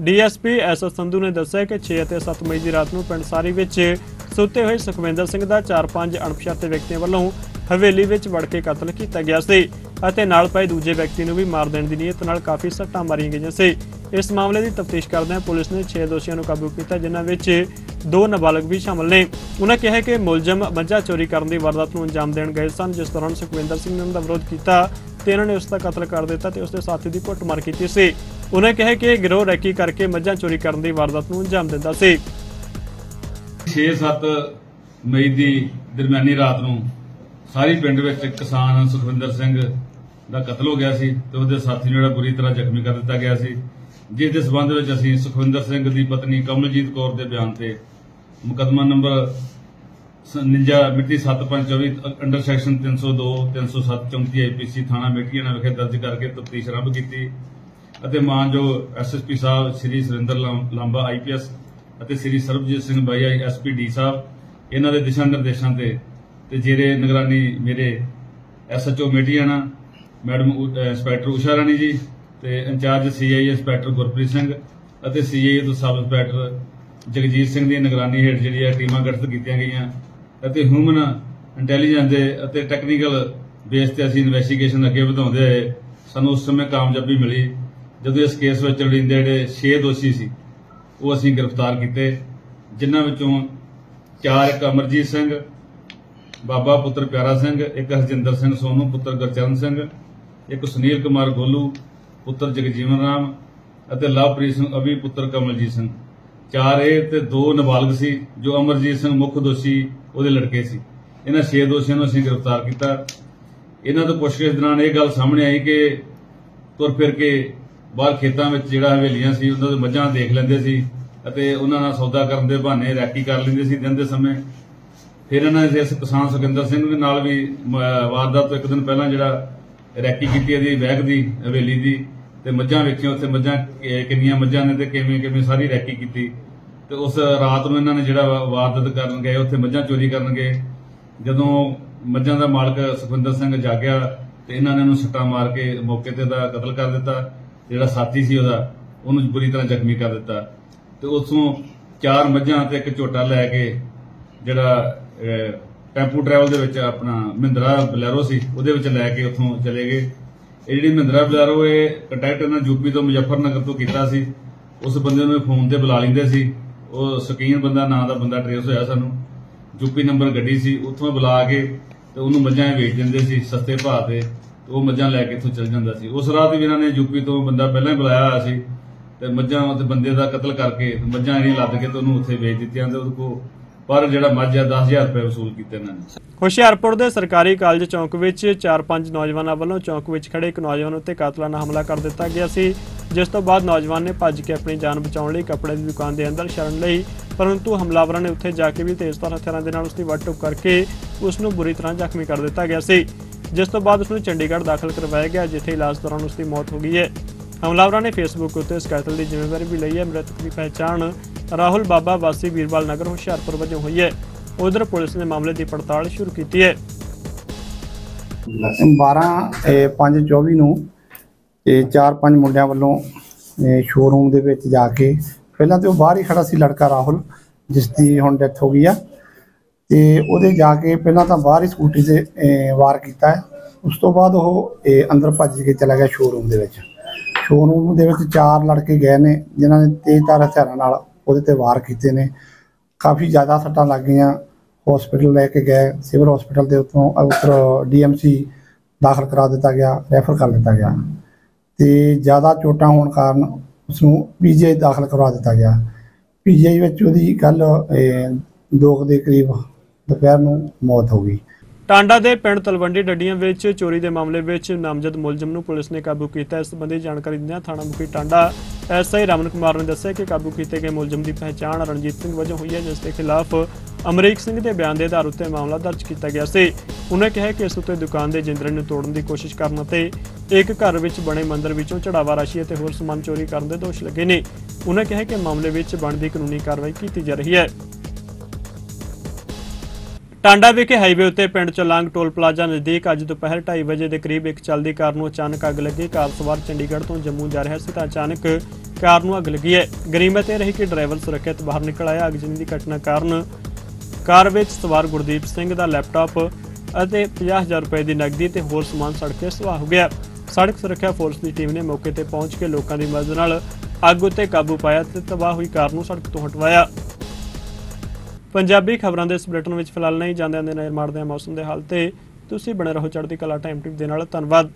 ਡੀਐਸਪੀ ਐਸਐਸ ਸੰਧੂ ਨੇ ਦੱਸਿਆ ਕਿ 6 ਅਤੇ 7 ਮਈ ਦੀ ਰਾਤ ਨੂੰ ਪਿੰਡ ਸਾਰੀ ਵਿੱਚ ਸੁੱਤੇ ਹੋਏ ਸੁਖਵਿੰਦਰ ਸਿੰਘ ਦਾ 4-5 ਅਣਪਛਾਤੇ ਵਿਅਕਤੀਆਂ ਵੱਲੋਂ ਹਵੇਲੀ ਵਿੱਚ ਵੜ ਕੇ ਕਤਲ ਕੀਤਾ ਗਿਆ ਸੀ। ਅਤੇ ਨਾਲ ਪਏ ਦੂਜੇ ਵਿਅਕਤੀ ਨੂੰ ਵੀ ਮਾਰ ਦੇਣ ਦੀ ਨੀਅਤ ਨਾਲ ਕਾਫੀ ਸੱਟਾਂ ਮਾਰੀਆਂ ਗਈਆਂ ਸੀ। ਇਸ ਮਾਮਲੇ ਦੀ ਤਫਤੀਸ਼ ਕਰਦਿਆਂ ਪੁਲਿਸ ਨੇ 6 ਦੋਸ਼ੀਆਂ ਨੂੰ ਕਾਬੂ ਕੀਤਾ, ਜਿਨ੍ਹਾਂ ਵਿੱਚ ਦੋ ਨਾਬਾਲਗ ਵੀ ਸ਼ਾਮਲ ਨੇ। ਉਹਨਾਂ ਕਿਹਾ ਕਿ ਮੁਲਜ਼ਮ ਮੱਝਾਂ ਚੋਰੀ ਕਰਨ ਦੀ ਵਾਰਦਾਤ ਨੂੰ ਅੰਜਾਮ ਦੇਣ ਗਏ ਸਨ, ਜਿਸ ਦੌਰਾਨ ਸੁਖਵਿੰਦਰ ਸਿੰਘ ਨੇ ਉਹਨਾਂ ਦਾ ਵਿਰੋਧ ਕੀਤਾ ਤੇ ਇਹਨਾਂ ਨੇ ਉਸ ਦਾ ਕਤਲ ਕਰ ਦਿੱਤਾ ਤੇ ਉਸ ਦੇ ਸਾਥੀ ਦੀ ਕੁੱਟਮਾਰ ਕੀਤੀ ਸੀ। ਉਹਨਾਂ ਕਿਹਾ ਕਿ ਇਹ ਗਿਰੋਹ ਰੈਕੀ ਕਰਕੇ ਮੱਝਾਂ ਚੋਰੀ ਕਰਨ ਦੀ ਵਾਰਦਾਤ ਨੂੰ ਅੰਜਾਮ ਦਿੰਦਾ ਸੀ। 6-7 ਮਈ ਦੀ ਦਰਮਿਆਨੀ ਰਾਤ ਨੂੰ ਸਾਰੀ ਪਿੰਡ ਵਿੱਚ ਕਿਸਾਨ ਸੁਖਵਿੰਦਰ ਸਿੰਘ ਦਾ ਕਤਲ ਹੋ ਗਿਆ ਸੀ ਤੇ ਉਹਦੇ ਸਾਥੀ ਨੂੰ ਜਿਹੜਾ ਬੁਰੀ ਤਰ੍ਹਾਂ ਜ਼ਖਮੀ ਕਰ ਦਿੱਤਾ ਗਿਆ ਸੀ। ਜਿਸ ਦੇ ਸਬੰਧ ਵਿੱਚ ਅਸੀਂ ਸੁਖਵਿੰਦਰ ਸਿੰਘ ਦੀ ਪਤਨੀ ਕਮਲਜੀਤ ਕੌਰ ਦੇ ਬਿਆਨ ਤੇ ਮੁਕੱਦਮਾ ਨੰਬਰ 49 ਮਿਤੀ 7524 ਅੰਡਰ ਸੈਕਸ਼ਨ 302 307 34 ਆਈਪੀਸੀ ਥਾਣਾ ਮੇਟੀਆਣਾ ਵਿਖੇ ਦਰਜ ਕਰਕੇ ਤਫਤੀਸ਼ ਆਰੰਭ ਕੀਤੀ ਅਤੇ ਮਾਨਯੋਗ ਐਸਐਸਪੀ ਸਾਹਿਬ ਸ੍ਰੀ ਸੁਰਿੰਦਰ ਲਾਂ- ਲਾਂਬਾ ਆਈਪੀਐਸ ਅਤੇ ਸ੍ਰੀ ਸਰਬਜੀਤ ਸਿੰਘ ਬਾਈ ਐਸਪੀਡੀ ਸਾਹਿਬ ਇਹਨਾਂ ਦੇ ਦਿਸ਼ਾ ਨਿਰਦੇਸ਼ਾਂ ਤੇ ਤੇ ਜਿਹੜੇ ਨਿਗਰਾਨੀ ਮੇਰੇ SHO Metiana madam inspector Usha Rani ji ਤੇ incharge CI inspector Gurpreet Singh ਅਤੇ ਸੀਆਈ ਤੋਂ ਸਬ ਇੰਸਪੈਕਟਰ ਜਗਜੀਤ ਸਿੰਘ ਦੀ ਨਿਗਰਾਨੀ ਹੇਠ ਜਿਹੜੀ ਹੈ ਟੀਮਾਂ ਗਠਿਤ ਕੀਤੀਆਂ ਗਈਆਂ ਅਤੇ ਹਿਊਮਨ ਇੰਟੈਲੀਜੈਂਸ ਦੇ ਅਤੇ ਟੈਕਨੀਕਲ ਬੇਸ ਤੇ ਅਸੀਂ ਇਨਵੈਸਟੀਗੇਸ਼ਨ ਅੱਗੇ ਵਧਾਉਂਦੇ ਹੋਏ ਸਾਨੂੰ ਉਸ ਸਮੇਂ ਕਾਮਯਾਬੀ ਮਿਲੀ ਜਦੋਂ ਇਸ ਕੇਸ ਵਿੱਚ ਲੜਿੰਦੇ ਜਿਹੜੇ 6 ਦੋਸ਼ੀ ਸੀ, ਉਹ ਅਸੀਂ ਗ੍ਰਿਫਤਾਰ ਕੀਤੇ, ਜਿਨ੍ਹਾਂ ਵਿੱਚੋਂ ਚਾਰ ਇੱਕ ਅਮਰਜੀਤ ਸਿੰਘ, ਬਾਬਾ ਪੁੱਤਰ ਪਿਆਰਾ ਸਿੰਘ, ਇੱਕ ਹਰਜਿੰਦਰ ਸਿੰਘ ਸੋਨੂ, ਪੁੱਤਰ ਗੁਰਚਰਨ ਸਿੰਘ ਇੱਕ ਸੁਨੀਲ ਕੁਮਾਰ ਗੋਲੂ, ਪੁੱਤਰ ਜਗਜੀਵਨ ਰਾਮ ਅਤੇ ਲਵਪ੍ਰੀਤ ਸਿੰਘ ਅਭੀ, ਪੁੱਤਰ ਕਮਲਜੀਤ ਸਿੰਘ। ਚਾਰ ਇਹ ਤੇ ਦੋ ਨਾਬਾਲਗ ਸੀ, ਜੋ ਅਮਰਜੀਤ ਸਿੰਘ ਮੁੱਖ ਦੋਸ਼ੀ ਉਹਦੇ ਲੜਕੇ ਸੀ। ਇਹਨਾਂ ਛੇ ਦੋਸ਼ੀਆਂ ਨੂੰ ਅਸੀਂ ਗ੍ਰਿਫਤਾਰ ਕੀਤਾ। ਇਹਨਾਂ ਤੋਂ ਪੁੱਛਗਿੱਛ ਦੌਰਾਨ ਇਹ ਗੱਲ ਸਾਹਮਣੇ ਆਈ ਕਿ ਤੁਰ ਫਿਰ ਕੇ ਬਾਹਰ ਖੇਤਾਂ ਵਿੱਚ ਜਿਹੜਾ ਹਵੇਲੀਆਂ ਸੀ, ਉਹਨਾਂ ਦੇ ਮੱਝਾਂ ਦੇਖ ਲੈਂਦੇ ਸੀ ਅਤੇ ਉਹਨਾਂ ਨਾਲ ਸੌਦਾ ਕਰਨ ਦੇ ਬਹਾਨੇ ਰੈਕੀ ਕਰ ਲੈਂਦੇ ਸੀ ਦਿਨ ਦੇ ਸਮੇਂ। ਫਿਰ ਇਹਨਾਂ ਨੇ ਇਸ ਕਿਸਾਨ ਸੁਖਿੰਦਰ ਸਿੰਘ ਦੇ ਨਾਲ ਵੀ ਵਾਰਦਾਤ ਤੋਂ ਇੱਕ ਦਿਨ ਪਹਿਲਾਂ ਜਿਹੜਾ ਰੈਕੀ ਕੀਤੀ ਇਹਦੀ ਵੈਗ ਦੀ, ਹਵੇਲੀ ਦੀ, ਤੇ ਮੱਝਾਂ ਵੇਖੀਆਂ ਉੱਥੇ, ਮੱਝਾਂ ਕਿੰਨੀਆਂ ਮੱਝਾਂ ਨੇ ਤੇ ਕਿਵੇਂ ਕਿਵੇਂ ਸਾਰੀ ਰੈਕੀ ਕੀਤੀ। ਤੇ ਉਸ ਰਾਤ ਨੂੰ ਇਹਨਾਂ ਨੇ ਜਿਹੜਾ ਵਾਰਦਤ ਕਰਨ ਗਏ, ਉੱਥੇ ਮੱਝਾਂ ਚੋਰੀ ਕਰਨ ਗਏ। ਜਦੋਂ ਮੱਝਾਂ ਦਾ ਮਾਲਕ ਸੁਖਵਿੰਦਰ ਸਿੰਘ ਜਾਗਿਆ, ਤੇ ਇਹਨਾਂ ਨੇ ਉਹਨੂੰ ਸੱਟਾਂ ਮਾਰ ਕੇ ਮੌਕੇ ਤੇ ਦਾ ਕਤਲ ਕਰ ਦਿੱਤਾ। ਜਿਹੜਾ ਸਾਥੀ ਸੀ ਉਹਦਾ, ਉਹਨੂੰ ਬੁਰੀ ਤਰ੍ਹਾਂ ਜ਼ਖਮੀ ਕਰ ਦਿੱਤਾ। ਤੇ ਉਸੋਂ ਚਾਰ ਮੱਝਾਂ ਤੇ ਇੱਕ ਝੋਟਾ ਲੈ ਕੇ ਜਿਹੜਾ ਟੈਂਪੂ ਟਰੈਵਲ ਦੇ ਵਿੱਚ ਆਪਣਾ ਮਹਿੰਦਰਾ ਬਲੈਰੋ ਸੀ, ਉਹਦੇ ਵਿੱਚ ਲੈ ਕੇ ਉੱਥੋਂ ਚਲੇ ਗਏ। ਇਹ ਜਿਹੜੀ ਮਹਿੰਦਰਾ ਬਲੈਰੋ, ਇਹ ਕੰਟੈਕਟ ਇਹਨਾਂ ਯੂਪੀ ਤੋਂ ਮੁਜ਼ੱਫਰਨਗਰ ਤੋਂ ਕੀਤਾ ਸੀ। ਉਸ ਬੰਦੇ ਨੂੰ ਫੋਨ ਤੇ ਬੁਲਾ ਲੈਂਦੇ ਸੀ। ਉਹ ਸਕੀਨ ਬੰਦਾ, ਨਾਂ ਦਾ ਬੰਦਾ ਟਰੇਸ ਹੋਇਆ ਸਾਨੂੰ। ਯੂਪੀ ਨੰਬਰ ਗੱਡੀ ਸੀ, ਉੱਥੋਂ ਬੁਲਾ ਕੇ ਤੇ ਉਹਨੂੰ ਮੱਝਾਂ ਇਹ ਵੇਚ ਦਿੰਦੇ ਸੀ, ਸਸਤੇ ਭਾਅ ਤੇ। ਤੇ ਉਹ ਮੱਝਾਂ ਲੈ ਕੇ ਇੱਥੋਂ ਚਲ ਜਾਂਦਾ ਸੀ। ਉਸ ਰਾਤ ਵੀ ਇਹਨਾਂ ਨੇ ਯੂਪੀ ਤੋਂ ਬੰਦਾ ਪਹਿਲਾਂ ਹੀ ਬੁਲਾਇਆ ਹੋਇਆ ਸੀ। ਤੇ ਮੱਝਾਂ ਤੇ ਬੰਦੇ ਦਾ ਕਤਲ ਕਰਕੇ ਮੱਝਾਂ ਜਿਹੜੀਆਂ ਲੱਦ ਕੇ ਤੇ ਉਹਨੂੰ ਉੱਥੇ ਵੇਚ ਦਿੱਤੀਆਂ ਤੇ ਉਹਦੇ ਕੋਲ ਪਰ ਜਿਹੜਾ ਮੱਝ ਆ 10000 ਰੁਪਏ ਵਸੂਲ ਕੀਤੇ ਇਹਨਾਂ ਨੇ। ਹੁਸ਼ਿਆਰਪੁਰ ਦੇ ਸਰਕਾਰੀ ਕਾਲਜ ਚੌਂਕ ਵਿੱਚ 4-5 ਨੌਜਵਾਨਾਂ ਵੱਲੋਂ ਚੌਂਕ ਵਿੱਚ ਖੜੇ ਇੱਕ ਨੌਜਵਾਨ ਉੱਤੇ ਕਾਤਲਾਨਾ ਹਮਲਾ ਕਰ ਦਿੱਤਾ ਗਿਆ ਸੀ, ਜਿਸ ਤੋਂ ਬਾਅਦ ਨੌਜਵਾਨ ਨੇ ਭੱਜ ਕੇ ਆਪਣੀ ਜਾਨ ਬਚਾਉਣ ਲਈ ਕੱਪੜੇ ਦੀ ਦੁਕਾਨ ਦੇ ਅੰਦਰ ਸ਼ਰਨ ਲਈ, ਪਰੰਤੂ ਹਮਲਾਵਰਾਂ ਨੇ ਉੱਥੇ ਜਾ ਕੇ ਵੀ ਤੇਜ਼ਧਾਰ ਹਥਿਆਰਾਂ ਦੇ ਨਾਲ ਉਸ ਦੀ ਵੱਢ ਟੁੱਕ ਕਰਕੇ ਉਸ ਨੂੰ ਬੁਰੀ ਤਰ੍ਹਾਂ ਜ਼ਖਮੀ ਕਰ ਦਿੱਤਾ ਗਿਆ ਸੀ, ਜਿਸ ਤੋਂ ਬਾਅਦ ਉਸ ਨੂੰ ਚੰਡੀਗੜ੍ਹ ਦਾਖਲ ਕਰਵਾਇਆ ਗਿਆ, ਜਿੱਥੇ ਇਲਾਜ ਦੌਰਾਨ ਉਸ ਦੀ ਮੌਤ ਹੋ ਗਈ ਹੈ। ਹਮਲਾਵਰਾਂ ਨੇ ਫੇਸਬੁੱਕ ਉੱਤੇ ਇਸ ਕਤਲ ਦੀ ਜ਼ਿੰਮੇਵਾਰੀ ਵੀ ਲਈ ਹੈ। ਮ੍ਰਿਤਕ ਦੀ ਪਹਿਚਾਣ ਰਾਹੁਲ ਬਾਬਾ ਵਾਸੀ ਵੀਰਵਾਲ ਨਗਰ ਹੁਸ਼ਿਆਰਪੁਰ ਵਜੋਂ ਹੋਈ ਹੈ। ਉਧਰ ਪੁਲਿਸ ਨੇ ਮਾਮਲੇ ਦੀ ਪੜਤਾਲ ਸ਼ੁਰੂ ਕੀਤੀ ਹੈ। 12 5 24 ਨੂੰ ਇਹ ਚਾਰ ਪੰਜ ਮੁੰਡਿਆਂ ਵੱਲੋਂ ਸ਼ੋਰੂਮ ਦੇ ਵਿੱਚ ਜਾ ਕੇ ਪਹਿਲਾਂ ਤੇ ਉਹ ਬਾਹਰ ਹੀ ਖੜਾ ਸੀ ਲੜਕਾ ਰਾਹੁਲ ਜਿਸ ਦੀ ਹੁਣ ਡੈਥ ਹੋ ਗਈ ਆ। ਤੇ ਉਹਦੇ ਜਾ ਕੇ ਪਹਿਲਾਂ ਤਾਂ ਬਾਹਰ ਹੀ ਸਕੂਟੀ ਤੇ ਵਾਰ ਕੀਤਾ ਹੈ। ਉਸ ਤੋਂ ਬਾਅਦ ਉਹ ਇਹ, ਅੰਦਰ ਭੱਜ ਕੇ ਚਲਾ ਗਿਆ ਸ਼ੋਰੂਮ ਦੇ ਵਿੱਚ। ਸ਼ੋਰੂਮ ਦੇ ਵਿੱਚ ਚਾਰ ਲੜਕੇ ਗਏ ਨੇ, ਜਿਨ੍ਹਾਂ ਨੇ ਤੇਜ਼ਧਾਰ ਹਥਿਆਰਾਂ ਨਾਲ ਉਹਦੇ ਤੇ ਵਾਰ ਕੀਤੇ ਨੇ। ਕਾਫੀ ਜ਼ਿਆਦਾ ਸੱਟਾਂ ਲੱਗ ਗਈਆਂ। ਹਸਪੀਟਲ ਲੈ ਕੇ ਗਏ। ਸਿਵਲ ਹਸਪੀਟਲ ਦੇ ਉੱਤੋਂ ਉੱਤਰ ਡੀਐਮਸੀ ਦਾਖਲ ਕਰਾ ਦਿੱਤਾ ਗਿਆ ਰੈਫਰ ਕਰ ਦਿੱਤਾ ਗਿਆ। ਤੇ ਜ਼ਿਆਦਾ ਚੋਟਾਂ ਹੋਣ ਕਾਰਨ ਉਸ ਨੂੰ ਪੀਜੀਆਈ ਦਾਖਲ ਕਰਵਾ ਦਿੱਤਾ ਗਿਆ। ਪੀਜੀਆਈ ਵਿੱਚ ਉਹਦੀ ਕੱਲ ਦੋ ਦੇ ਕਰੀਬ ਦੁਪਹਿਰ ਨੂੰ ਮੌਤ ਹੋ ਗਈ। ਟਾਂਡਾ ਦੇ ਪਿੰਡ ਤਲਵੰਡੀ ਡੱਡੀਆਂ ਵਿੱਚ ਚੋਰੀ ਦੇ ਮਾਮਲੇ ਵਿੱਚ ਨਾਮਜ਼ਦ ਮੁਲਜ਼ਮ ਨੂੰ ਪੁਲਿਸ ਨੇ ਕਾਬੂ ਕੀਤਾ। ਇਸ ਸੰਬੰਧੀ ਜਾਣਕਾਰੀ ਦਿੰਦਿਆਂ ਥਾਣਾ ਮੁਖੀ ਟਾਂਡਾ ਐਸਆਈ ਰਮਨ ਕੁਮਾਰ ਨੇ ਦੱਸਿਆ ਕਿ ਕਾਬੂ ਕੀਤੇ ਗਏ ਮੁਲਜ਼ਮ ਦੀ ਪਹਿਚਾਣ ਰਣਜੀਤ ਸਿੰਘ ਵਜੋਂ ਹੋਈ ਹੈ, ਜਿਸ ਦੇ ਖਿਲਾਫ ਅਮਰੀਕ ਸਿੰਘ ਦੇ ਬਿਆਨ ਦੇ ਆਧਾਰ ਉੱਤੇ ਮਾਮਲਾ ਦਰਜ ਕੀਤਾ ਗਿਆ ਸੀ। ਉਹਨੇ ਕਿਹਾ ਕਿ ਇਸ ਉੱਤੇ ਦੁਕਾਨ ਦੇ ਜਿੰਦਰੇ ਨੂੰ ਤੋੜਨ ਦੀ ਕੋਸ਼ਿਸ਼ ਕਰਨ ਅਤੇ ਇੱਕ ਘਰ ਵਿੱਚ ਬਣੇ ਮੰਦਰ ਵਿੱਚੋਂ ਚੜਾਵਾ ਰਾਸ਼ੀ ਅਤੇ ਹੋਰ ਸਮਾਨ ਚੋਰੀ ਕਰਨ ਦੇ ਦੋਸ਼ ਲੱਗੇ ਨੇ। ਉਹਨੇ ਕਿਹਾ ਕਿ ਮਾਮਲੇ ਵਿੱਚ ਬਣਦੀ ਕਾਨੂੰਨੀ ਕਾਰਵਾਈ ਕੀਤੀ ਜਾ ਰਹੀ ਹੈ। ਟਾਂਡਾ ਵਿਖੇ ਹਾਈਵੇ ਉੱਤੇ ਪਿੰਡ ਚਲਾਂਗ ਟੋਲ ਪਲਾਜ਼ਾ ਨਜ਼ਦੀਕ ਅੱਜ ਦੁਪਹਿਰ 2:30 ਵਜੇ ਦੇ ਕਰੀਬ ਇੱਕ ਚੱਲਦੀ ਕਾਰ ਨੂੰ ਅਚਾਨਕ ਅੱਗ ਲੱਗੀ। ਕਾਰ ਸਵਾਰ ਚੰਡੀਗੜ੍ਹ ਤੋਂ ਜੰਮੂ ਜਾ ਰਿਹਾ ਸੀ ਤਾਂ ਅਚਾਨਕ ਕਾਰ ਨੂੰ ਅੱਗ ਲੱਗੀ ਹੈ। ਗਰੀਮਤ ਇਹ ਰਹੀ ਕਿ ਡਰਾਈਵਰ ਸੁਰੱਖਿਅਤ ਬਾਹਰ ਨਿਕਲ ਆਇਆ। ਅਗਜਨੀ ਦੀ ਘਟਨਾ ਕਾਰਨ ਕਾਰ ਵਿੱਚ ਸਵਾਰ ਗੁਰਦੀਪ ਸਿੰਘ ਦਾ ਲੈਪਟਾਪ ਅਤੇ 50000 ਰੁਪਏ ਦੀ ਨਕਦੀ ਤੇ ਹੋਰ ਸਮਾਨ ਸੜ ਕੇ ਸੁਆਹ ਹੋ ਗਿਆ। ਸੜਕ ਸੁਰੱਖਿਆ ਫੋਰਸ ਦੀ ਟੀਮ ਨੇ ਮੌਕੇ ਤੇ ਪਹੁੰਚ ਕੇ ਲੋਕਾਂ ਦੀ ਮਦਦ ਨਾਲ ਅੱਗ ਉੱਤੇ ਕਾਬੂ ਪਾਇਆ ਤੇ ਤਬਾਹ ਹੋਈ ਕਾਰ ਨੂੰ ਸੜਕ ਤੋਂ ਹਟਵਾਇਆ। ਪੰਜਾਬੀ ਖਬਰਾਂ ਦੇ ਇਸ ਬੁਲੇਟਿਨ ਵਿੱਚ ਫਿਲਹਾਲ ਨਹੀਂ ਜਾਂਦੇ ਆਂਦੇ ਨਜ਼ਰ ਮਾਰਦੇ ਹਾਂ ਮੌਸਮ ਦੇ ਹਾਲ ਤੇ। ਤੁਸੀਂ ਬਣੇ ਰਹੋ ਚੜ੍ਹਦੀ ਕਲਾ ਟਾਈਮ ਟਿਪ ਦੇ ਨਾਲ। ਧੰਨਵਾਦ।